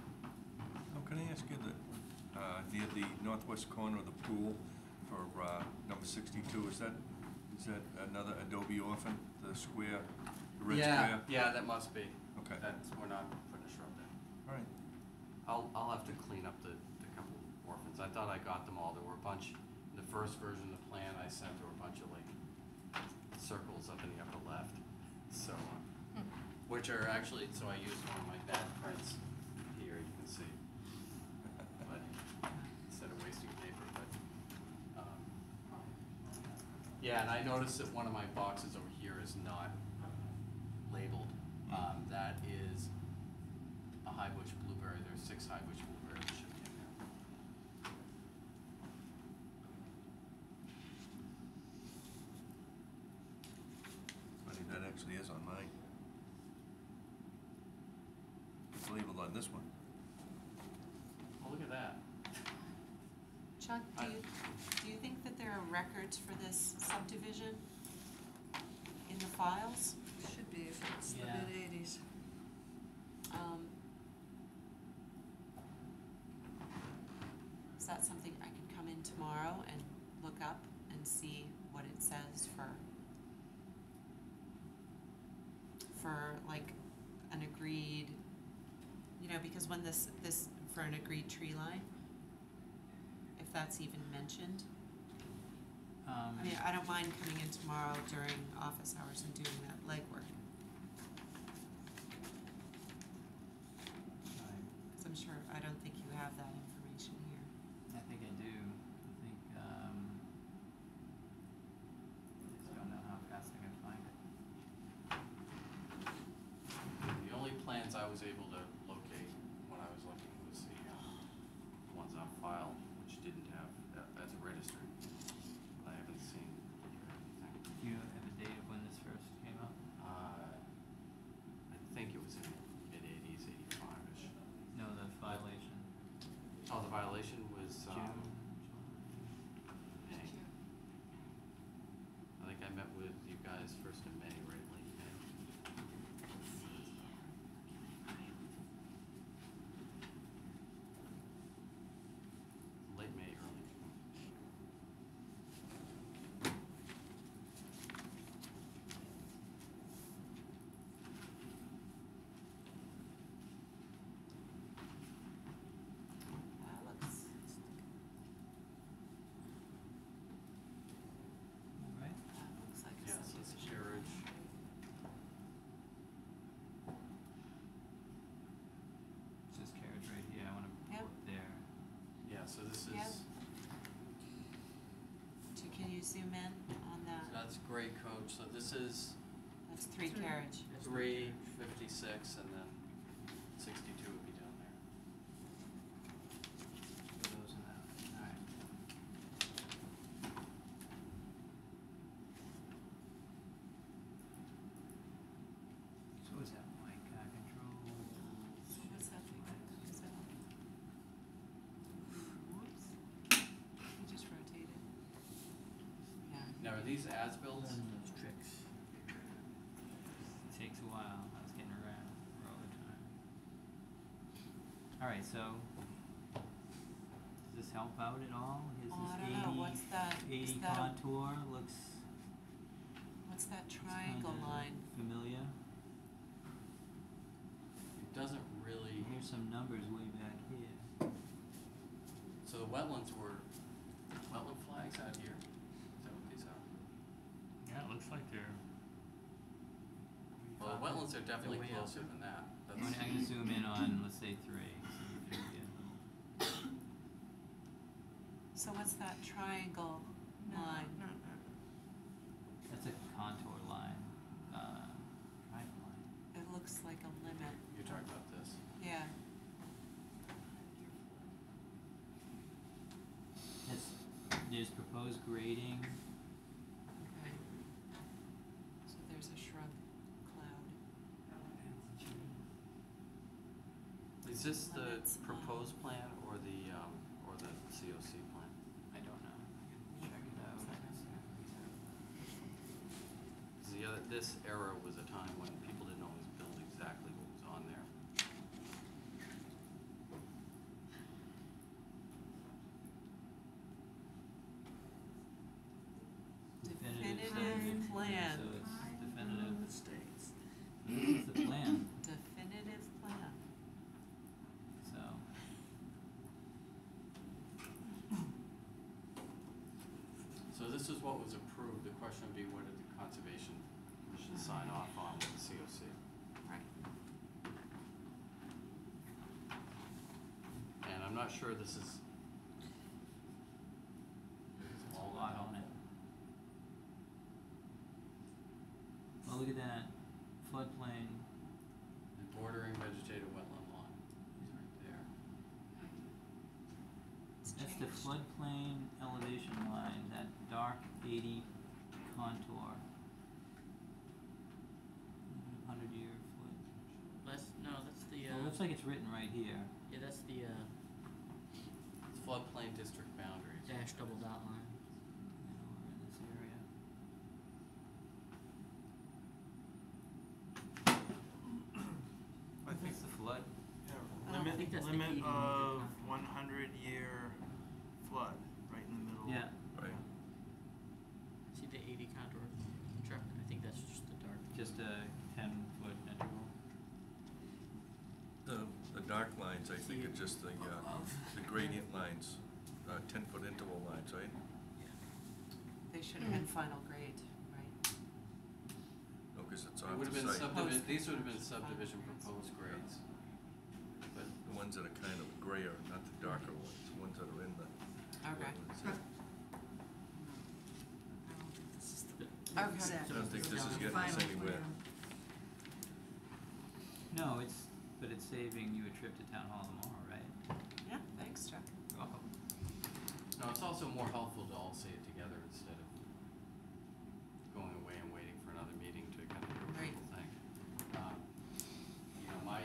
Now, can I ask you that, uh, near the northwest corner of the pool for, uh, number sixty-two, is that Is that another Adobe orphan, the square, the red Yeah, square? yeah, that must be. Okay, That's, we're not putting a shrub there. All right. I'll, I'll have to clean up the, the couple orphans. I thought I got them all. There were a bunch, in the first version of the plan I sent, there were a bunch of like circles up in the upper left. So, uh, which are actually, so I used one of my bad prints here, you can see. But, instead of wasting paper, but, um, yeah, and I noticed that one of my boxes over here is not labeled. Um, that is a high bush blueberry, there's six high bush blueberries should be in there. Funny, that actually is on mine. It's labeled on this one. Oh, look at that. Chuck, do I- you, do you think that there are records for this subdivision in the files? Should be if it's the Yeah. mid-eighties. Um, Is that something I can come in tomorrow and look up and see what it says for, for like an agreed, when this, this, for agreed tree line, if that's even mentioned, Um, I mean, I don't mind coming in tomorrow during office hours and doing that legwork, I- cause I'm sure, I don't think you have that information here. I think I do. I think, um, I just don't know how fast I can find it. The only plans I was able to locate when I was looking was the, uh, ones on file, which didn't have, uh, as a registry. I haven't seen anything. Do you have a date of when this first came up? Uh, I think it was in mid-eighties, eighty-five-ish. No, the violation. Oh, the violation was, um, June. May. I think I met with you guys first in May, right, late May. Late May, early June. That looks, Right? that looks like a Yeah, so it's subdivision. carriage. It's just carriage right here. I wanna Yep. put there. Yeah, so this Yep. is, So can you zoom in on so that? that's gray coach, so this is That's three carriage. three fifty-six and then sixty-two would be down there. Put those in that. Alright. So is that like, uh, control? What's that thing? Is that? Whoops. He just rotated. Yeah. Now, are these as-builts? those tricks. Takes a while, I was getting around all the time. Alright, so, does this help out at all? Is Oh, I this don't know, what's that, is eighty that, a- contour, looks what's that looks triangle kinda line? Familiar, It doesn't really, here's some numbers way back here. so the wetlands were, wetland flags out here? Is that what these are? Yeah, it looks like they're. Well, the wetlands are definitely way up. closer than that. I'm gonna, I'm gonna zoom in on, let's say three, so you can get a little. So what's that triangle line? No, no. That's a contour line, uh, triangle line. It looks like a limit, You're talking about this. yeah. It's, there's proposed grading, Okay. So there's a shrub cloud. Is this the Limits on- proposed plan or the, um, or the COC plan? I don't know, I can check it out. the other, this era was a time when people didn't always build exactly what was on there. Definitive Definitive plan. So it's definitive, States. it's the plan, Definitive plan. so. So this is what was approved, the question would be, what did the Conservation Commission sign off on with the COC? Right. And I'm not sure this is. There's a whole lot on it. Well, look at that, floodplain, The bordering vegetated wetland line is right there. that's the floodplain elevation line, that dark eighty contour. Hundred year flood, That's, no, that's the, well, it uh, looks like it's written right here, yeah, that's the, uh, It's floodplain district boundaries. dash double dot line. you know, in this area. I think, That's the flood, yeah, I don't limit, think that's the limit 80 meter of contour. one hundred year flood, right in the middle. yeah, Right. See the eighty contour chart? I think that's just the dark. just a ten foot interval. The, the dark lines, I think are just the, uh, the gradient lines, uh, ten foot interval lines, right? They should have been final grade, right? No, cause it's It off would have the been site. subdivision, these would have been subdivision proposed grades. But The ones that are kind of grayer, not the darker ones, the ones that are in the. Okay. wetlands. Okay. I don't think this is getting us anywhere. No, it's, but it's saving you a trip to town hall tomorrow, right? Yeah, thanks, Chuck. You're welcome. No, it's also more helpful to all see it together instead of going away and waiting for another meeting to kind of hear what Right. people think. Um, You know, my,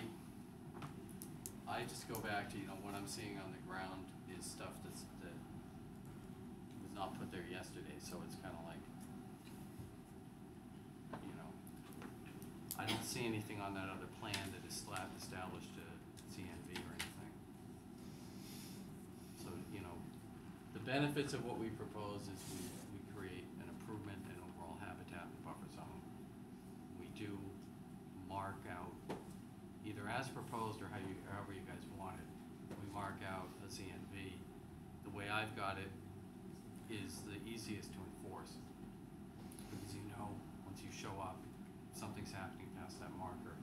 I just go back to, you know, what I'm seeing on the ground is stuff that's, that was not put there yesterday, so it's kind of like, you know, I don't see anything on that other plan that is slab established to ZNV or anything. So, you know, the benefits of what we propose is we, we create an improvement in overall habitat and buffer zone. We do mark out, either as proposed or how you, however you guys want it, we mark out a ZNV. The way I've got it is the easiest to enforce. Because you know, once you show up, something's happening past that marker.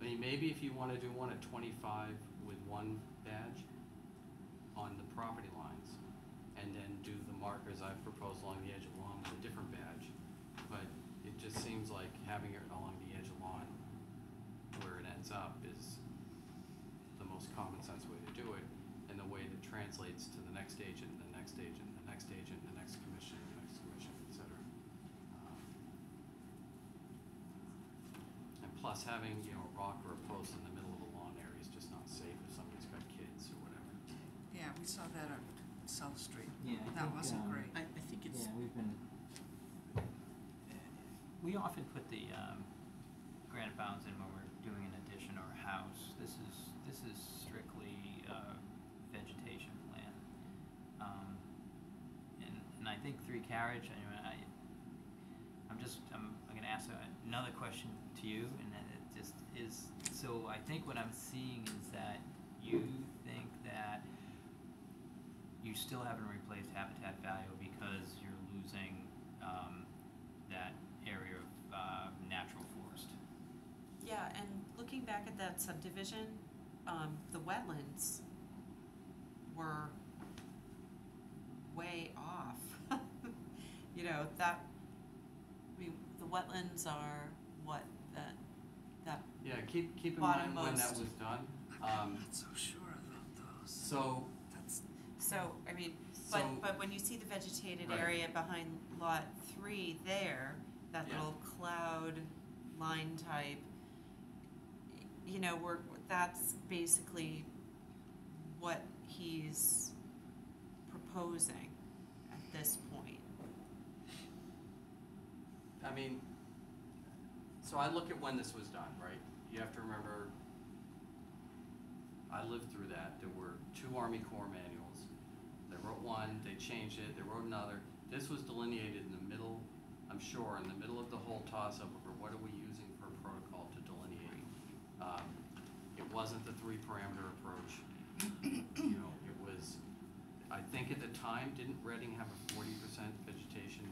I mean, maybe if you wanna do one at twenty-five with one badge on the property lines, and then do the markers I've proposed along the edge of lawn with a different badge. But it just seems like having it along the edge of lawn where it ends up is the most common sense way to do it, and the way that translates to the next agent, the next agent, the next agent, the next commission, the next commission, et cetera. Um, And plus, having, you know, a rock or a post in the middle of a lawn area is just not safe if somebody's got kids or whatever. Yeah, we saw that on South Street. Yeah, I That think, wasn't um, great. I, I think it's, Yeah, we've been, we often put the, um, granite bounds in when we're doing an addition or a house. This is, this is strictly, uh, vegetation plan. Um, and, and I think three carriage, I mean, I, I'm just, I'm, I'm gonna ask another question to you, and then it just is, so I think what I'm seeing is that you think that you still haven't replaced habitat value because you're losing, um, that area of, uh, natural forest. Yeah, and looking back at that subdivision, um, the wetlands were way off. You know, that, I mean, the wetlands are what, that, that, Yeah, keep, keep in mind when that Bottommost. was done. Um, I'm not so sure about those. so, That's, so, I mean, but, So- but when you see the vegetated Right. area behind lot three there, that Yeah. little cloud line type, y- you know, we're, that's basically what he's proposing at this point. I mean, so I look at when this was done, right? You have to remember, I lived through that. There were two Army Corps manuals. Wrote one, they changed it, they wrote another. This was delineated in the middle I'm sure, in the middle of the whole toss-up over what are we using for a protocol to delineate. Um, It wasn't the three parameter approach. You know, it was, I think at the time, didn't Reading have a forty percent vegetation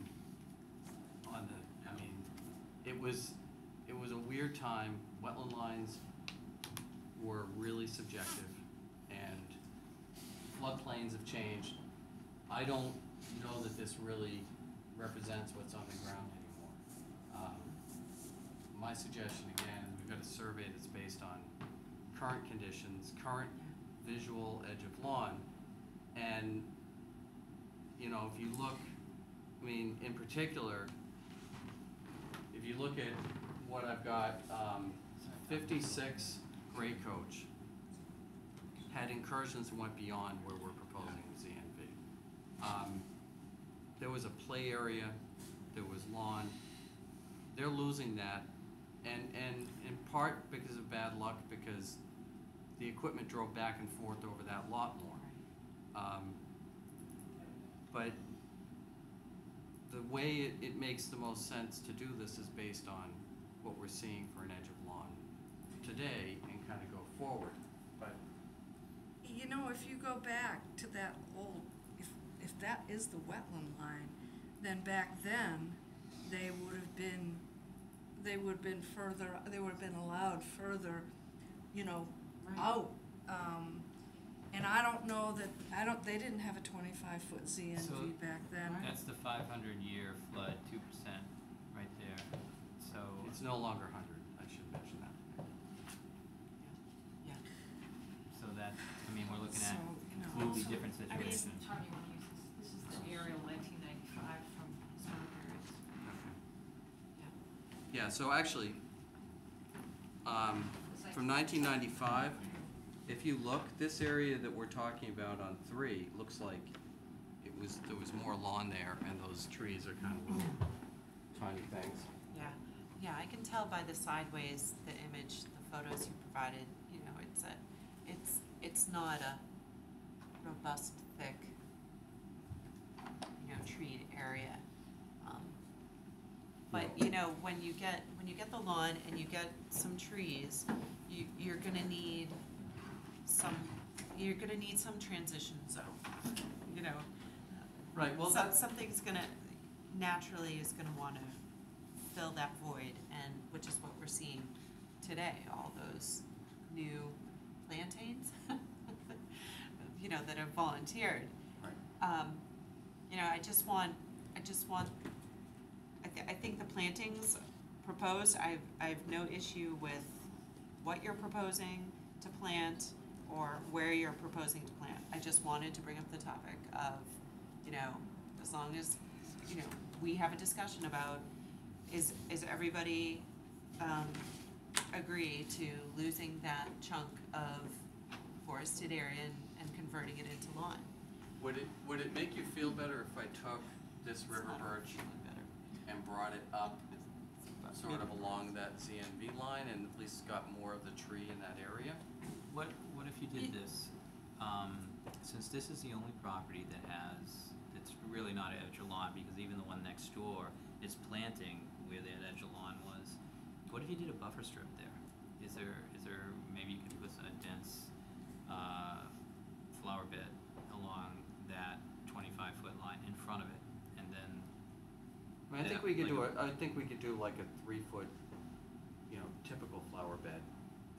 on the, I mean, it was, it was a weird time. Wetland lines were really subjective and floodplains have changed. I don't know that this really represents what's on the ground anymore. Um, My suggestion again, we've got a survey that's based on current conditions, current visual edge of lawn. And, you know, if you look, I mean, in particular, if you look at what I've got, um, fifty-six Gray Coach had incursions that went beyond where we're. Um, there was a play area, there was lawn, they're losing that, and, and in part because of bad luck, because the equipment drove back and forth over that lot more. Um, But the way it, it makes the most sense to do this is based on what we're seeing for an edge of lawn today and kind of go forward. But You know, if you go back to that old, if, if that is the wetland line, then back then, they would have been, they would have been further, they would have been allowed further, you know, out. Um, and I don't know that, I don't, they didn't have a twenty-five foot So- ZNV back then. That's the five hundred year flood, two percent, right there, so. it's no longer hundred, I should mention that. Yeah. So that, I mean, we're looking So, at you know, completely also- different I mean, situations. Tom, you wanna use this, this is the aerial nineteen ninety-five from historic areas. Yeah, so actually, um, from nineteen ninety-five, if you look, this area that we're talking about on three, looks like it was, there was more lawn there, and those trees are kind of little tiny things. Yeah, yeah, I can tell by the sideways, the image, the photos you provided, you know, it's a, it's, it's not a robust, thick, you know, treed area. But, you know, when you get, when you get the lawn and you get some trees, you, you're gonna need some, you're gonna need some transition zone, you know? Right, well, So that, something's gonna, naturally is gonna wanna fill that void, and, which is what we're seeing today, all those new plantains, you know, that have volunteered. Right. Um, you know, I just want, I just want, I thi- I think the plantings proposed, I've, I've no issue with what you're proposing to plant or where you're proposing to plant. I just wanted to bring up the topic of, you know, as long as, you know, we have a discussion about, is, is everybody, um, agree to losing that chunk of forested area and, and converting it into lawn? would it, would it make you feel better if I took this river birch. And brought it up sort of along that ZNV line and at least got more of the tree in that area? What, what if you did this, um, since this is the only property that has, it's really not edge of lawn, because even the one next door is planting where that edge of lawn was. What if you did a buffer strip there? Is there, is there, maybe you could put a dense, uh, flower bed along that twenty-five foot line in front of it, and then, I think Yeah, we could do like a, I think we could do like a three-foot, you know, typical flower bed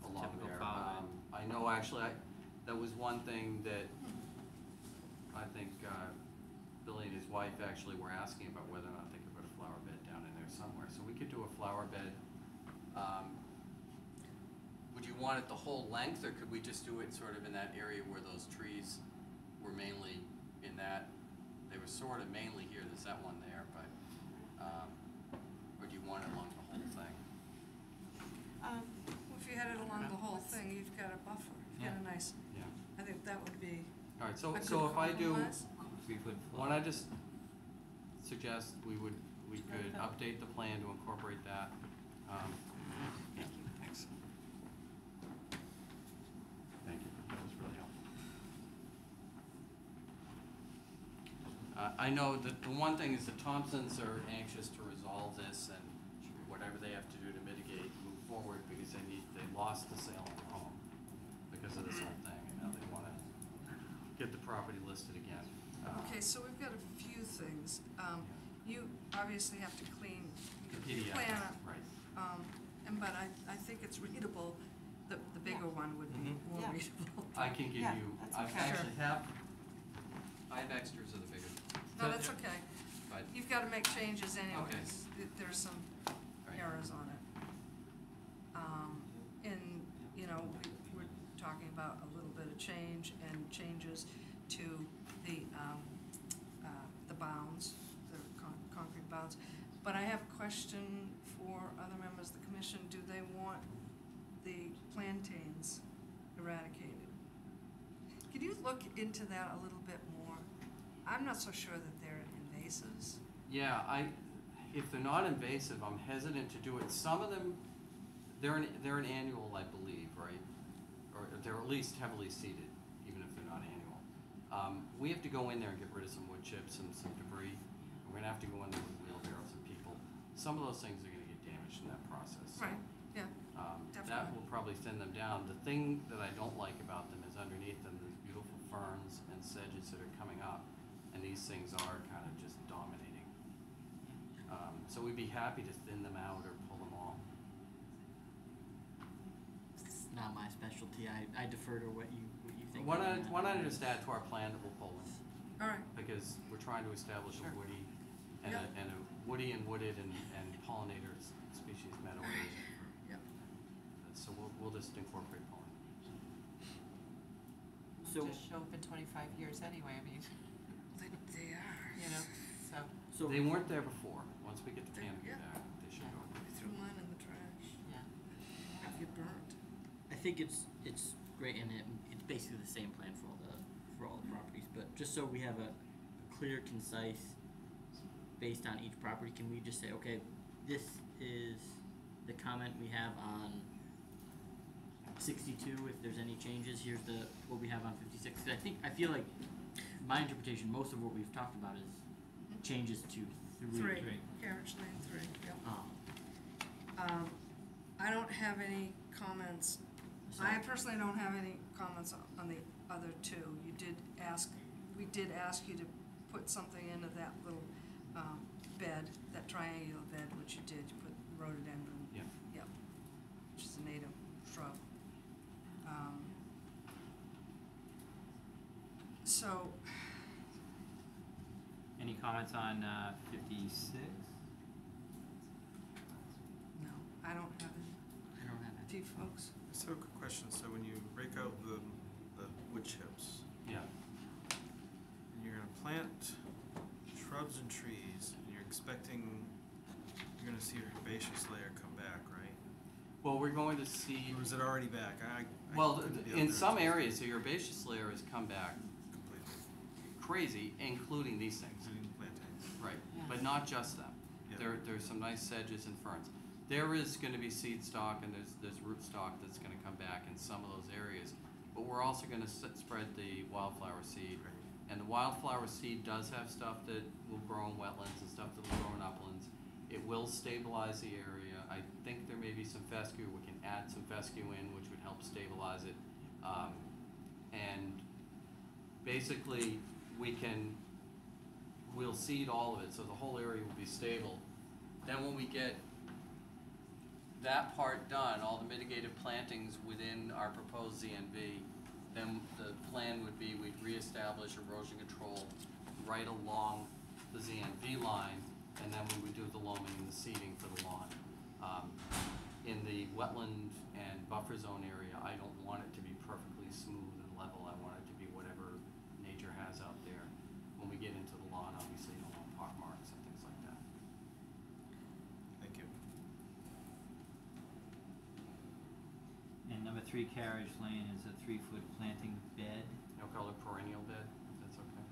along Typical there. flower bed. Um, I know actually, I, that was one thing that I think, uh, Billy and his wife actually were asking about whether or not they could put a flower bed down in there somewhere, so we could do a flower bed. Um, Would you want it the whole length, or could we just do it sort of in that area where those trees were mainly in that, they were sort of mainly here, there's that one there, um, or do you want it along the whole thing? Um, Well, If you had it along the whole thing, you've got a buffer, you've got a nice, Yeah. I think that would be Alright, so, a good so if I do, compromise. why don't I just suggest we would, we could update the plan to incorporate that, um, yeah, thanks. Thank you, that was really helpful. Uh, I know that the one thing is the Thompsons are anxious to resolve this and whatever they have to do to mitigate, move forward, because they need, they lost the sale of the home because of this whole thing, and now they wanna get the property listed again. Uh, Okay, so we've got a few things. Um, you obviously have to clean, The you PDF, plan it, right. um, and, but I, I think it's readable, the, the bigger one would be Mhm. more Yeah. readable. I can give Yeah, you, that's I okay. actually have, I have extras of the bigger, No, that's okay. but, You've gotta make changes anyways. Th- There's some right. errors on it. Um, and, you know, we, we're talking about a little bit of change and changes to the, um, uh, the bounds, the con- concrete bounds. But I have a question for other members of the commission. Do they want the plantains eradicated? Could you look into that a little bit more? I'm not so sure that they're invasives. Yeah, I, if they're not invasive, I'm hesitant to do it. Some of them, they're an, they're an annual, I believe, right? Or they're at least heavily seeded, even if they're not annual. Um, we have to go in there and get rid of some wood chips and some debris. We're gonna have to go in there with wheelbarrows and people. Some of those things are gonna get damaged in that process. so, Right, yeah. Um, that Definitely. will probably thin them down. The thing that I don't like about them is underneath them, these beautiful ferns and sedges that are coming up. And these things are kind of just dominating. Um, so we'd be happy to thin them out or pull them all. It's not my specialty. I, I defer to what you what you think. Why on not, why not I just add to our plan that we'll pull them? All right, Because we're trying to establish a Sure. woody and a, and a woody and wooded and, and pollinator s- species meadow area. Yep. So we'll, we'll just incorporate pollen. So- Just show up in twenty-five years anyway, I mean, they, they are. You know, so. So They weren't there before. Once we get the They- canopy yeah. back, they should go. We threw mine in the trash. Yeah. Have you burnt? I think it's it's great and it, it's basically the same plan for all the for all the properties. But just so we have a, a clear, concise, based on each property, can we just say, okay, this is the comment we have on sixty-two. If there's any changes, here's the what we have on fifty-six. 'Cause I think I feel like my interpretation, most of what we've talked about is changes to three. Three, carriage lane three, yep. Um, Um, I don't have any comments, so- I personally don't have any comments on- on the other two. You did ask, we did ask you to put something into that little, um, bed, that triangular bed, which you did, you put rhododendron. Yeah. Yep, which is a native shrub. Um, So, Any comments on, uh, fifty-six? no, I don't have any. I don't have it. Do you folks? Just have a quick question, so when you rake out the, the wood chips, Yeah. and you're gonna plant shrubs and trees, and you're expecting, you're gonna see your herbaceous layer come back, right? Well, we're going to see, Or is it already back? I, I well, couldn't be out in there some to areas, the herbaceous layer has come back Completely, crazy, including these things. including plantains. Right, Yeah. But not just them. Yeah. There, there's some nice sedges and ferns. There is gonna be seed stock and there's, there's root stock that's gonna come back in some of those areas. But we're also gonna spread the wildflower seed. Right. And the wildflower seed does have stuff that will grow in wetlands and stuff that will grow in uplands. It will stabilize the area. I think there may be some fescue, we can add some fescue in, which would help stabilize it. Um, and basically, we can, we'll seed all of it, so the whole area will be stable. Then when we get that part done, all the mitigated plantings within our proposed ZNV, then the plan would be we'd reestablish erosion control right along the ZNV line, and then we would do the loaming and the seeding for the lawn. Um, in the wetland and buffer zone area, I don't want it to be perfectly smooth and level, I want it to be whatever nature has out there. When we get into the lawn, obviously, you don't want pock marks and things like that. Thank you. And number three, carriage lane is a three-foot planting bed. No color perennial bed, if that's okay.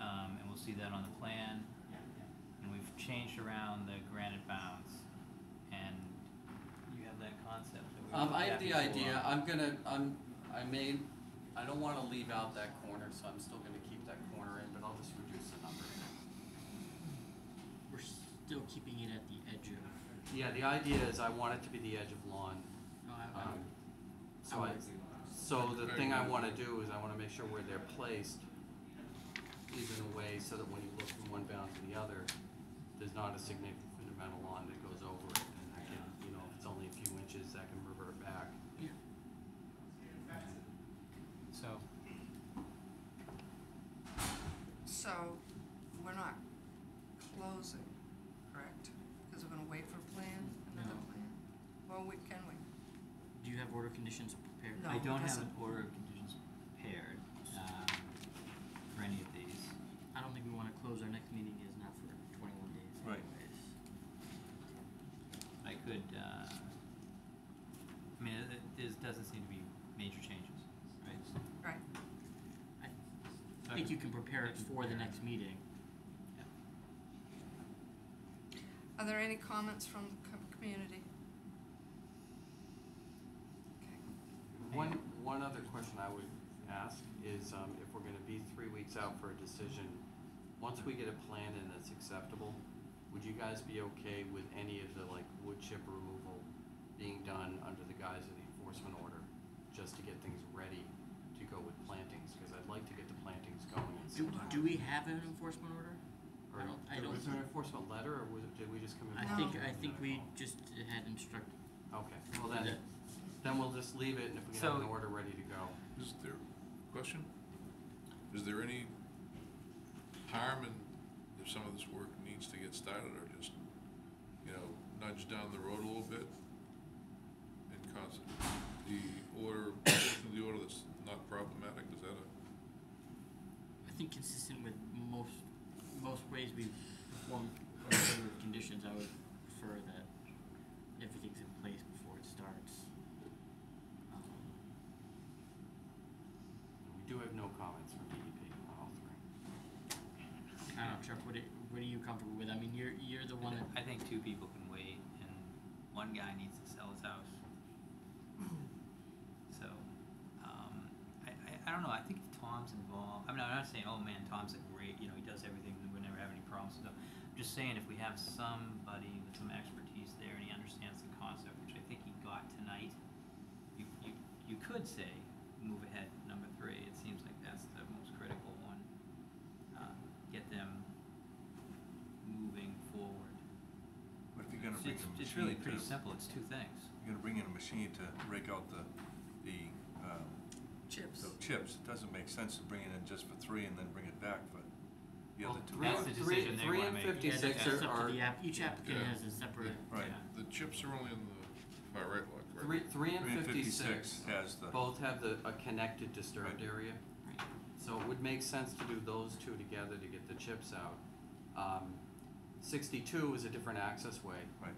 Um, and we'll see that on the plan. And we've changed around the granite bounds. And you have that concept that we Um, I have the before. idea, I'm gonna, I'm, I may, I don't wanna leave out that corner, so I'm still gonna keep that corner in, but I'll just reduce the number. We're still keeping it at the edge of, Yeah, the idea is I want it to be the edge of lawn, no, I, I um, would, so I, so the thing I wanna do is I wanna make sure where they're placed is in a way so that when you look from one bound to the other, there's not a significant amount of lawn that goes over it, and I can, you know, if it's only a few inches, that can revert back. So, So, we're not closing, correct? Because we're gonna wait for a plan, another No. plan? Well, we, can we? do you have order conditions prepared? No. I don't have because an order of conditions prepared, um, for any of these. I don't think we wanna close, our next meeting is not for twenty-one days Right. anyways. I could, uh, I mean, it, it, there doesn't seem to be major changes, right? Right, I So think could- you can prepare it for the next meeting. are there any comments from the com- community? Okay. One, one other question I would ask is, um, if we're gonna be three weeks out for a decision, once we get a plan in that's acceptable, would you guys be okay with any of the like wood chip removal being done under the guise of the enforcement order? Just to get things ready to go with plantings, cause I'd like to get the plantings going in Do, September. do we have an enforcement order? Or, I don't- I or don't was there an enforcement letter, or was it, did we just come in? I think. I think we just had instruct, Okay, well then, that- then we'll just leave it, and if we have an So- order ready to go. Is there, question? Is there any harm in if some of this work needs to get started or just, you know, nudge down the road a little bit? And cause the order, portion of the order that's not problematic, is that a, I think consistent with most, most ways we perform our order of conditions, I would prefer that everything's in place before it starts. Um, We do have no comments from DEP on all three. I don't know, Chuck, what are, what are you comfortable with? I mean, you're, you're the one I think two people can wait, and one guy needs to sell his house. So, um, I, I, I don't know, I think if Tom's involved, I mean, I'm not saying, oh man, Tom's a great, you know, he does everything, we never have any problems with him. I'm just saying, if we have somebody with some expertise there and he understands the concept, which I think he got tonight, you, you, you could say, move ahead, number three, it seems like that's the most critical one. Um, get them moving forward. But if you're gonna bring It's, really machine pretty to, simple, it's two things. you're gonna bring in a machine to rake out the, the, um, Chips. the chips, it doesn't make sense to bring it in just for three and then bring it back for the Well, other two. That's the three, decision they three wanna and make. yeah, fifty-six that's are, up are, to the app, each applicant Yeah. has a separate, Right. Yeah. the chips are only in the far right block, right? three, three and Three and fifty-six has the, both have the, a connected disturbed Right. area. So it would make sense to do those two together to get the chips out. Um, sixty-two is a different access way. right,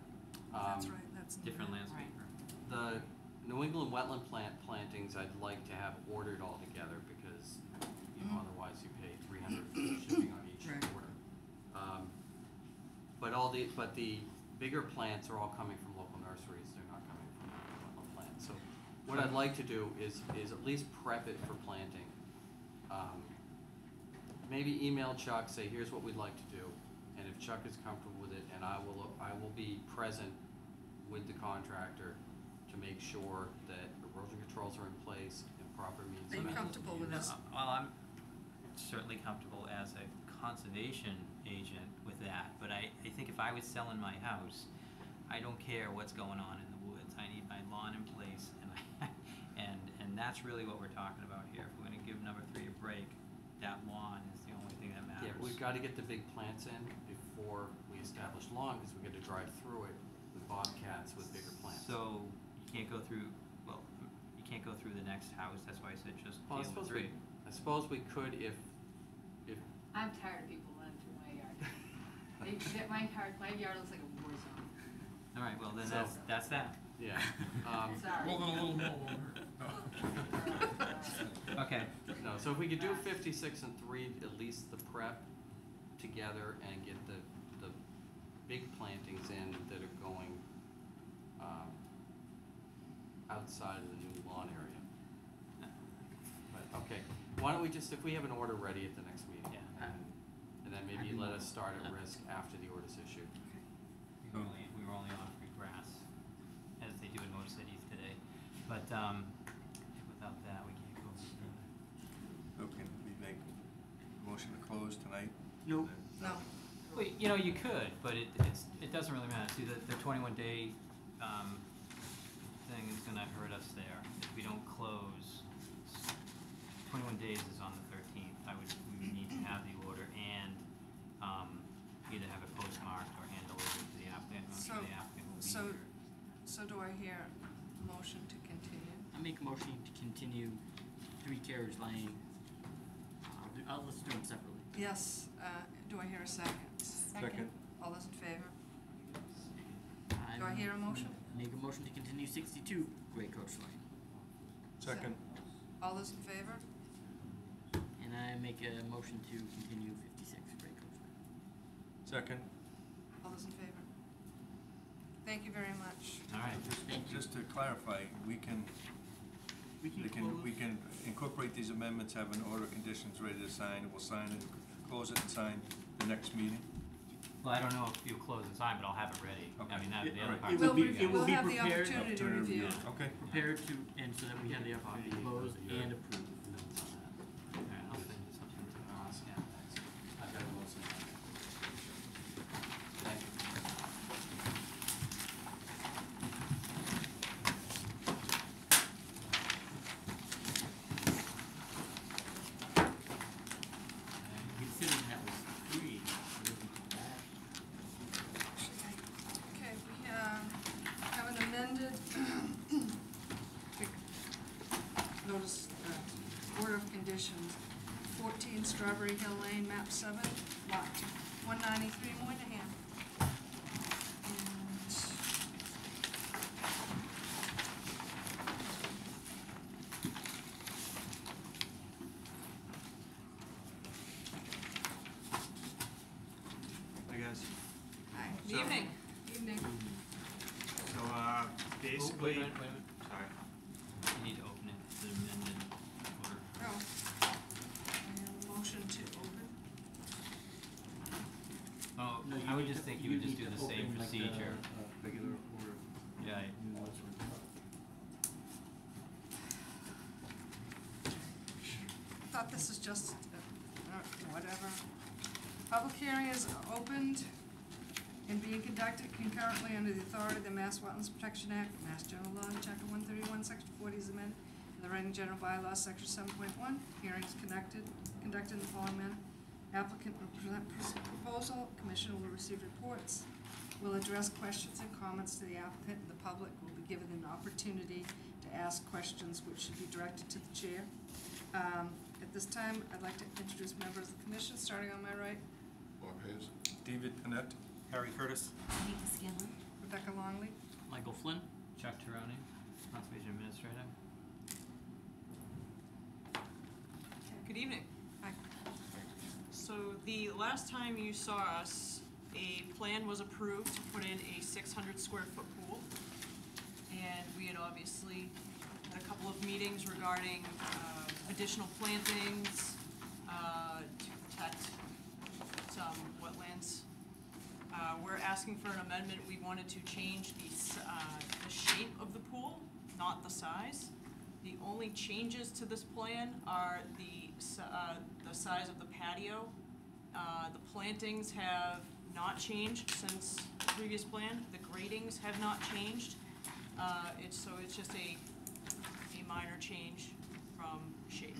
That's Um, right, that's. Different right. landscaper. The New England wetland plant plantings, I'd like to have ordered all together because, you know, Mhm. otherwise you pay three hundred for shipping on each Right. order. Um, but all the, but the bigger plants are all coming from local nurseries, they're not coming from wetland plants. So what I'd like to do is, is at least prep it for planting. Um, maybe email Chuck, say, here's what we'd like to do, and if Chuck is comfortable with it, and I will, I will be present with the contractor to make sure that erosion controls are in place and proper means Are of. you comfortable with No, this? Uh, well, I'm certainly comfortable as a conservation agent with that, but I, I think if I was selling my house, I don't care what's going on in the woods, I need my lawn in place, and I, and, and that's really what we're talking about here, if we're gonna give number three a break, that lawn is the only thing that matters. Yeah, we've gotta get the big plants in before we establish lawn, cause we gotta drive through it with bobcats with bigger plants. So, you can't go through, well, you can't go through the next house, that's why I said just Well, I deal with suppose three. we, I suppose we could if, if, I'm tired of people running through my yard. They, that, my yard, my yard looks like a war zone. Alright, well then So- that's, that's that. yeah, um, Sorry. Well, then a little more won't hurt. No. Okay, no, so if we could do fifty-six and three, at least the prep together and get the, the big plantings in that are going, um, outside of the new lawn area. But, Okay, why don't we just, if we have an order ready at the next meeting, Yeah. and, and then maybe let us start at risk after the order's issued. We were only, we were only offering grass, as they do in most cities today. But, um, without that, we can't go further. So can we make a motion to close tonight? No, No, Well, you know, you could, but it, it's, it doesn't really matter. See, the, the twenty-one day, um, thing is gonna hurt us there. If we don't close, twenty-one days is on the thirteenth. I would, we would need to have the order and, um, either have it postmarked or hand delivered to the applicant. I'm So- the applicant will be so- here. so do I hear a motion to continue? I make a motion to continue Three Carriage Lane. I'll do, I'll, let's do them separately. Yes, uh, do I hear a second? Second. All those in favor? I Do I hear a motion? Make a motion to continue sixty-two Gray Coach Lane. Second. All those in favor? And I make a motion to continue fifty-six Gray Coach Lane. Second. All those in favor? Thank you very much. All right. Thank you. Just to clarify, we can, We we can, we can incorporate these amendments, have an order of conditions ready to sign, we'll sign it, close it and sign the next meeting. Well, I don't know if you'll close in time, but I'll have it ready. I Okay. mean, that, the all other right. part. It We'll, be- re- it will we'll be have the prepared. opportunity to Opportunity to review. review. Okay. Prepared to, and so that we have the opportunity to close and approve. All right, I'll send you something tomorrow. Yeah. I've got a motion. Thank you. Considering that was three, it wasn't too bad. Okay, we have, have an amended notice, uh, order of conditions. Fourteen Strawberry Hill Lane, map seven, lot one ninety-three, Moynihan. And I guess. Hi. So- Evening. Evening. So, uh, Oh, wait a basically, minute, wait a minute. sorry. You need to open it, the amended order. Oh. I have a motion to open. Oh, No, you I would need just to- think you would just need do to the same open like the, procedure. uh, Regular order. Yeah, Thought this is just, uh, whatever. Public hearing is opened and being conducted concurrently under the authority of the Mass Wetlands Protection Act, Mass General Law, Chapter one thirty-one, Section forty is amended, and the Reading General Bylaw, Section seven point one, hearings conducted, conducted in the following manner. Applicant will present pres- proposal, commission will receive reports, will address questions and comments to the applicant, and the public will be given an opportunity to ask questions which should be directed to the chair. Um, this time, I'd like to introduce members of the commission, starting on my right, Bob Hayes. David Panett? Harry Curtis. Rebecca Longley. Michael Flynn? Chuck Tirone, Conservation Administrator. Good evening. Hi. So the last time you saw us, a plan was approved to put in a six hundred square foot pool. And we had obviously had a couple of meetings regarding, uh, additional plantings, uh, to protect some wetlands. Uh, we're asking for an amendment, we wanted to change the, uh, the shape of the pool, not the size. The only changes to this plan are the, uh, the size of the patio. Uh, the plantings have not changed since the previous plan, the gradings have not changed. Uh, it's, so it's just a minor change from shape.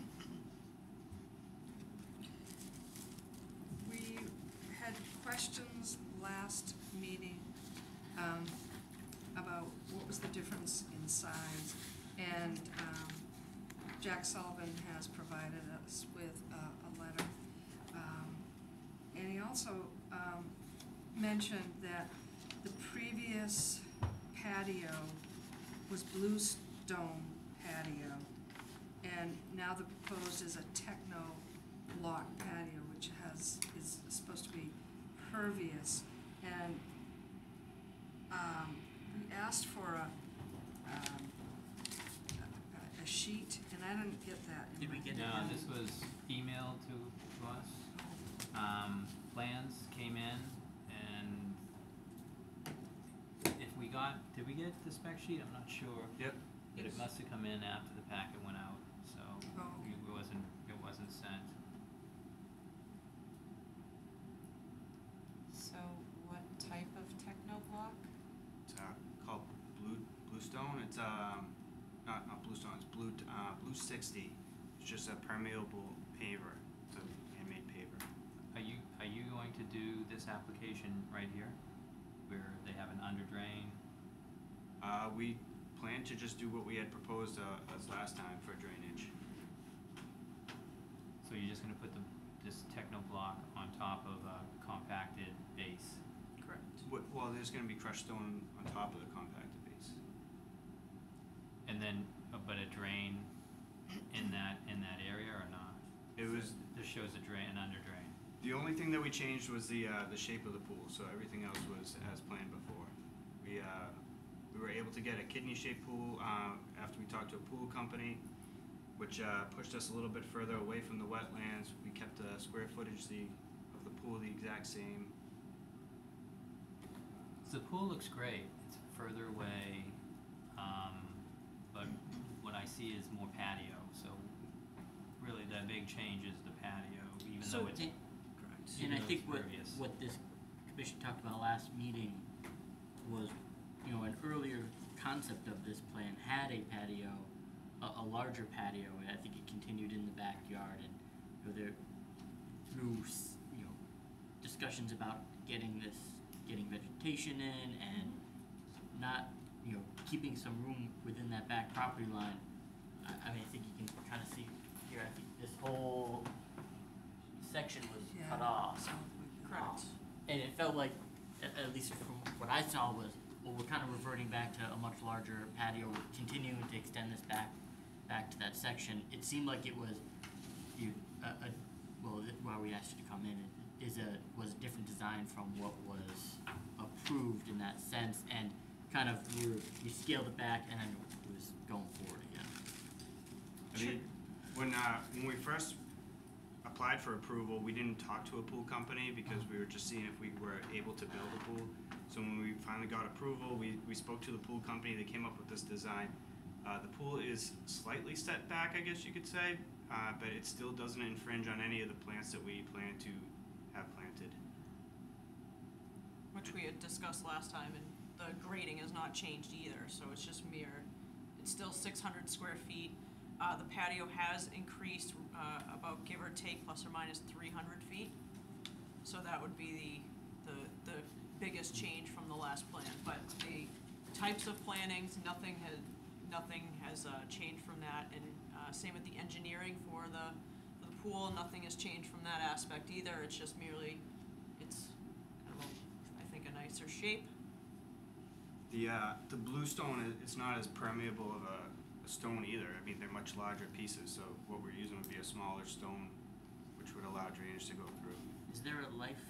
We had questions last meeting um, about what was the difference in size. And um, Jack Sullivan has provided us with a letter. Um, And he also um, mentioned that the previous patio was bluestone patio. And now the proposed is a techno block patio, which has, is supposed to be pervious. And, um, we asked for a, um, a, a sheet, and I didn't get that. in Did we my- get? No, this was emailed to, to us. Um, plans came in and if we got, did we get the spec sheet? I'm not sure. Yep. But it must have come in after the packet went out, so Oh. it wasn't, it wasn't sent. So what type of techno block? It's uh, called Blue Bluestone. It's um, not not Bluestone. It's Blue uh, Blue Sixty. It's just a permeable paver. It's a handmade paver. Are you, are you going to do this application right here? Where they have an under drain? Uh, we plan to just do what we had proposed uh, as last time for drainage. So you're just gonna put the, this techno block on top of a compacted base? Correct. What, well, there's going to be crushed stone on top of the compacted base. And then, uh, but a drain in that, in that area or not? It was This shows a drain, an under drain. the only thing that we changed was the uh, the shape of the pool. So everything else was as planned before. We uh, we were able to get a kidney shaped pool uh, after we talked to a pool company, which uh, pushed us a little bit further away from the wetlands. We kept the square footage the of the pool the exact same. The pool looks great, it's further away, um, but what I see is more patio, so really the big change is the patio, even So, though it's, and, correct, and I think what, what this commission talked about last meeting was, you know, an earlier concept of this plan had a patio, a, a larger patio, and I think it continued in the backyard, and, you know, there, through, s- you know, discussions about getting this, getting vegetation in and not, you know, keeping some room within that back property line, I, I mean, I think you can kind of see here, I think this whole section was cut off. Correct. Um, and it felt like, at, at least from what I saw was, well, we're kind of reverting back to a much larger patio, we're continuing to extend this back, back to that section. It seemed like it was, you, a, a, well, th- why we asked you to come in, it is a, was a different design from what was approved in that sense, and kind of, we were, we scaled it back, and then it was going forward again. I mean, when uh, when we first applied for approval, we didn't talk to a pool company because we were just seeing if we were able to build a pool. So when we finally got approval, we, we spoke to the pool company. They came up with this design. Uh, the pool is slightly set back, I guess you could say, uh, but it still doesn't infringe on any of the plants that we plan to have planted. Which we had discussed last time, and the grading has not changed either, so it's just mirror. It's still six hundred square feet. Uh, the patio has increased, uh, about give or take plus or minus three hundred feet. So that would be the biggest change from the last plan, but the types of plantings, nothing has, nothing has, uh, changed from that, and, uh, same with the engineering for the, for the pool, nothing has changed from that aspect either, it's just merely, it's kind of, a- I think, a nicer shape. The uh, the bluestone is, is not as permeable of a, a stone either. I mean, they're much larger pieces, so what we're using would be a smaller stone, which would allow drainage to go through. Is there a life,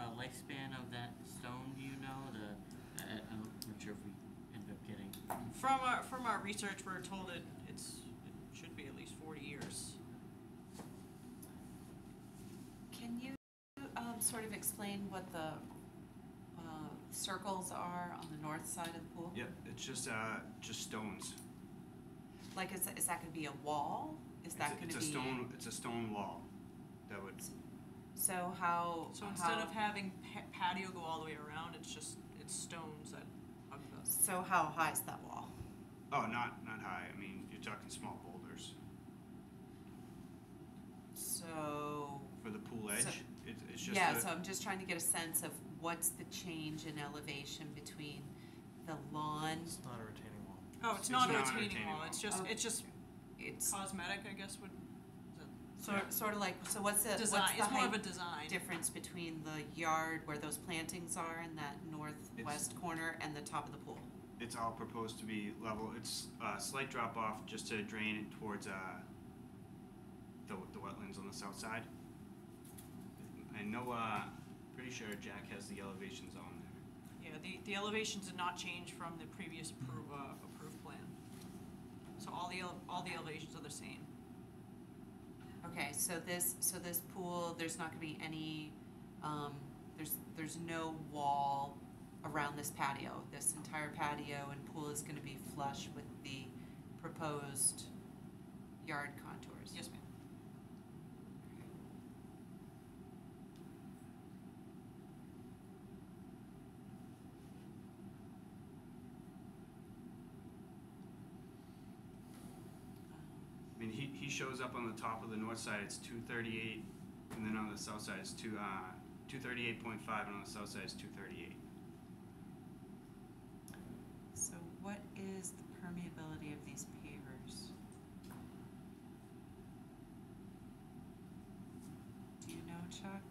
uh, lifespan of that stone, do you know, the, I, I'm not sure if we end up getting, From our, from our research, we're told it, it's, it should be at least forty years. Can you, um, sort of explain what the, uh, circles are on the north side of the pool? Yep, it's just uh, just stones. Like, is, is that gonna be a wall? Is that it's, gonna a, it's a stone. It's a stone wall that would. So how, So instead how- of having pa- patio go all the way around, it's just, it's stones that hug the. So how high is that wall? Oh, not not high. I mean, you're talking small boulders So, for the pool edge. So- it, it's just. yeah, a, so I'm just trying to get a sense of what's the change in elevation between the lawn, It's not a retaining wall. Oh, it's It's not a not a retaining retaining wall, wall. it's just, Oh. it's just it's cosmetic, I guess would, is it sort, sort of like, so what's the, what's the design, it's more of a height design. difference between the yard where those plantings are in that northwest corner and the top of the pool? it's all proposed to be level. It's a slight drop off just to drain it towards uh, the the wetlands on the south side. I know. Uh, pretty sure Jack has the elevations on there. Yeah, the, the elevations did not change from the previous approve, uh, approved plan. So all the, ele- all the elevations are the same. Okay, so this, so this pool, there's not gonna be any, um, there's, there's no wall around this patio. This entire patio and pool is gonna be flush with the proposed yard contours. Yes, ma'am. I mean, he, he shows up on the top of the north side, it's two thirty-eight, and then on the south side it's two, uh, two thirty-eight point five, and on the south side it's two thirty-eight. So what is the permeability of these pavers? Do you know, Chuck?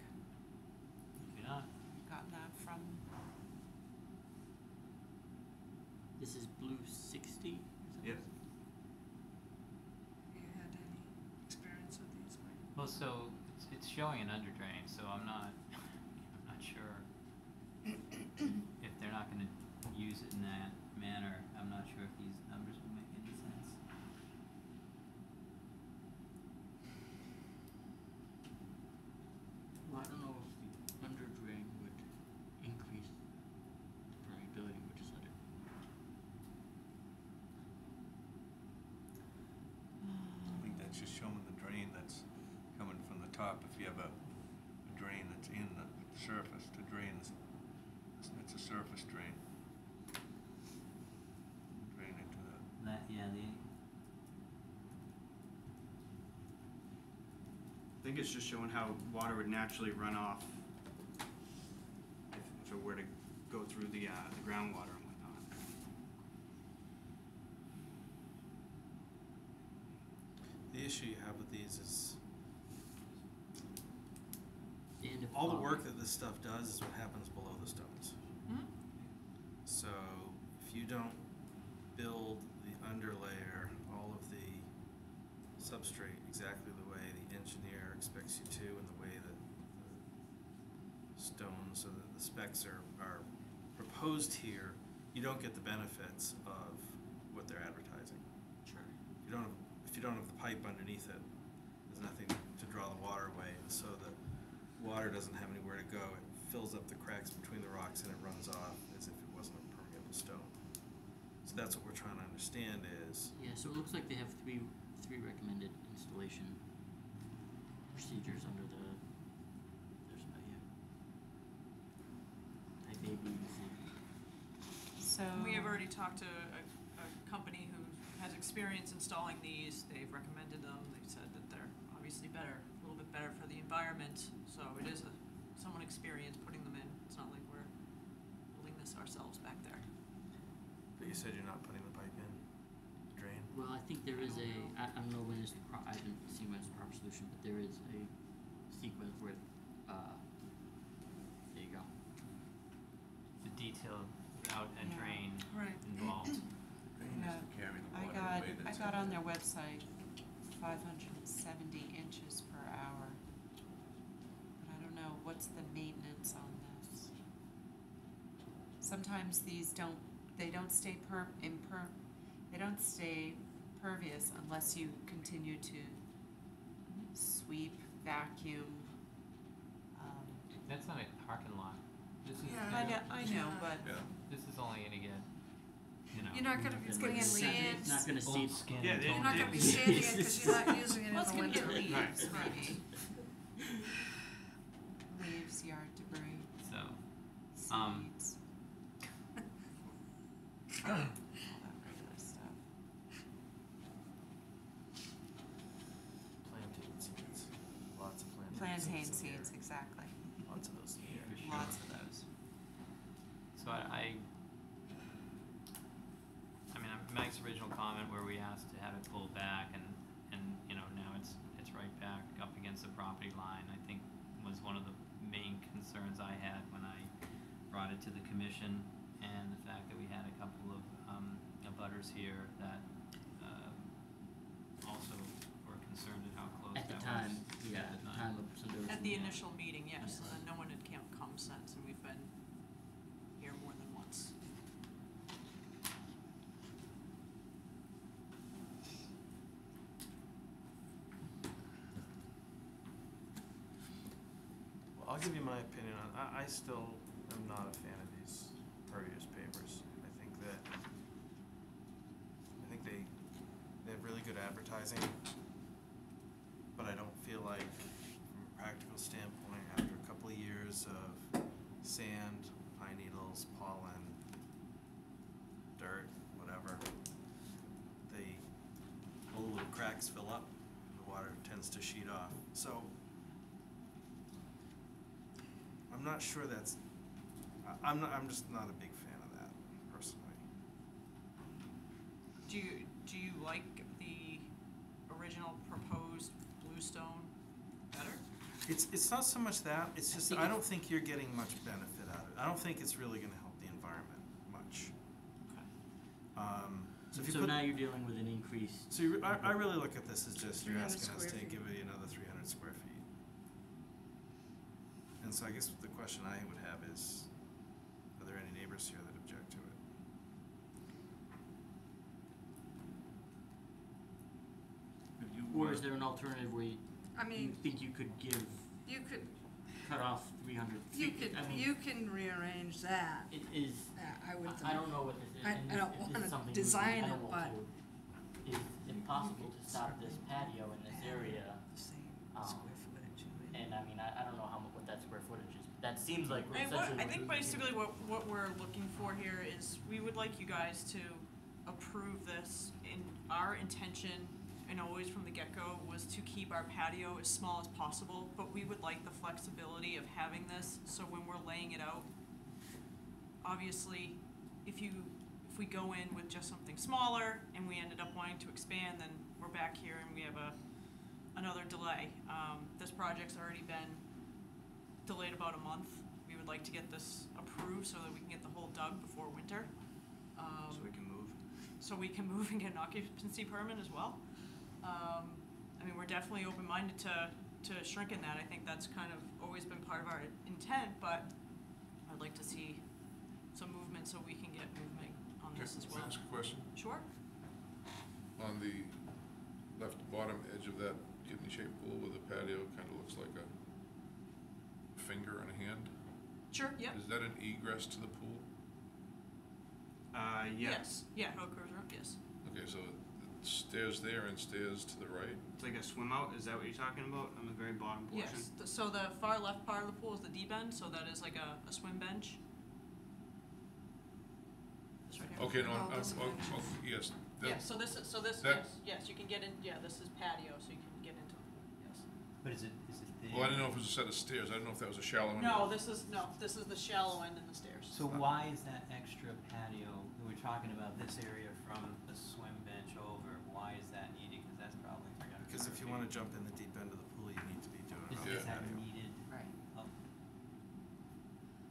Do not. Gotten that from, This is blue sixty? Yes. You had any experience with these, Mike? Well, so it's, it's showing an under drain, so I'm not, I'm not sure if they're not gonna use it in that manner. I'm not sure if these numbers will make any sense. Well, I don't know if the under drain would increase the permeability, which is under. I think that's just showing the drain that's coming from the top. If you have a, a drain that's in the surface, the drain's, it's, it's a surface drain. Drain into the, That, yeah, the, I think it's just showing how water would naturally run off if, if it were to go through the, uh, the groundwater and whatnot. The issue you have with these is And if all the work that this stuff does is what happens below the stones. Mhm. So if you don't build the underlayer, all of the substrate exactly the way the engineer expects you to and the way that the stones, so that the specs are, are proposed here, you don't get the benefits of what they're advertising. sure. If you don't have, if you don't have the pipe underneath it, there's nothing to draw the water away, and so the water doesn't have anywhere to go. It fills up the cracks between the rocks and it runs off as if it wasn't a permeable stone. So that's what we're trying to understand is, Yeah, so it looks like they have three, three recommended installation procedures under the, there's, uh, yeah. Type A, B, and C. So. We have already talked to a, a company who has experience installing these, they've recommended them, they've said that they're obviously better, a little bit better for the environment, so it is a, someone experienced putting them in, it's not like we're building this ourselves back there. but you said you're not putting the pipe in, drain? Well, I think there is a, I, I don't know when is the pro, I haven't seen when it's the proper solution, but there is a sequence where, uh, there you go. the detailed out and Yeah. drain Right. involved. drain Yeah. to carry the I water got, away I that's got on there. their website, five hundred and seventy inches per hour. But I don't know, what's the maintenance on this? Sometimes these don't, they don't stay per, imper, they don't stay pervious unless you continue to sweep, vacuum. Um, That's not a parking lot. This is, Yeah. I know, I know, Yeah. but Yeah. this is only gonna get, you know. You're not gonna, it's gonna get It's not- sand. It's not gonna old seep. skin Yeah, and they- You're not gonna be deaf. sanding it because you're not using it in well, it's the gonna winter. get Right. leaves, maybe. Leaves, yard debris. So, Um, Seeds. to the commission and the fact that we had a couple of um, butters here that uh, also were concerned at how close At the that time, was. yeah, at the time. At the initial meeting, yes, Yes. and no one had come come since, and we've been here more than once. I'll give you my opinion on, I, I still am not a fan of these pervious pavers. I think that, I think they, they have really good advertising, but I don't feel like, from a practical standpoint, after a couple of years of sand, pine needles, pollen, dirt, whatever, all the little cracks fill up, the water tends to sheet off. So, I'm not sure that's, I'm not, I'm just not a big fan of that, personally. Do you, do you like the original proposed bluestone better? It's, it's not so much that, it's just, think I don't think you're getting much benefit out of it. I don't think it's really gonna help the environment much. Um, so if you So put, now you're dealing with an increased. so you, I, I really look at this as just, you're 300 asking us to feet. give it another three hundred square feet. And so I guess the question I would have is, are there any neighbors here that object to it? Have you, Or uh, is there an alternative where you, I you mean, think you could give, you could, cut off three hundred you feet? could, I mean, you can rearrange that. It is, Yeah, I would I, I don't know what this is, I- and I don't this wanna is something we, design it, don't but- to. Is it to stop this patio in this area, The same Um, square footage. and I mean, I, I don't know how mu- what that square footage is, that seems like I, what, I think basically what, what we're looking for here is, we would like you guys to approve this in, our intention, and always from the get-go, was to keep our patio as small as possible, but we would like the flexibility of having this, so when we're laying it out, obviously, if you, if we go in with just something smaller, and we ended up wanting to expand, then we're back here and we have a, another delay. Um, this project's already been delayed about a month. We would like to get this approved so that we can get the hole dug before winter. Um, So we can move. so we can move and get an occupancy permit as well. Um, I mean, we're definitely open-minded to, to shrinking that. I think that's kind of always been part of our intent, but I'd like to see some movement so we can get movement on Can this as can well. I ask a question? Sure? On the left bottom edge of that kidney-shaped pool with the patio, kind of looks like a finger and a hand. Sure, yep. Is that an egress to the pool? Uh, yeah, Yes, yeah, how it curves around, yes. Okay, so it stairs there and stairs to the right? it's like a swim out, is that what you're talking about, on the very bottom portion? Yes, th- so the far left part of the pool is the deep end, so that is like a, a swim bench. This right here. Okay, no, Oh, I'm, those I'm- are oh, yes, Yeah, so this is, so this, that- yes, yes, you can get in, yeah, this is patio, so you can get into, it, yes. But is it the? well, I didn't know if it was a set of stairs, I didn't know if that was a shallow end. No, this is, no, this is the shallow end and the stairs. So why is that extra patio, we're talking about this area from the swim bench over, why is that needed? Cause that's probably three hundred Because if you wanna jump in the deep end of the pool, you need to be doing it Is, on is the that patio. needed? Right. Oh.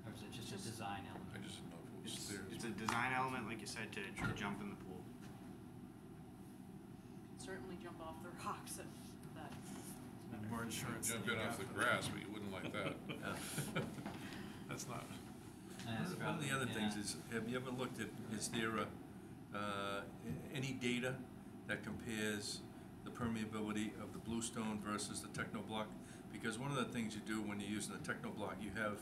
Or is it just a Just- design element? I just didn't know if it was It's, stairs. it's a design element, like you said, to, to jump in the pool. Certainly jump off the rocks if that. More insurance than Jump in you off the for grass, but you wouldn't like that. That's not, And it's One of the probably- other things is, have you ever looked at, is there a, uh, any data that compares the permeability of the bluestone versus the technoblock? Because one of the things you do when you're using the technoblock, you have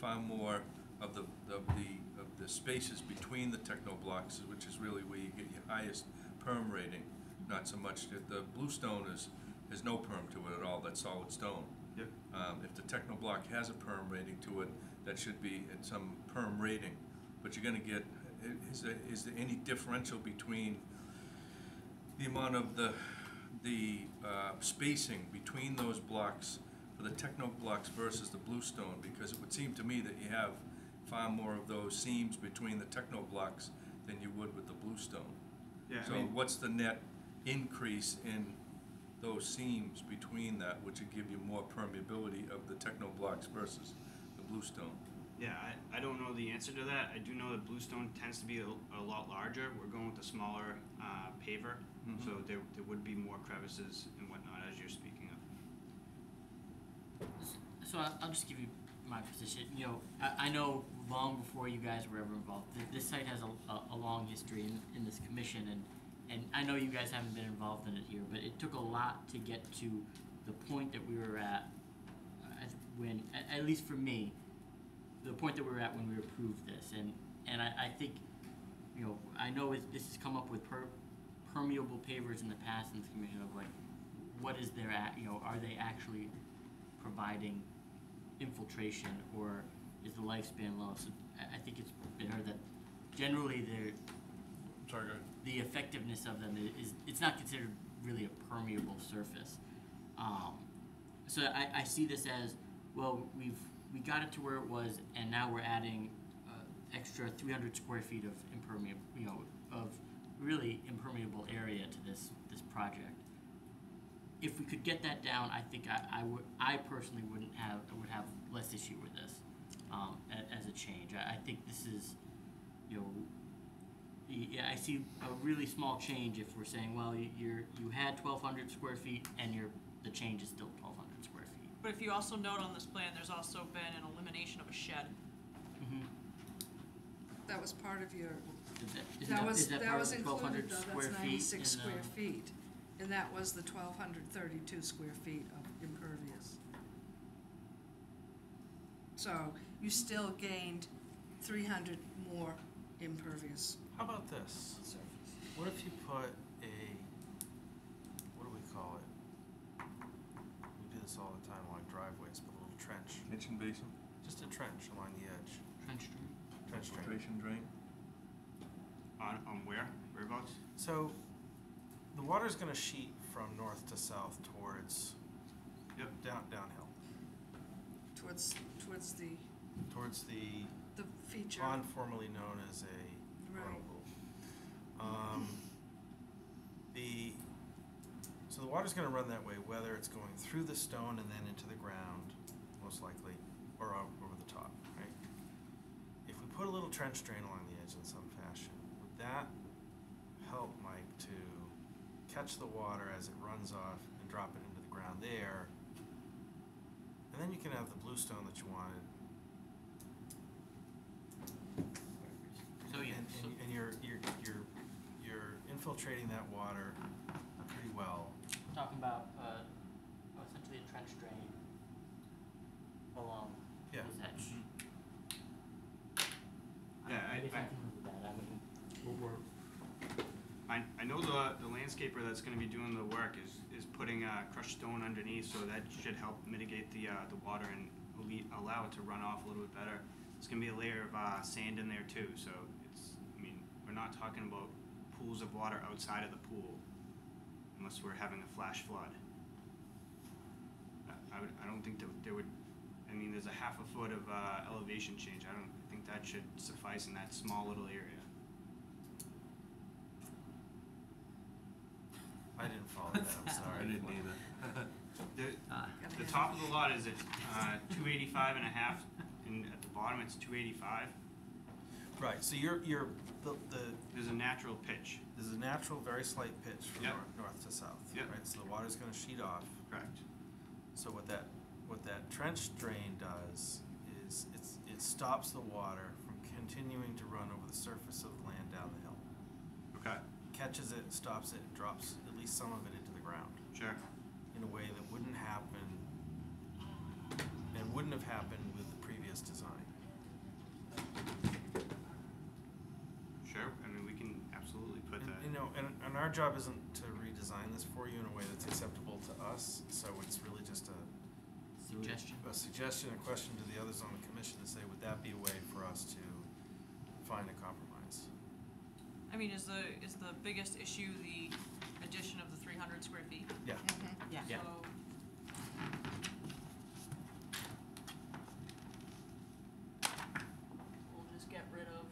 far more of the, of the, of the spaces between the technoblocks, which is really where you get your highest perm rating. Not so much, that the bluestone is, has no perm to it at all, that's solid stone. Yep. Um, if the Technoblock has a perm rating to it, that should be at some perm rating. But you're gonna get, i- is there, is there any differential between the amount of the, the, uh, spacing between those blocks for the Technoblocks versus the Bluestone? Because it would seem to me that you have far more of those seams between the Technoblocks than you would with the Bluestone. Yeah, I So mean, what's the net increase in those seams between that, which would give you more permeability of the technoblocks versus the bluestone? yeah, I, I don't know the answer to that. I do know that bluestone tends to be a, a lot larger. We're going with a smaller, uh, paver, Mhm. so there, there would be more crevices and whatnot as you're speaking of. So I- I'll just give you my position, you know, I, I know long before you guys were ever involved, th- this site has a, a, a long history in, in this commission and, and I know you guys haven't been involved in it here, but it took a lot to get to the point that we were at. uh, when, at least for me, the point that we were at when we approved this, and, and I, I think, you know, I know this has come up with per, permeable pavers in the past in this commission of like, what is their, you know, are they actually providing infiltration, or is the lifespan low? So I, I think it's been heard that generally they're, Sorry, go ahead. The effectiveness of them is, it's not considered really a permeable surface. Um, so I, I see this as, well, we've, we got it to where it was, and now we're adding, uh, extra three hundred square feet of impermeable, you know, of really impermeable area to this, this project. If we could get that down, I think I, I would, I personally wouldn't have, would have less issue with this, um, as a change. I, I think this is, you know, I see a really small change if we're saying, well, you- you're, you had twelve hundred square feet and your, the change is still twelve hundred square feet. But if you also note on this plan, there's also been an elimination of a shed. Mm-hmm. That was part of your, Is that, isn't that that, was, is that that part was of included though, square that's feet? ninety-six in, square um, feet. And that was the twelve hundred thirty-two square feet of impervious. So you still gained three hundred more impervious How about this? surface. What if you put a, what do we call it? We do this all the time along driveways, but a little trench, Kitchen basin, just a trench along the edge, Trench drain. trench drain. filtration drain? On, on where? Whereabouts? So, the water's gonna sheet from north to south towards, Yep. down, downhill, Towards, towards the, towards the the feature. pond formerly known as a Right. Um, the, so the water's gonna run that way, whether it's going through the stone and then into the ground, most likely, or over the top, right? If we put a little trench drain along the edge in some fashion, would that help Mike to catch the water as it runs off and drop it into the ground there? And then you can have the bluestone that you wanted So, yeah, and, and, and you're, you're, you're infiltrating that water pretty well. we're talking about, uh, essentially a trench drain along Yeah. this edge. Yeah, I- guess I- can live with that, I mean, we're, we're, I, I know the, the landscaper that's gonna be doing the work is, is putting, uh, crushed stone underneath, so that should help mitigate the, uh, the water and allow it to run off a little bit better. There's gonna be a layer of, uh, sand in there too, so it's, I mean, we're not talking about pools of water outside of the pool unless we're having a flash flood. I- I would, I don't think that there would, I mean, there's a half a foot of, uh, elevation change, I don't think that should suffice in that small little area. I didn't follow that, I'm sorry. I didn't either. The, Uh, the top of the lot is at, uh, two eighty-five and a half, and at the bottom it's two eighty-five. Right, so you're, you're, the, the, There's a natural pitch, there's a natural, very slight pitch from Yep. north, north to south, Yep. right? So the water's gonna sheet off. correct? So what that, what that trench drain does is it's, it stops the water from continuing to run over the surface of the land down the hill. Okay, Catches it, stops it, and drops at least some of it into the ground sure. in a way that wouldn't happen and wouldn't have happened with the previous design. Sure, I mean, we can absolutely put And, that. You know, and, and our job isn't to redesign this for you in a way that's acceptable to us, so it's really just a, suggestion. a suggestion, a question to the others on the commission to say, would that be a way for us to find a compromise? I mean, is the, is the biggest issue the addition of the three hundred square feet? Yeah. Yeah. Yeah. So. We'll just get rid of,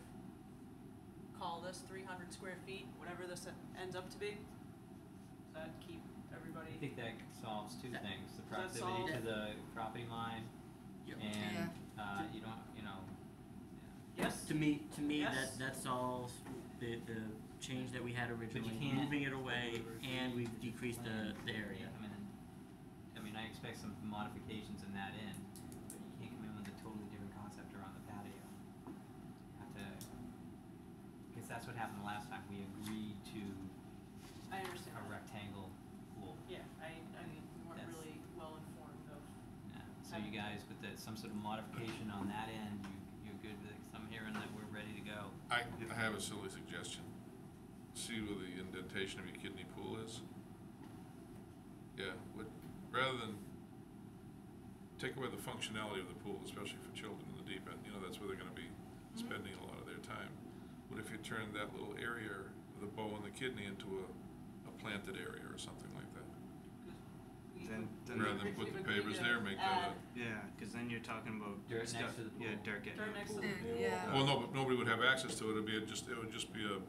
call this three hundred square feet, whatever this ends up to be. Does that keep everybody? I think that solves two That- things, the Does that proximity to solve- the property line Yep. and, uh, you don't, you know, Yes? To me, to me, Yes. that, that solves the, the change that we had originally, can't- moving it away, and we've decreased the, the area. I mean, I mean, I expect some modifications in that end, but you can't come in with a totally different concept around the patio. You have to, because that's what happened the last time, we agreed to I understand. a rectangle pool. Yeah, I, I mean, we weren't That's- really well informed of Yeah, so so you guys, with the, some sort of modification on that end, you, you're good with it, 'Cause I'm hearing that we're ready to go. I, I have a silly suggestion. See where the indentation of your kidney pool is? Yeah, what, rather than take away the functionality of the pool, especially for children in the deep end, you know, that's where they're gonna be mm-hmm. spending a lot of their time. What if you turn that little area, the bow and the kidney into a, a planted area or something like that? Then, then. Rather than put the pavers there, make that a. Yeah, cause then you're talking about. Dirt stuff- next to the Yeah, dirt getting Dirt in the next to pool. the pool. Yeah. Well, no, but nobody would have access to it, it'd be a just, it would just be a,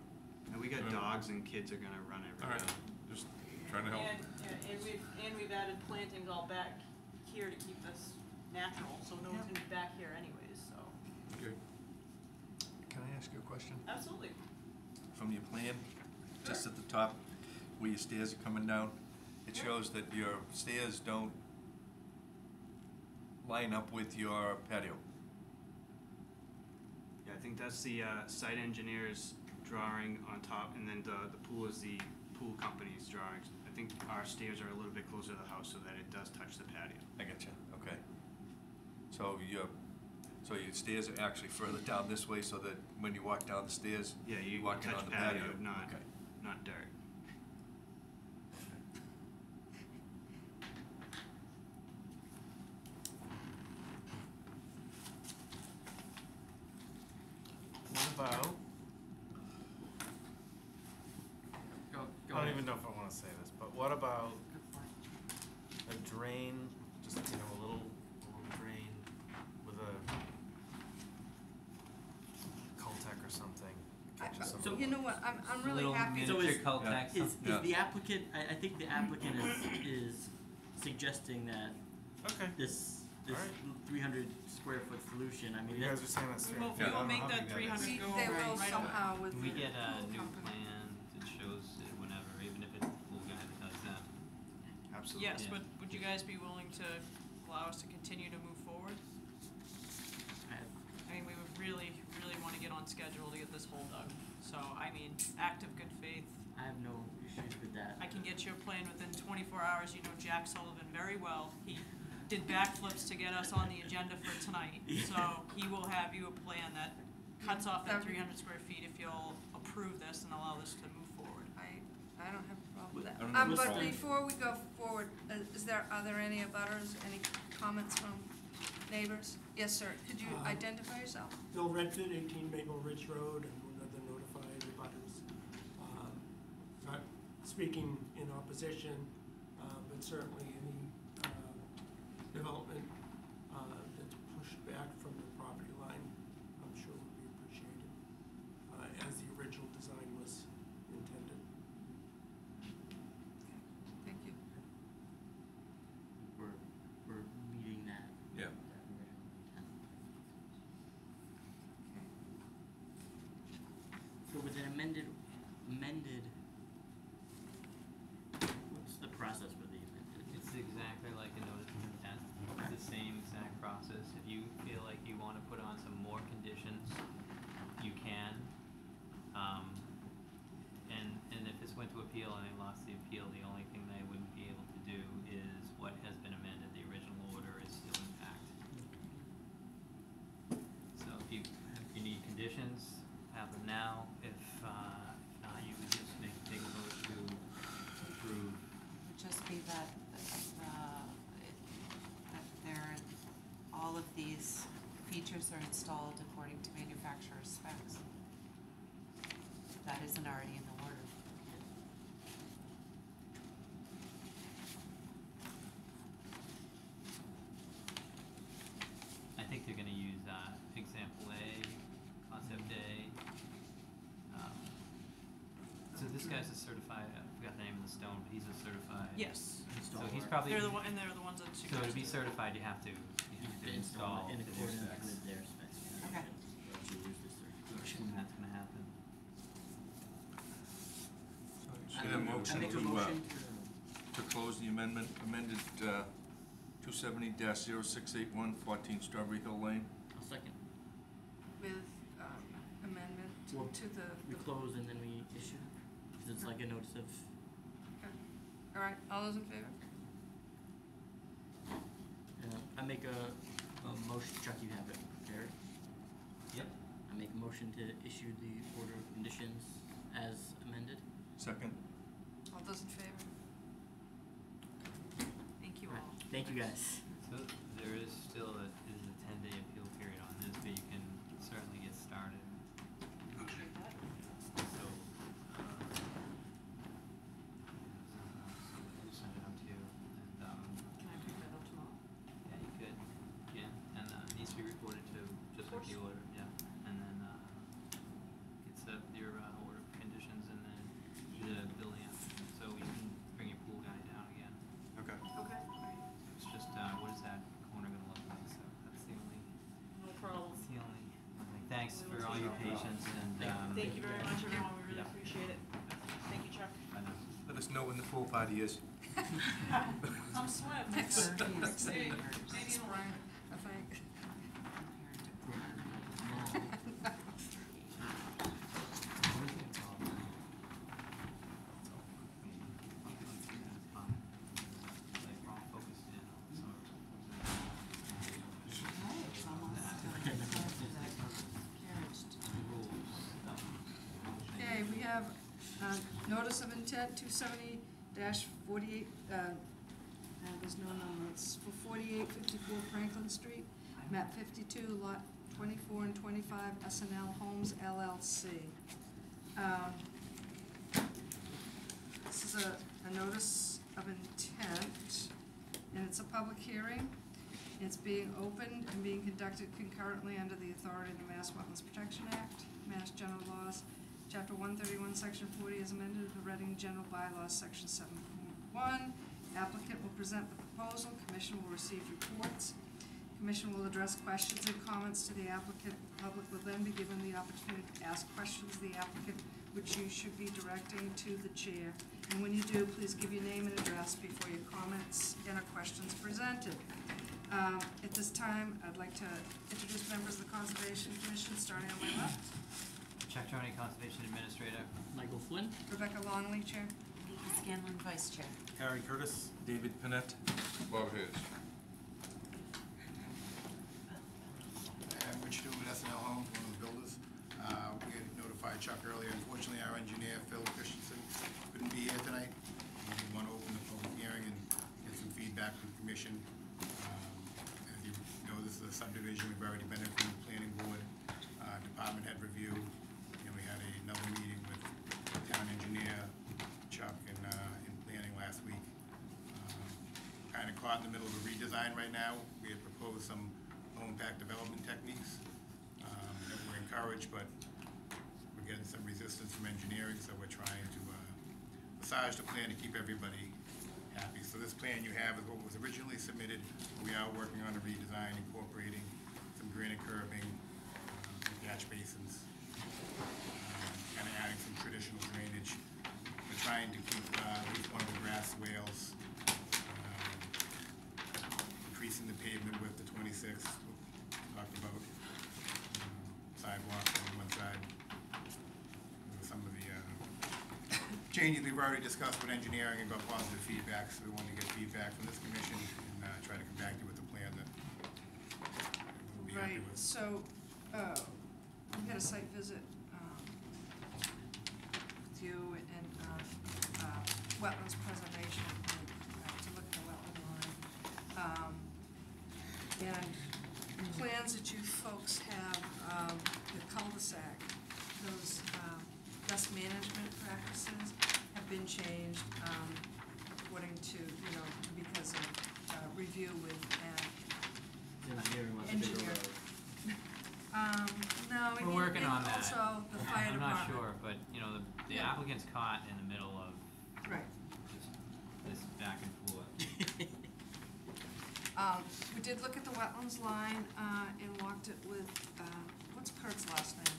And we got Yeah. dogs and kids are gonna run all everywhere. right, just trying to help. And, yeah, and we've, and we've added plantings all back here to keep this natural, so no one's gonna be back here anyways, so. Okay. Can I ask you a question? Absolutely. From your plan, just at the top, where your stairs are coming down, it shows that your stairs don't line up with your patio. Yeah, I think that's the, uh, site engineer's drawing on top, and then the, the pool is the pool company's drawings. I think our stairs are a little bit closer to the house so that it does touch the patio. I get you, okay. So your, so your stairs are actually further down this way, so that when you walk down the stairs, Yeah, you you're walking touch on the patio, patio? not, Okay. not dirt. What about, Go, go I don't ahead. even know if I wanna say this, but what about a drain, just, you know, a little, a little drain with a Cultec or something? I- catches some So- of You know what, I'm, I'm really Little happy. So miniature is- cul-de-sac, Is, something. is the applicant, I, I think the applicant is, is suggesting that Okay, this, this Alright. three hundred square foot solution, I mean, you guys that's, are saying that's We fair. will, we will make that three hundred three We- go They right, will right away. somehow with Can the we get a pool new company. plan that shows it whenever, even if it's the pool guy that does that? Absolutely. Yes, Yeah. but would you guys be willing to allow us to continue to move forward? I, I mean, we would really, really wanna get on schedule to get this whole dug. So, I mean, act of good faith. I have no issues with that. I can get you a plan within twenty-four hours. You know Jack Sullivan very well. He did backflips to get us on the agenda for tonight. So he will have you a plan that cuts off that three hundred square feet if you'll approve this and allow this to move forward. I, I don't have a problem with I that. don't have Um, a but problem. before we go forward, uh, is there, are there any abutters, any comments from neighbors? Yes, sir, could you Uh, identify yourself? Bill Redford, eighteen Maple Ridge Road, and one of the notified abutters. Um, Not speaking in opposition, uh, but certainly any, uh, development, uh, that's pushed back from the property line, I'm sure would be appreciated, uh, as the original design was intended. Thank you. We're, we're meeting that. Yeah. that original intent. So with an amended, amended, what's the process with the amended? It's exactly like a notice of intent, it's the same exact process. If you feel like you wanna put on some more conditions, you can. Um, and, and if this went to appeal and they lost the appeal, the only thing they wouldn't be able to do is what has been amended, the original order is still intact. So if you, if you need conditions, have them now, if, uh, if not, you would just make, take a vote to approve It would just be that, uh, that there, all of these features are installed according to manufacturer's specs. That isn't already in the order. I think they're gonna use, uh, example A, concept A. Um, So this guy's a certified, I forgot the name of the stone, but he's a certified. Yes. So he's probably. They're the one, and they're the ones that So to be certified, you have to, you You have have to install in to their accordance specs. with their specifications. Okay. Or else you lose the certification. And that's gonna happen. So get a motion I make a to, uh, motion to, to close the amendment, amended, uh, two seventy dash zero six eight one, fourteen Strawberry Hill Lane. I'll second. With, um, amendment to, Well, to the, We the- close and then we issue, cause it's like a notice of, all right, all those in favor? Uh, I make a motion, Chuck, you have it prepared? Yep. I make a motion to issue the order of conditions as amended. Second? All those in favor? Thank you Alright, all. Thank you guys. So there is still a, is a ten day appeal period on this, but you can certainly get started. Appreciate that. So, uh, we'll send it out to you and, um, Can I pick that up tomorrow? yeah, you could, yeah, and, uh, it needs to be recorded too, just like the course. order, yeah. And then, uh, get set up your, uh, order of conditions and then the building application, so you can bring your pool guy down again. Okay. Okay. It's just, uh, what is that corner gonna look like, so that's the only, No problem. that's the only, only thing. Thanks for all your patience and, um. Thank you very much, everyone, we really Yeah. appreciate it. Thank you, Chuck. Let us know when the pool party is. Come swim. Next- Maybe- next maybe week. in a Spring, I think. Okay, we have, uh, notice of intent, two seventy forty-eight, uh, there's no number, it's for forty-eight fifty-four Franklin Street, map fifty-two, lot twenty-four and twenty-five, S and L Homes LLC. Um, This is a, a notice of intent, and it's a public hearing. It's being opened and being conducted concurrently under the authority of the Mass Wetlands Protection Act, Mass General Laws, Chapter one thirty-one, Section forty, as amended, the Reading General Bylaws, Section seven point one. Applicant will present the proposal, commission will receive reports. Commission will address questions and comments to the applicant. Public will then be given the opportunity to ask questions of the applicant, which you should be directing to the chair. And when you do, please give your name and address before your comments and questions presented. Um, At this time, I'd like to introduce members of the Conservation Commission, starting on my left. Chuck Tirone, Conservation Administrator. Michael Flynn? Rebecca Longley, Chair. Nikki Scanlon, Vice Chair. Harry Curtis? David Panett? Bob Hayes. And Rich Stewart, S and L Homes, one of the builders. Uh, We had notified Chuck earlier, unfortunately, our engineer, Phil Christensen, couldn't be here tonight. We did want to open the public hearing and get some feedback from the commission. Um, As you know, this is a subdivision, we've already been in from the planning board, uh, department head review, and we had another meeting with the town engineer, Chuck, and, uh, in planning last week. Kind of caught in the middle of a redesign right now. We had proposed some low impact development techniques um, that were encouraged, but we're getting some resistance from engineering, so we're trying to uh, massage the plan to keep everybody happy. So this plan you have is what was originally submitted. We are working on a redesign incorporating some granite curbing, uh, catch basins, kind of adding some traditional drainage. We're trying to keep uh, one of the grass swales, um, increasing the pavement width to twenty-six, we talked about um, sidewalk on one side. With Some of the uh, changes we've already discussed with engineering and got positive feedback, so we want to get feedback from this commission and uh, try to come back to you with a plan that we'll be happy Right, with. so, uh, we had a site visit, um, with you and, uh, uh, wetlands preservation, uh, to look at the wetland line. Um, and plans that you folks have, um, the cul-de-sac, those, um, best management practices have been changed, um, according to, you know, because of, uh, review with, uh, Engineering wants a bigger Engineer. road. Um, no, we We're need, working and on that. also the fire I'm department. not sure, but, you know, the, the Yeah. applicant's caught in the middle of Right. just this back and forth. Um, we did look at the wetlands line, uh, and walked it with, uh, what's Kurt's last name?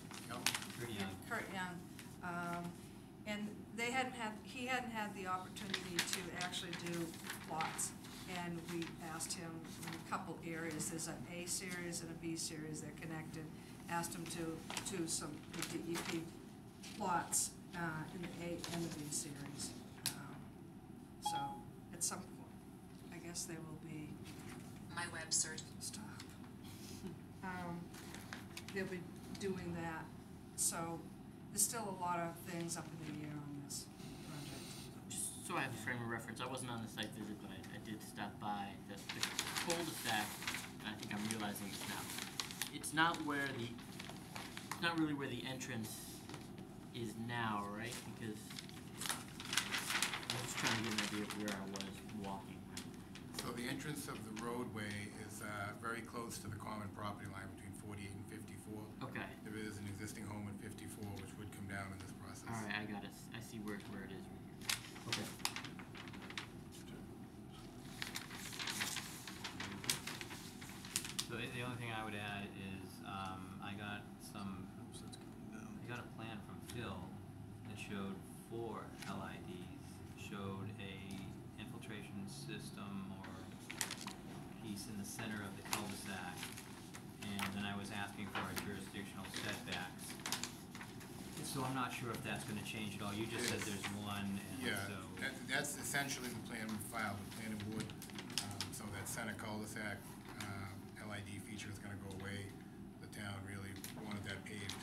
Kurt Young. Um, and they hadn't had, he hadn't had the opportunity to actually do plots. And we asked him in a couple areas, there's an A series and a B series, they're connected. Asked him to do some DEP plots, uh, in the A and the B series. Um, So, at some point, I guess they will. My web search. Stop. um, they'll be doing that. So there's still a lot of things up in the air on this project. Just so I have a frame of reference, I wasn't on the site visit, but I, I did stop by the, the cul-de-sac, and I think I'm realizing this now. It's not where the, it's not really where the entrance is now, right? Because I was just trying to get an idea of where I was walking. So the entrance of the roadway is uh, very close to the common property line between 48 and 54. Okay. There is an existing home at 54, which would come down in this process. All right, I got it. I see where, where it is right here. Okay. So the the only thing I would add is, um, I got some, I got a plan from Phil that showed four LIDs, showed a infiltration system or piece in the center of the cul-de-sac. And then I was asking for our jurisdictional setbacks. So I'm not sure if that's gonna change at all. You just said there's one, and Yeah, so. that, that's essentially the plan we filed with planning board. Um, So that center cul-de-sac, um, LID feature is gonna go away. The town really wanted that paved,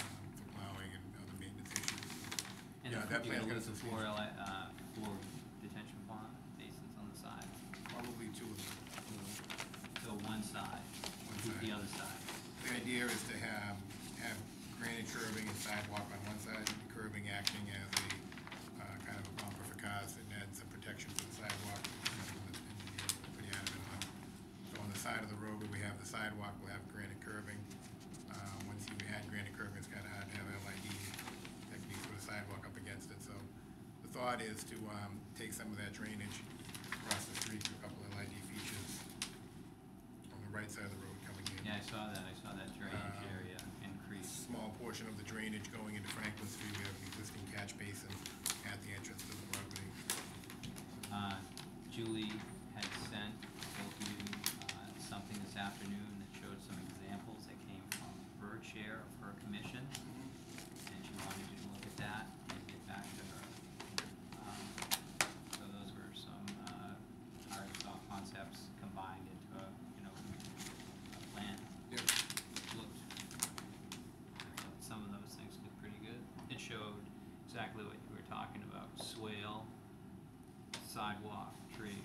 um, for plowing and other maintenance issues. And Yeah, that you're plan's gonna gonna lose the Li, uh, four detention pond basins on the side. Probably two of them. So one side, or the other side? The idea is to have, have granite curbing and sidewalk on one side, and curbing acting as a, uh, kind of a bumper for cars and adds some protection for the sidewalk. The. So on the side of the road where we have the sidewalk, we'll have granite curbing. Uh, once you add granite curbing, it's kinda hard to have LID techniques with a sidewalk up against it, so the thought is to, um, take some of that drainage across the street to a couple of LID features on the right side of the road coming in Yeah, I saw that, I saw that drainage Um, area increase. small portion of the drainage going into Franklin Street. We have an existing catch basin at the entrance to the property. Uh, Julie had sent both of you, uh, something this afternoon that showed some examples that came from her chair of her commission. And she wanted you to look at that and get back to her. Um, So those were some, uh, hard and soft concepts combined into a, you know, a plan. Yep. Looked, I thought some of those things looked pretty good. It showed exactly what you were talking about, swale, sidewalk, trees.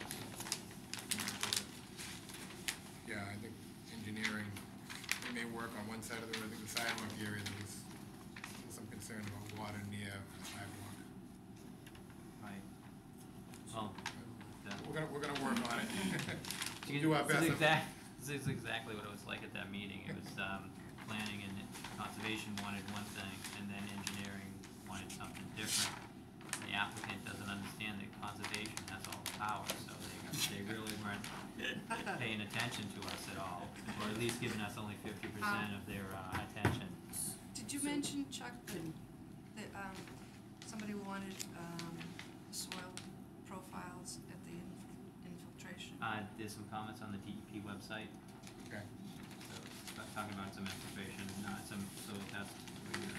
Yeah, I think engineering, they may work on one side of the road. I think the sidewalk area, there was still some concern about water near the sidewalk. Right. Well, that. We're gonna, we're gonna work on it. We'll You- do our this best. is exact, this is exactly what it was like at that meeting. It was, um, planning and conservation wanted one thing, and then engineering wanted something different. The applicant doesn't understand that conservation has all the power, so they, they really weren't paying attention to us at all, or at least giving us only fifty percent of their, uh, attention. Did you mention, Chuck, that, that, um, somebody wanted, um, soil profiles at the inf- infiltration? Uh, there's some comments on the DEP website, Okay. so, talking about some infiltration, uh, some soil tests.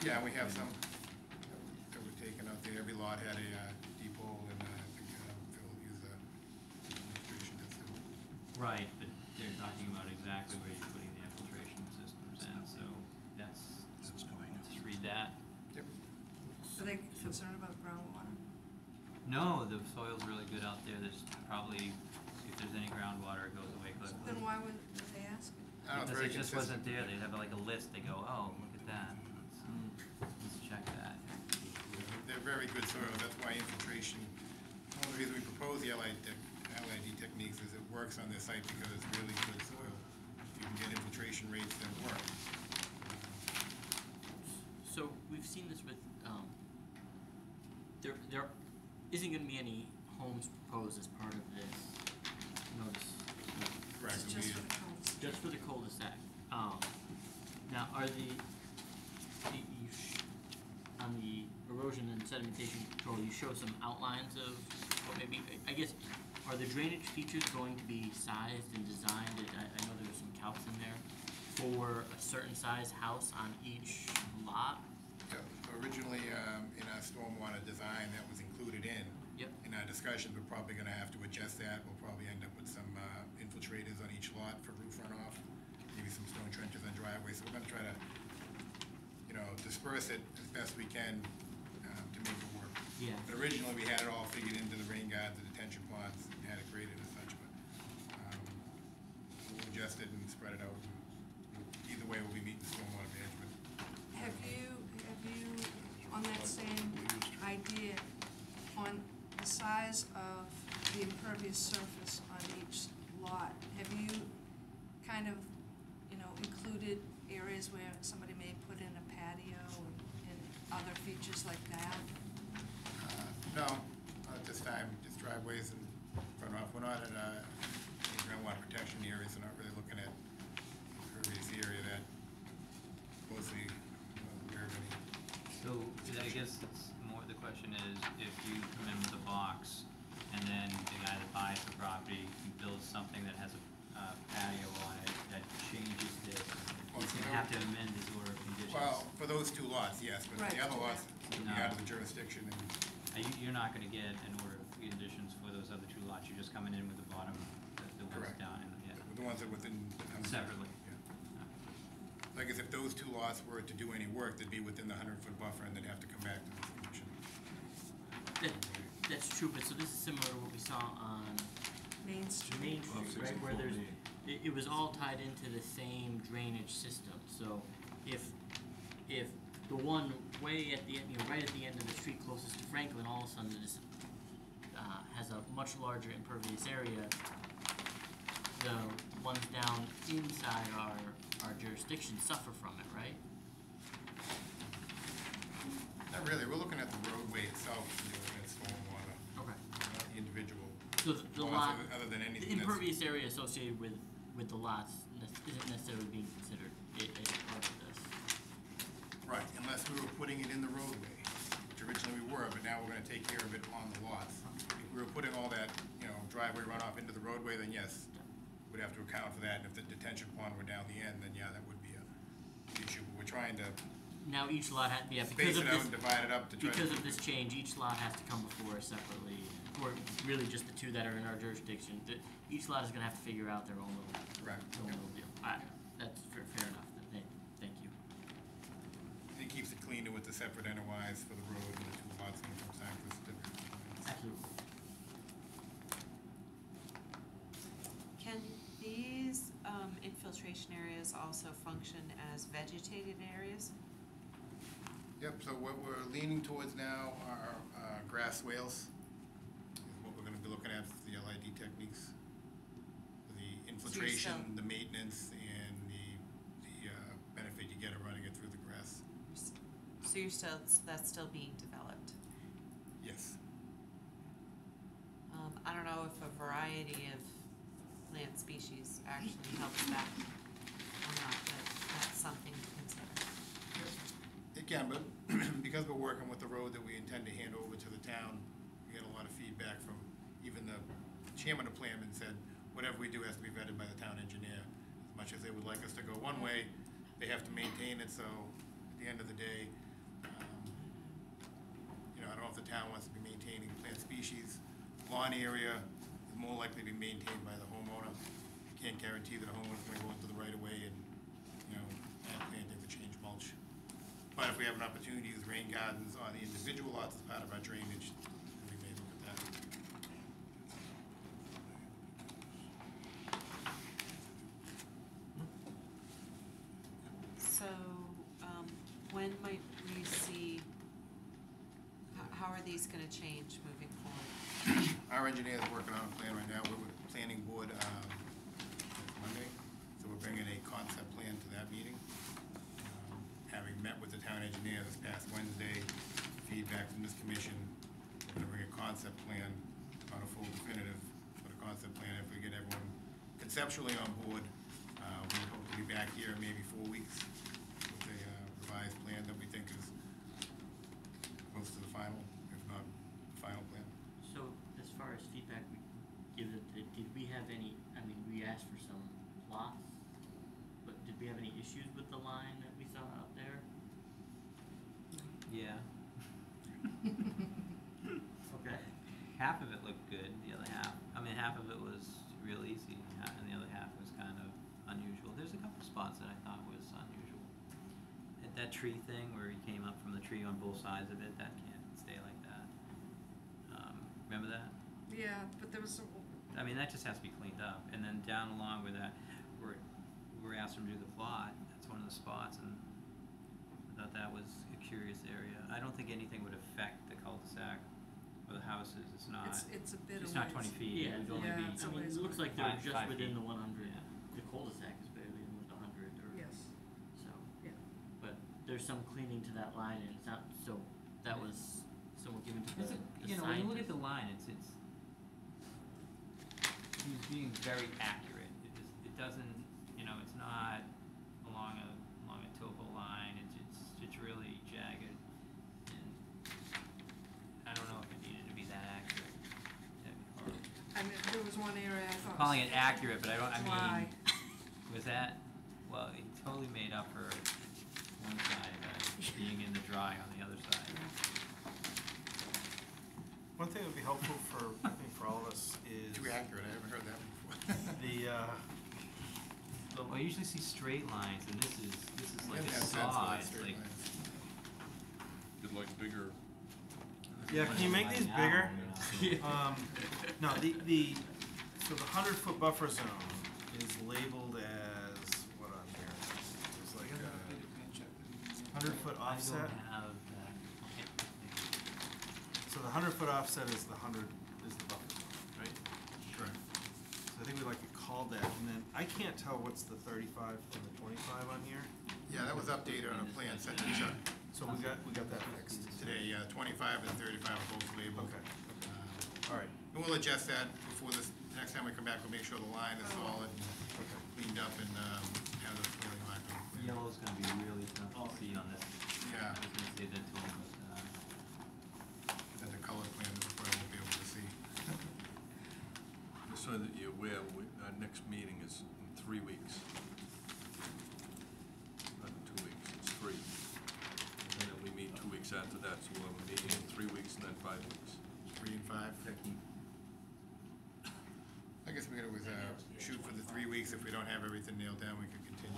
Yeah, we have some that were taken out there. Every lot had a, uh, deep hole and, uh, I think, uh, Phil used a demonstration that's Right, but they're talking about exactly where you're putting the infiltration systems in, so that's, just read that. Yep. Are they concerned about groundwater? No, the soil's really good out there, there's probably, if there's any groundwater, it goes away quickly. Then why would would they ask? I don't know, Because very it just wasn't there, they'd have like a list, they go, oh, look at that, let's, let's check that. They're very good soil, that's why infiltration, one of the reasons we propose the LID, tech- LID techniques is it works on this site because it's really good soil. You can get infiltration rates that work. So we've seen this with, um, there, there isn't gonna be any homes proposed as part of this notice. Correct, It's just for the cul-de-sac. Just for the cul-de-sac. Um, now, are the, the, you sh- on the erosion and sedimentation control, you show some outlines of, or maybe, I guess, are the drainage features going to be sized and designed, I, I know there was some calcs in there, for a certain size house on each lot? Yeah, Originally, um, in our stormwater design, that was included in. Yep. In our discussions, we're probably gonna have to adjust that. We'll probably end up with some, uh, infiltrators on each lot for roof runoff, maybe some stone trenches on driveways, so we're gonna try to, you know, disperse it as best we can, um, to make it work. Yeah. But originally, we had it all figured into the rain gardens, the detention ponds, and had it graded as such, but, um, we'll adjust it and spread it out. Either way, we'll be meeting stormwater management. Have you, have you, on that same idea, on the size of the impervious surface on each lot, have you kind of, you know, included areas where somebody may put in a patio and, and other features like that? Uh, No, not at this time, just driveways and front off. We're not in a, groundwater protection areas, we're not really looking at impervious area that mostly, uh, where any So, I guess it's more, the question is, if you come in with a box, and then the guy that buys the property builds something that has a uh, patio on it, that changes this, he's gonna have to amend his order of conditions. Well, for those two lots, yes, but the other lots would be No. out of the jurisdiction and Uh, you, you're not gonna get an order of conditions for those other two lots, you're just coming in with the bottom, the, the ones Correct. down, and, yeah, the ones that within. the hundred- separately. So I guess if those two lots were to do any work, they'd be within the hundred foot buffer and they'd have to come back to the commission. That, that's true, but so this is similar to what we saw on Main Street? Main Well, Street, right, where there's, it, it was all tied into the same drainage system, so if, if the one way at the, end, you know, right at the end of the street closest to Franklin, all of a sudden is, uh, has a much larger impervious area, the ones down inside our, our jurisdiction suffer from it, right? Not really, we're looking at the roadway itself, you know, looking at stormwater, Okay. not the individual. So the, the lots lot, other- than the anything that's. impervious area associated with, with the lots ne- isn't necessarily being considered i- as part of this. Right, unless we were putting it in the roadway, which originally we were, but now we're gonna take care of it on the lots. If we were putting all that, you know, driveway runoff into the roadway, then yes, we'd have to account for that, and if the detention pond were down the end, then yeah, that would be a issue, but we're trying to Now each lot had, yeah, space because of it out this, divide it up to try to. because of this change, each lot has to come before us separately, or really just the two that are in our jurisdiction, that each lot is gonna have to figure out their own little, Correct, their own little deal. I, that's fair, fair enough, then, thank, thank you. It keeps it cleaner with the separate NOIs for the road and the two lots when it comes time for certificate. Absolutely. Can these, um, infiltration areas also function as vegetated areas? Yep, so what we're leaning towards now are uh, grass swales. is What we're gonna be looking at the LID techniques. The infiltration, the maintenance, and the, the uh, benefit you get of running it through the grass. So you're still, that's still being developed? Yes. Um, I don't know if a variety of plant species actually helps that or not, but that's something to consider. It can, but because we're working with the road that we intend to hand over to the town, we get a lot of feedback from even the chairman of Planman said, whatever we do has to be vetted by the town engineer. As much as they would like us to go one way, they have to maintain it, so at the end of the day, um, you know, I don't know if the town wants to be maintaining plant species. Lawn area is more likely to be maintained by the homeowner. You Can't guarantee that a homeowner's gonna go into the right of way and, you know, add plantings change mulch. But if we have an opportunity use rain gardens on the individual lots as part of our drainage, then we may look at that. So, um, when might we see, how are these gonna change moving forward? Our engineer is working on a plan right now, we're with planning board, um, Monday, so we're bringing a concept plan to that meeting. Um, Having met with the town engineer this past Wednesday, feedback from this commission, we're gonna bring a concept plan, not a full definitive, but a concept plan, if we get everyone conceptually on board, we hope to be back here in maybe four weeks with a uh, revised plan that we think is close to the final, if not the final plan. So as far as feedback we give it, did, did we have any, I mean, we asked for some plots, but did we have any issues with the line that we saw out there? Yeah. Okay. Half of it looked good, the other half, I mean, half of it was real easy, ha- and the other half was kind of unusual. There's a couple spots that I thought was unusual. That, that tree thing where he came up from the tree on both sides of it, that can't stay like that. Um, remember that? Yeah, but there was, a- I mean, that just has to be cleaned up, and then down along with that, where, we're asked him to do the plot, that's one of the spots, and I thought that was a curious area. I don't think anything would affect the cul-de-sac or the houses, it's not. it's, it's a bit of It's not ways. twenty feet, Yeah, it would only Yeah, be. it's I a mean, ways it looks like they're Five- just five within feet. the one hundred. Yeah. The cul-de-sac is barely in with the hundred or, Yes, so. yeah. But there's some cleaning to that line and it's not, so that was somewhat given to the, It's a, the you know, when you look at the line, it's, it's, he's being very accurate. It just, it doesn't, you know, it's not along a, along a topo line, it's, it's, it's really jagged. And I don't know if it needed to be that accurate. Yeah, Or, I mean, there was one area I thought. calling it accurate, but I don't, I Dry. mean, was that, well, he totally made up for one side, uh, being in the dry on the other side. One thing that would be helpful for, I think for all of us is Too accurate, I haven't heard that before. the, uh, the Well, I usually see straight lines, and this is, this is like In a that sense, saw, it's it's like. lines. You'd like bigger, Yeah, can you make these Now, bigger? you know. Um, no, the, the, so the hundred foot buffer zone is labeled as, what on here? It's like a hundred foot offset. don't have that. Okay. So the hundred foot offset is the hundred, is the buffer zone, right? Correct. So I think we'd like to call that, and then I can't tell what's the thirty-five from the twenty-five on here. Yeah, that was updated on a plan sent to Chuck So we got, we got that fixed. today, yeah, twenty-five and thirty-five are both labeled. Okay, Uh, all right, And we'll adjust that before this, next time we come back, we'll make sure the line is solid, okay. cleaned up, and, um, have the feeling line. on. Yellow's gonna be really tough to see on this. Yeah. I was gonna say that to him, but, uh, That the color plan, we probably won't be able to see. Just so that you're aware, we, our next meeting is in three weeks. Not in two weeks, it's three. And then we meet two weeks after that, so we'll have a meeting in three weeks and then five weeks. Three and five. I guess we could always, uh, shoot for the three weeks. If we don't have everything nailed down, we could continue.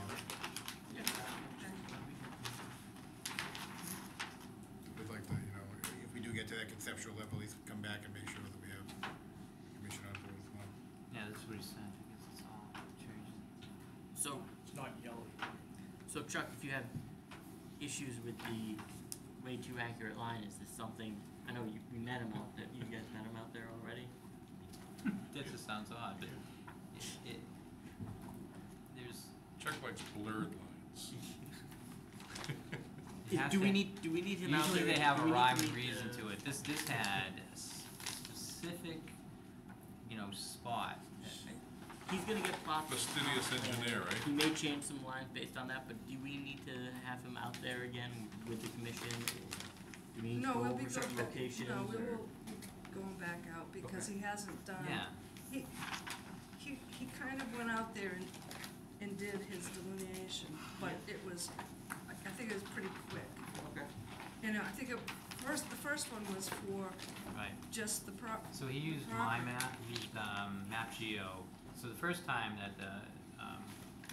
We'd like to, you know, if we do get to that conceptual level, at least come back and make sure that we have commission on board as well. Yeah, this is what he sent, I guess it's all changed. So, It's not yellow. so Chuck, if you have issues with the way too accurate line, is this something, I know you, we met him out there, you guys met him out there already? That just sounds odd, but it, it, there's, Chuck likes blurred lines. it has Do we to- need, do we need him out there? Usually they have do a we need rhyme to and reason to it. This, this had a s- specific, you know, spot. He's gonna get plots. Fastidious engineer, right? He may change some lines based on that, but do we need to have him out there again with the commission? or Do we need to No, go we'll over be certain going, locations no, we or? will be going back out because he hasn't done. Yeah. He, he, he kind of went out there and, and did his delineation, but it was, I I think it was pretty quick. Okay. You know, I think it, first, the first one was for Right. just the pro, So he used my map, he used, um, MapGeo. So the first time that the, um,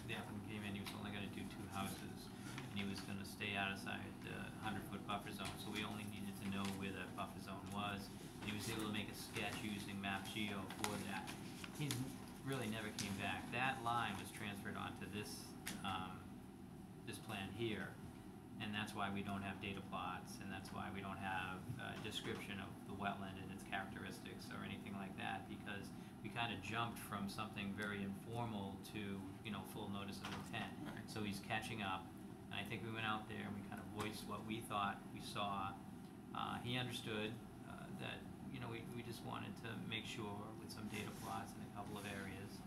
the applicant came in, he was only gonna do two houses. And he was gonna stay outside the hundred foot buffer zone, so we only needed to know where the buffer zone was. And he was able to make a sketch using MapGeo for that. He's really never came back. That line was transferred onto this, um, this plan here. And that's why we don't have data plots, and that's why we don't have a description of the wetland and its characteristics or anything like that, because kind of jumped from something very informal to, you know, full notice of intent. Right. So he's catching up, and I think we went out there and we kind of voiced what we thought we saw. Uh, he understood, uh, that, you know, we, we just wanted to make sure with some data plots in a couple of areas.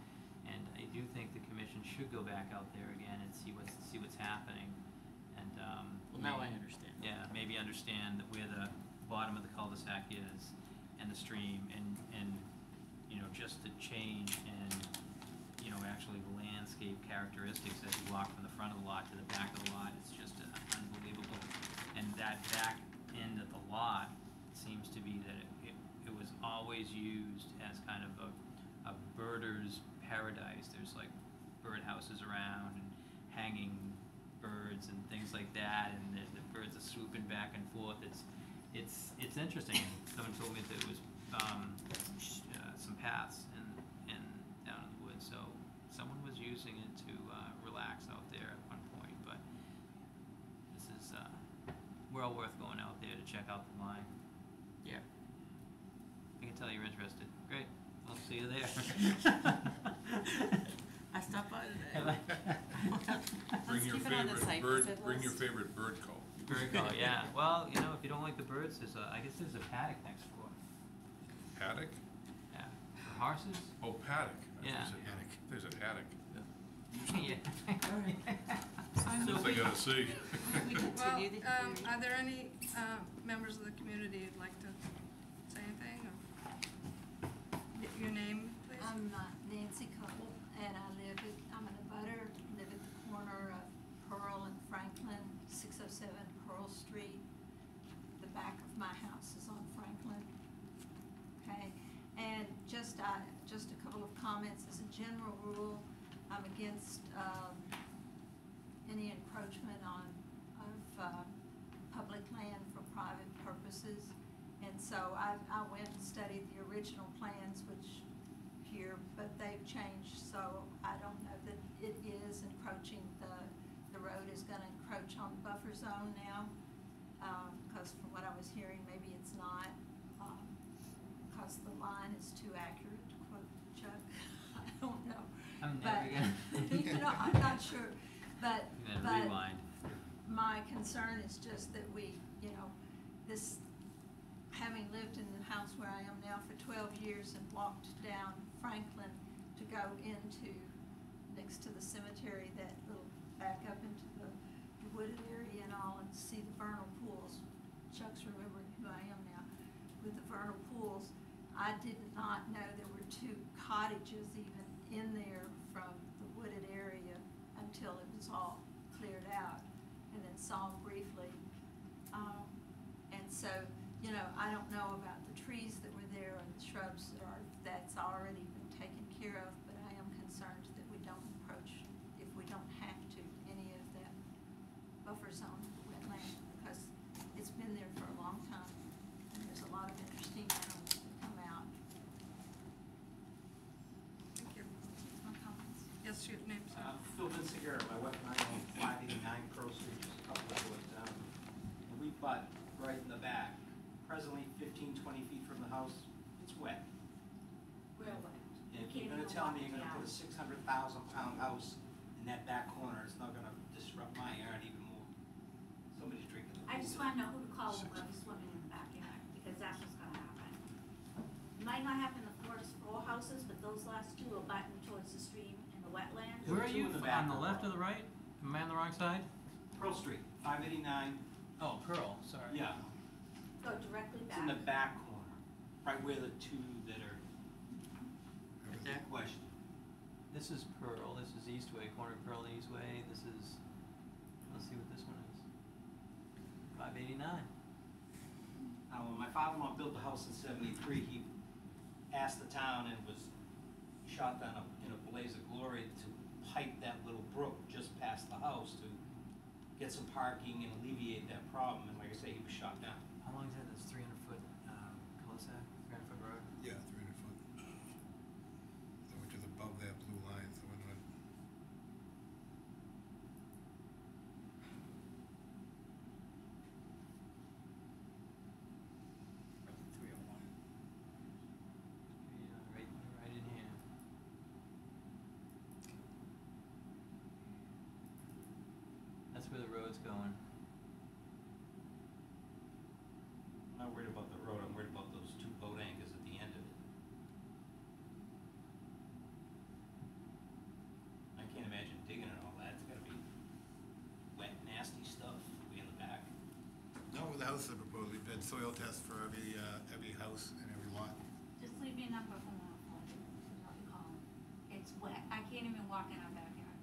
And I do think the commission should go back out there again and see what's, see what's happening. And, um. Well, now I maybe- understand. Yeah, maybe understand that where the bottom of the cul-de-sac is and the stream and, and, you know, just the change in, you know, actually landscape characteristics as you walk from the front of the lot to the back of the lot, it's just unbelievable. And that back end of the lot seems to be that it, it, it was always used as kind of a, a birder's paradise. There's like birdhouses around and hanging birds and things like that, and the, the birds are swooping back and forth. It's, it's, it's interesting. Someone told me that there was, um, paths in, in, down in the woods, so someone was using it to, uh, relax out there at one point, but this is, uh, well worth going out there to check out the line. Yeah. I can tell you're interested. Great, I'll see you there. I stopped by today. Bring Let's your keep it on the favorite site bird, visit bring your list. favorite bird call. Bird call, yeah. Well, you know, if you don't like the birds, there's a, I guess there's a paddock next door. Paddock? Yeah. For horses? Oh, paddock. I Yeah. thought you said- There's an attic. Yeah. That's I gotta see. Well, continue the um, hearing. are there any, uh, members of the community who'd like to say anything, or? Y- Your name, please? I'm uh, Nancy Cuttle, and I live at, I'm in a butter, live at the corner of Pearl and Franklin, six oh seven Pearl Street. The back of my house is on Franklin. Okay, and just, uh, just a couple of comments, as a general rule, I'm against, um, any encroachment on, of, uh, public land for private purposes. And so I, I went and studied the original plans, which here, but they've changed, so I don't know that it is encroaching, the, the road is gonna encroach on the buffer zone now. Um, cause from what I was hearing, maybe it's not, um, cause the line is too accurate, to quote Chuck, I don't know. I'm But, you know, I'm not sure, but, but rewind. my concern is just that we, you know, this, having lived in the house where I am now for twelve years and walked down Franklin to go into, next to the cemetery, that little back up into the wooded area and all, and see the vernal pools. Chuck's remembering who I am now, with the vernal pools. I did not know there were two cottages even in there from the wooded area until it was all cleared out, and then saw them briefly. Um, and so, you know, I don't know about the trees that were there and the shrubs that are, that's already been taken care of, but I am concerned that we don't approach, if we don't have to, any of that buffer zone wetland, because it's been there for a long time, and there's a lot of interesting animals that come out. Thank you. That's my comments. Yes, your name, sir? Uh, Phil Vinciger, my wife and I own five eighty-nine Pearl Street, just a couple of doors down. And we butt right in the back. Presently 15, 20 feet from the house, it's wet. Real wet. And if You you're can't gonna tell me you're gonna put a six hundred thousand pound house in that back corner, it's not gonna disrupt my yard even more. Somebody's drinking I just wanna know who to call when I'm swimming in the backyard, because that's what's gonna happen. Might not happen in the first four houses, but those last two are butting towards the stream and the wetland. Where are two you? in the On the are left or the right? Am I on the wrong side? Pearl Street, five eighty-nine, Oh, Pearl, sorry. yeah, Go directly it's in the back. back corner, right where the two that are, Right that question. This is Pearl, this is Eastway, corner of Pearl and Eastway, this is, let's see what this one is. Five eighty-nine. Uh, when my father-in-law built the house in seventy-three, he asked the town and was shot down a- in a blaze of glory to pipe that little brook just past the house to get some parking and alleviate that problem, and like I say, he was shot down. How long is that? That's three hundred foot, um, cul-de-sac, three hundred foot road? Yeah, three hundred foot. Which is above that blue line, so we're not. Three oh one. Yeah, right, right in here. That's where the road's going. I'm not worried about the road, I'm worried about those two boat anchors at the end of it. I can't imagine digging and all that, it's gotta be wet, nasty stuff way in the back. No, with the house I propose, we did soil tests for every, uh, every house and every lot. Just leave me a number from the phone, is what you call it. It's wet, I can't even walk in our backyard.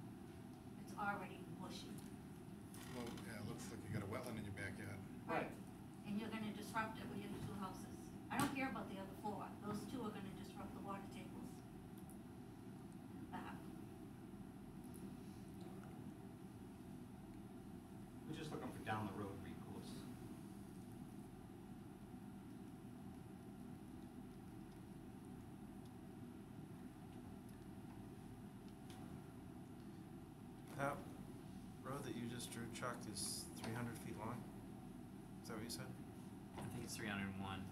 It's already mushy. Well, yeah, it looks like you got a wetland in your backyard. Right. And you're gonna disrupt it with your two houses. I don't care about the other four, those two are gonna disrupt the water tables. Back. down the road recourse. That road that you just drew, Chuck, is three hundred feet long? Is that what you said? I think it's three hundred and one.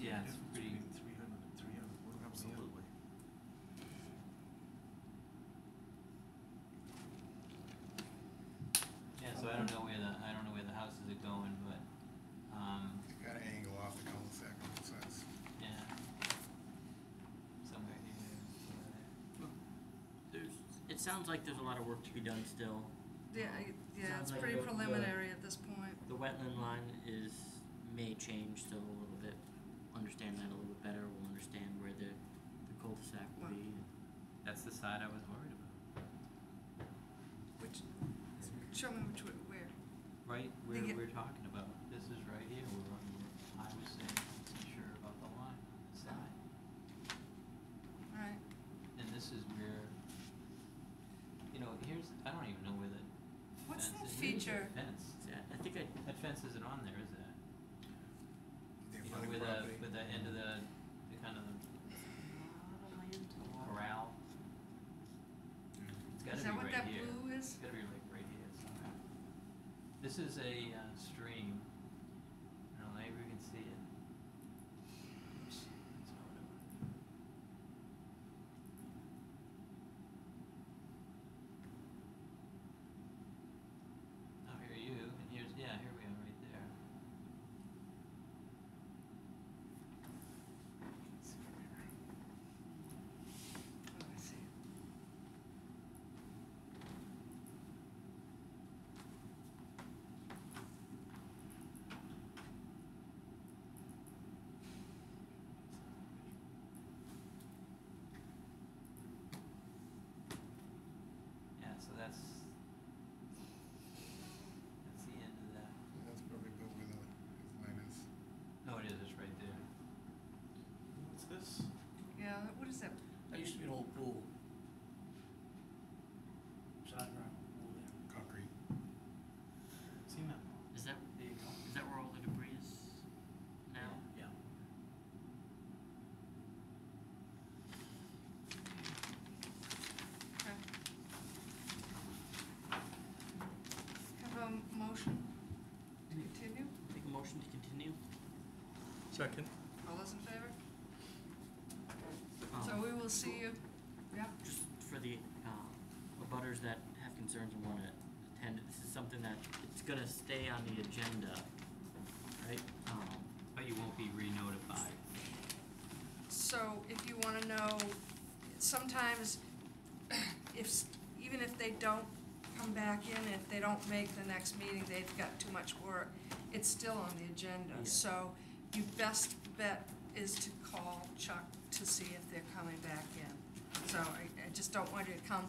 Yeah, it's pretty, Three hundred, three hundred, absolutely. yeah, so I don't know I don't know where the houses are going, but, um, You gotta angle off the cul-de-sac on both sides. yeah. Somewhere here, somewhere there. There's, it sounds like there's a lot of work to be done still. Yeah, I- yeah, Sounds it's like pretty the- the- preliminary at this point. The wetland line is, may change still a little bit, understand that a little bit better, we'll understand where the, the cul-de-sac will be. That's the side I was worried about. Which, show me which, way- where. Right where get- we're talking about, this is right here, where I'm- I was saying, I wasn't sure about the line, the side. Right. And this is where, you know, here's, I don't even know where the What's fence that is. Where's feature? Fence. Yeah, I think I, That fence isn't on there, is it? The You know, abutting where the, property. where the end of the, the kind of the corral. It's gotta Is be that what right that here. blue is? It's gotta be like right here somewhere. This is a uh, stream. I don't know, maybe we can see it. Oops, that's not what I wanted. Oh, here you, and here's, yeah, here we are, right there. Oh, I see. Yeah, so that's, that's the end of that. That's probably about where the his line is. No, it is, it's right there. What's this? Yeah, what is that? That used to be an old pool. Side rock pool there. Concrete. Cement. is that, There you go. is that where all the debris is now? Yeah. Okay. Have a motion to continue? Make a motion to continue? Second. All those in favor? Um, So we will see you, yeah? just for the, uh, abutters that have concerns and wanna attend, this is something that, it's gonna stay on the agenda, right? Um, But you won't be re-notified. So if you wanna know, sometimes if, s- even if they don't come back in, if they don't make the next meeting, they've got too much work, it's still on the agenda. Yeah. So your best bet is to call Chuck to see if they're coming back in. So I, I just don't want you to come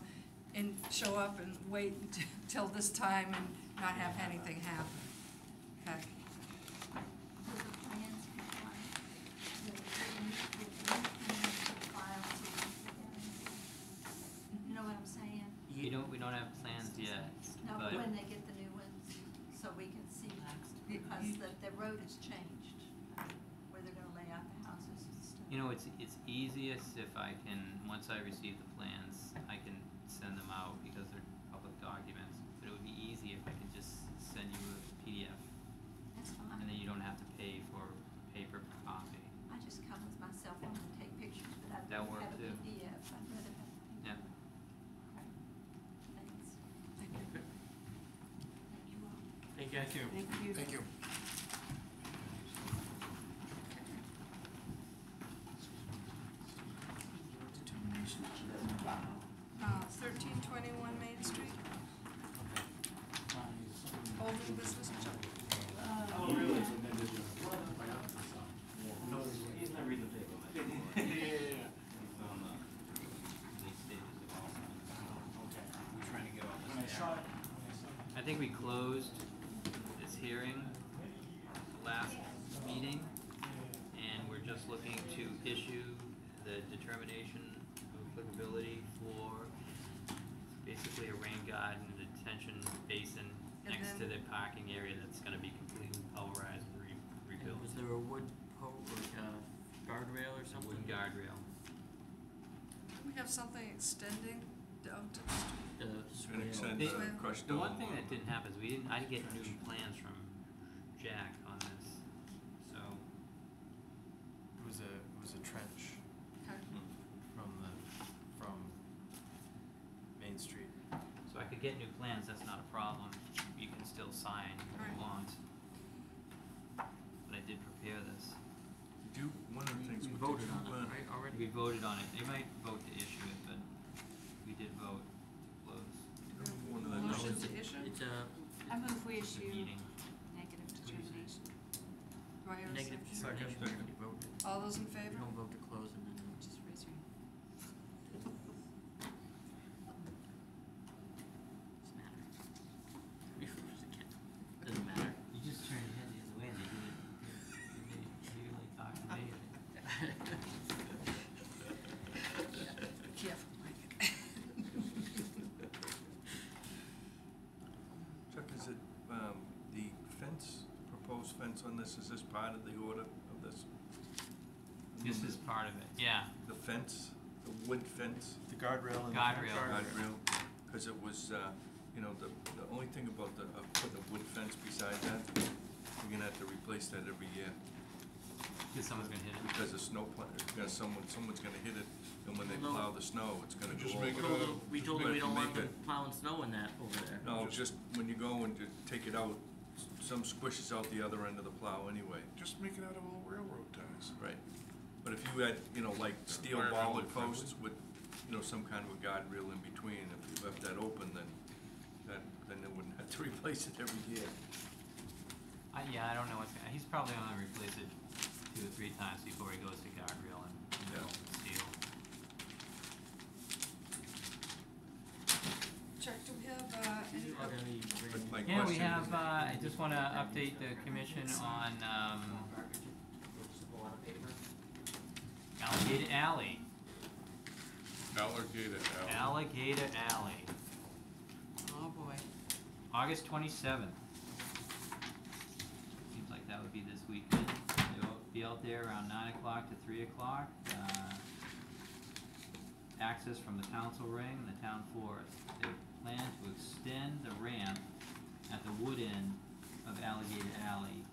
and show up and wait until this time and not have anything happen. Okay? Will the plans be filed? Will the plans will the plans be filed to, you know what I'm saying? You don't, we don't have plans yet, No, but when they get the new ones, so we can see, because the, the road has changed, uh, where they're gonna lay out the houses and stuff. You know, it's, it's easiest if I can, once I receive the plans, I can send them out because they're public documents. But it would be easy if I could just send you a PDF That's and fine. then you don't have to pay for paper copy. I just come with my cell phone and take pictures, but I'd That rather work have a too. PDF, I'd rather have. Yeah. Okay. Thanks. Thank you. Thank you all. Thank you. Thank you. Thank you. Uh, thirteen twenty-one Main Street. Old new business, Chuck. Oh, really? He's not reading the paper. It's on the late stages of all. Okay. We're trying to get all When I this saw there. it, when I saw it. I think we closed this hearing, the last meeting, and we're just looking to issue the determination of applicability for basically a rain garden and detention basin And next to then- the parking area that's gonna be completely pulverized and re- rebuilt. Was there a wood pole, like a guardrail or A something? wooden guardrail. Do we have something extending down to the street? The And extend swale. the crushed The one stone thing that didn't happen is we didn't, I didn't get new plans from Jack on this, so. It was a, it was a trench Okay. from the, from Main Street. So I could get new plans, that's not a problem, you can still sign if Right. you want. But I did prepare this. Do, one of the things. We we voted did, on it, uh, right, already? We voted on it, they might vote to issue it, but we did vote to close One of the Motion notes- to issue? It's a I move we the issue meeting. negative determination. Do I hear a negative second? determination, we. All those in We favor? don't vote to close and then. Just raise your hand. Doesn't matter. Doesn't matter. You just turned your head the other way and they did it, they, they, they like talking to me. Careful, Mike. Chuck, is it, um, the fence, proposed fence on this, is this part of the order of this? This is part of it, yeah. The fence, the wood fence? The guardrail and the. Guardrail. Guardrail, cause it was, uh, you know, the, the only thing about the, uh, putting a wood fence beside that, you're gonna have to replace that every year. Cause someone's gonna hit it. Because of snow pla- because someone, someone's gonna hit it, and when they No. plow the snow, it's gonna go Just over. make it We told a- them, we told them we don't want make them plowing snow in that over there. No, just when you go and to take it out, s- some squishes out the other end of the plow anyway. Just make it out of little railroad ties. Right. But if you had, you know, like steel Environmentally bollard friendly. posts with, you know, some kind of a guardrail in between, if you left that open, then, that, then they wouldn't have to replace it every year. I, yeah, I don't know what's, he's probably gonna replace it two or three times before he goes to guardrail and, you know, steel. Chuck, do we have, uh, any, Are there any But my Yeah, we question have, uh, I just wanna update the commission on, um, Alligator Alley. Alligator alley. Alligator Alley, Oh, boy. August twenty-seventh. Seems like that would be this weekend. They'll be out there around nine o'clock to three o'clock. Uh, Access from the council ring and the town forest. They plan to extend the ramp at the wood end of Alligator Alley.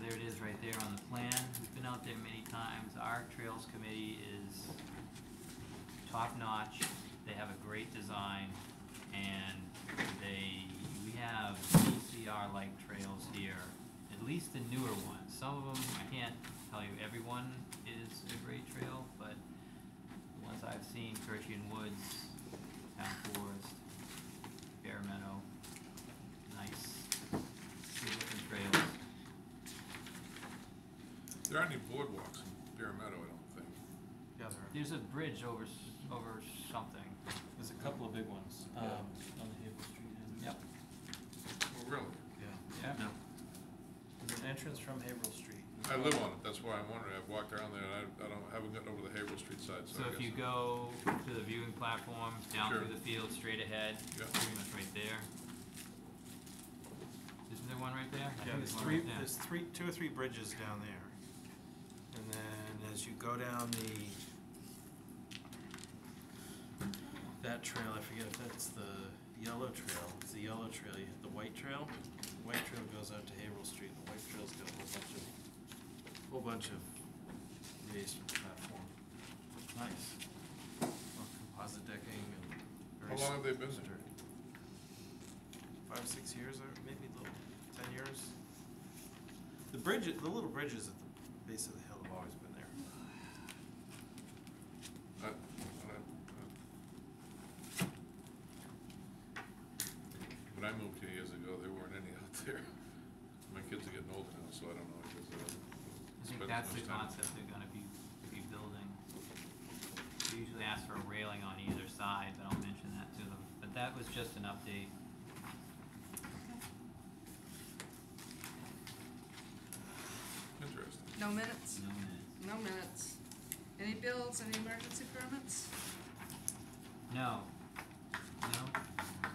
There it is right there on the plan. We've been out there many times. Our Trails Committee is top notch. They have a great design and they, we have CCR-like trails here, at least the newer ones. Some of them, I can't tell you everyone is a great trail, but the ones I've seen, Tertian Woods, Town Forest, Bear Meadow, nice, good looking trails. There aren't any boardwalks in Bear Meadow, I don't think. Yeah, there are. There's a bridge over, s- over something. There's a couple of big ones, Yeah. um, on the Haverhill Street end. Yep. Well, really? Yeah. Yeah. There's an entrance from Haverhill Street. I live on it, that's why I'm wondering, I've walked around there and I, I don't, haven't gotten over the Haverhill Street side, so So I if you go to the viewing platform, down Sure. through the field, straight ahead, Yeah. pretty much right there. Isn't there one right there? I Yeah, there's one three, right there. there's three, two or three bridges down there. As you go down the, that trail, I forget if that's the yellow trail, it's the yellow trail, you hit the white trail. The white trail goes out to Haverhill Street, the white trail's got a whole bunch of, whole bunch of raised platform. Nice. Well, Composite decking and very. How long have they been there? Five, six years, or maybe a little, ten years. The bridge, the little bridges at the base of the hill have always been there. I- I- I- When I moved here years ago, there weren't any out there. My kids are getting older now, so I don't know, I guess they haven't I spent think as that's the concept they're gonna be, be building. We usually ask for a railing on either side, but I'll mention that to them, but that was just an update. Interesting. no minutes? No minutes. No minutes. Any bills, any emergency permits? No. No?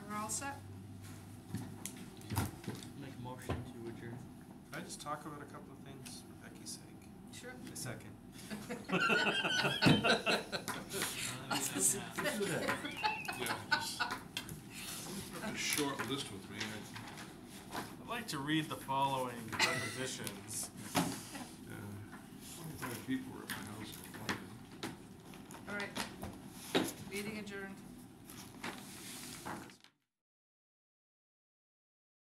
We're all set? Make motion to adjourn. Can I just talk about a couple of things for Becky's sake? Sure. A second. Yeah, just, a short list with me, I, I'd like to read the following requisitions. twenty-five uh, people were at my house. All right. Meeting adjourned.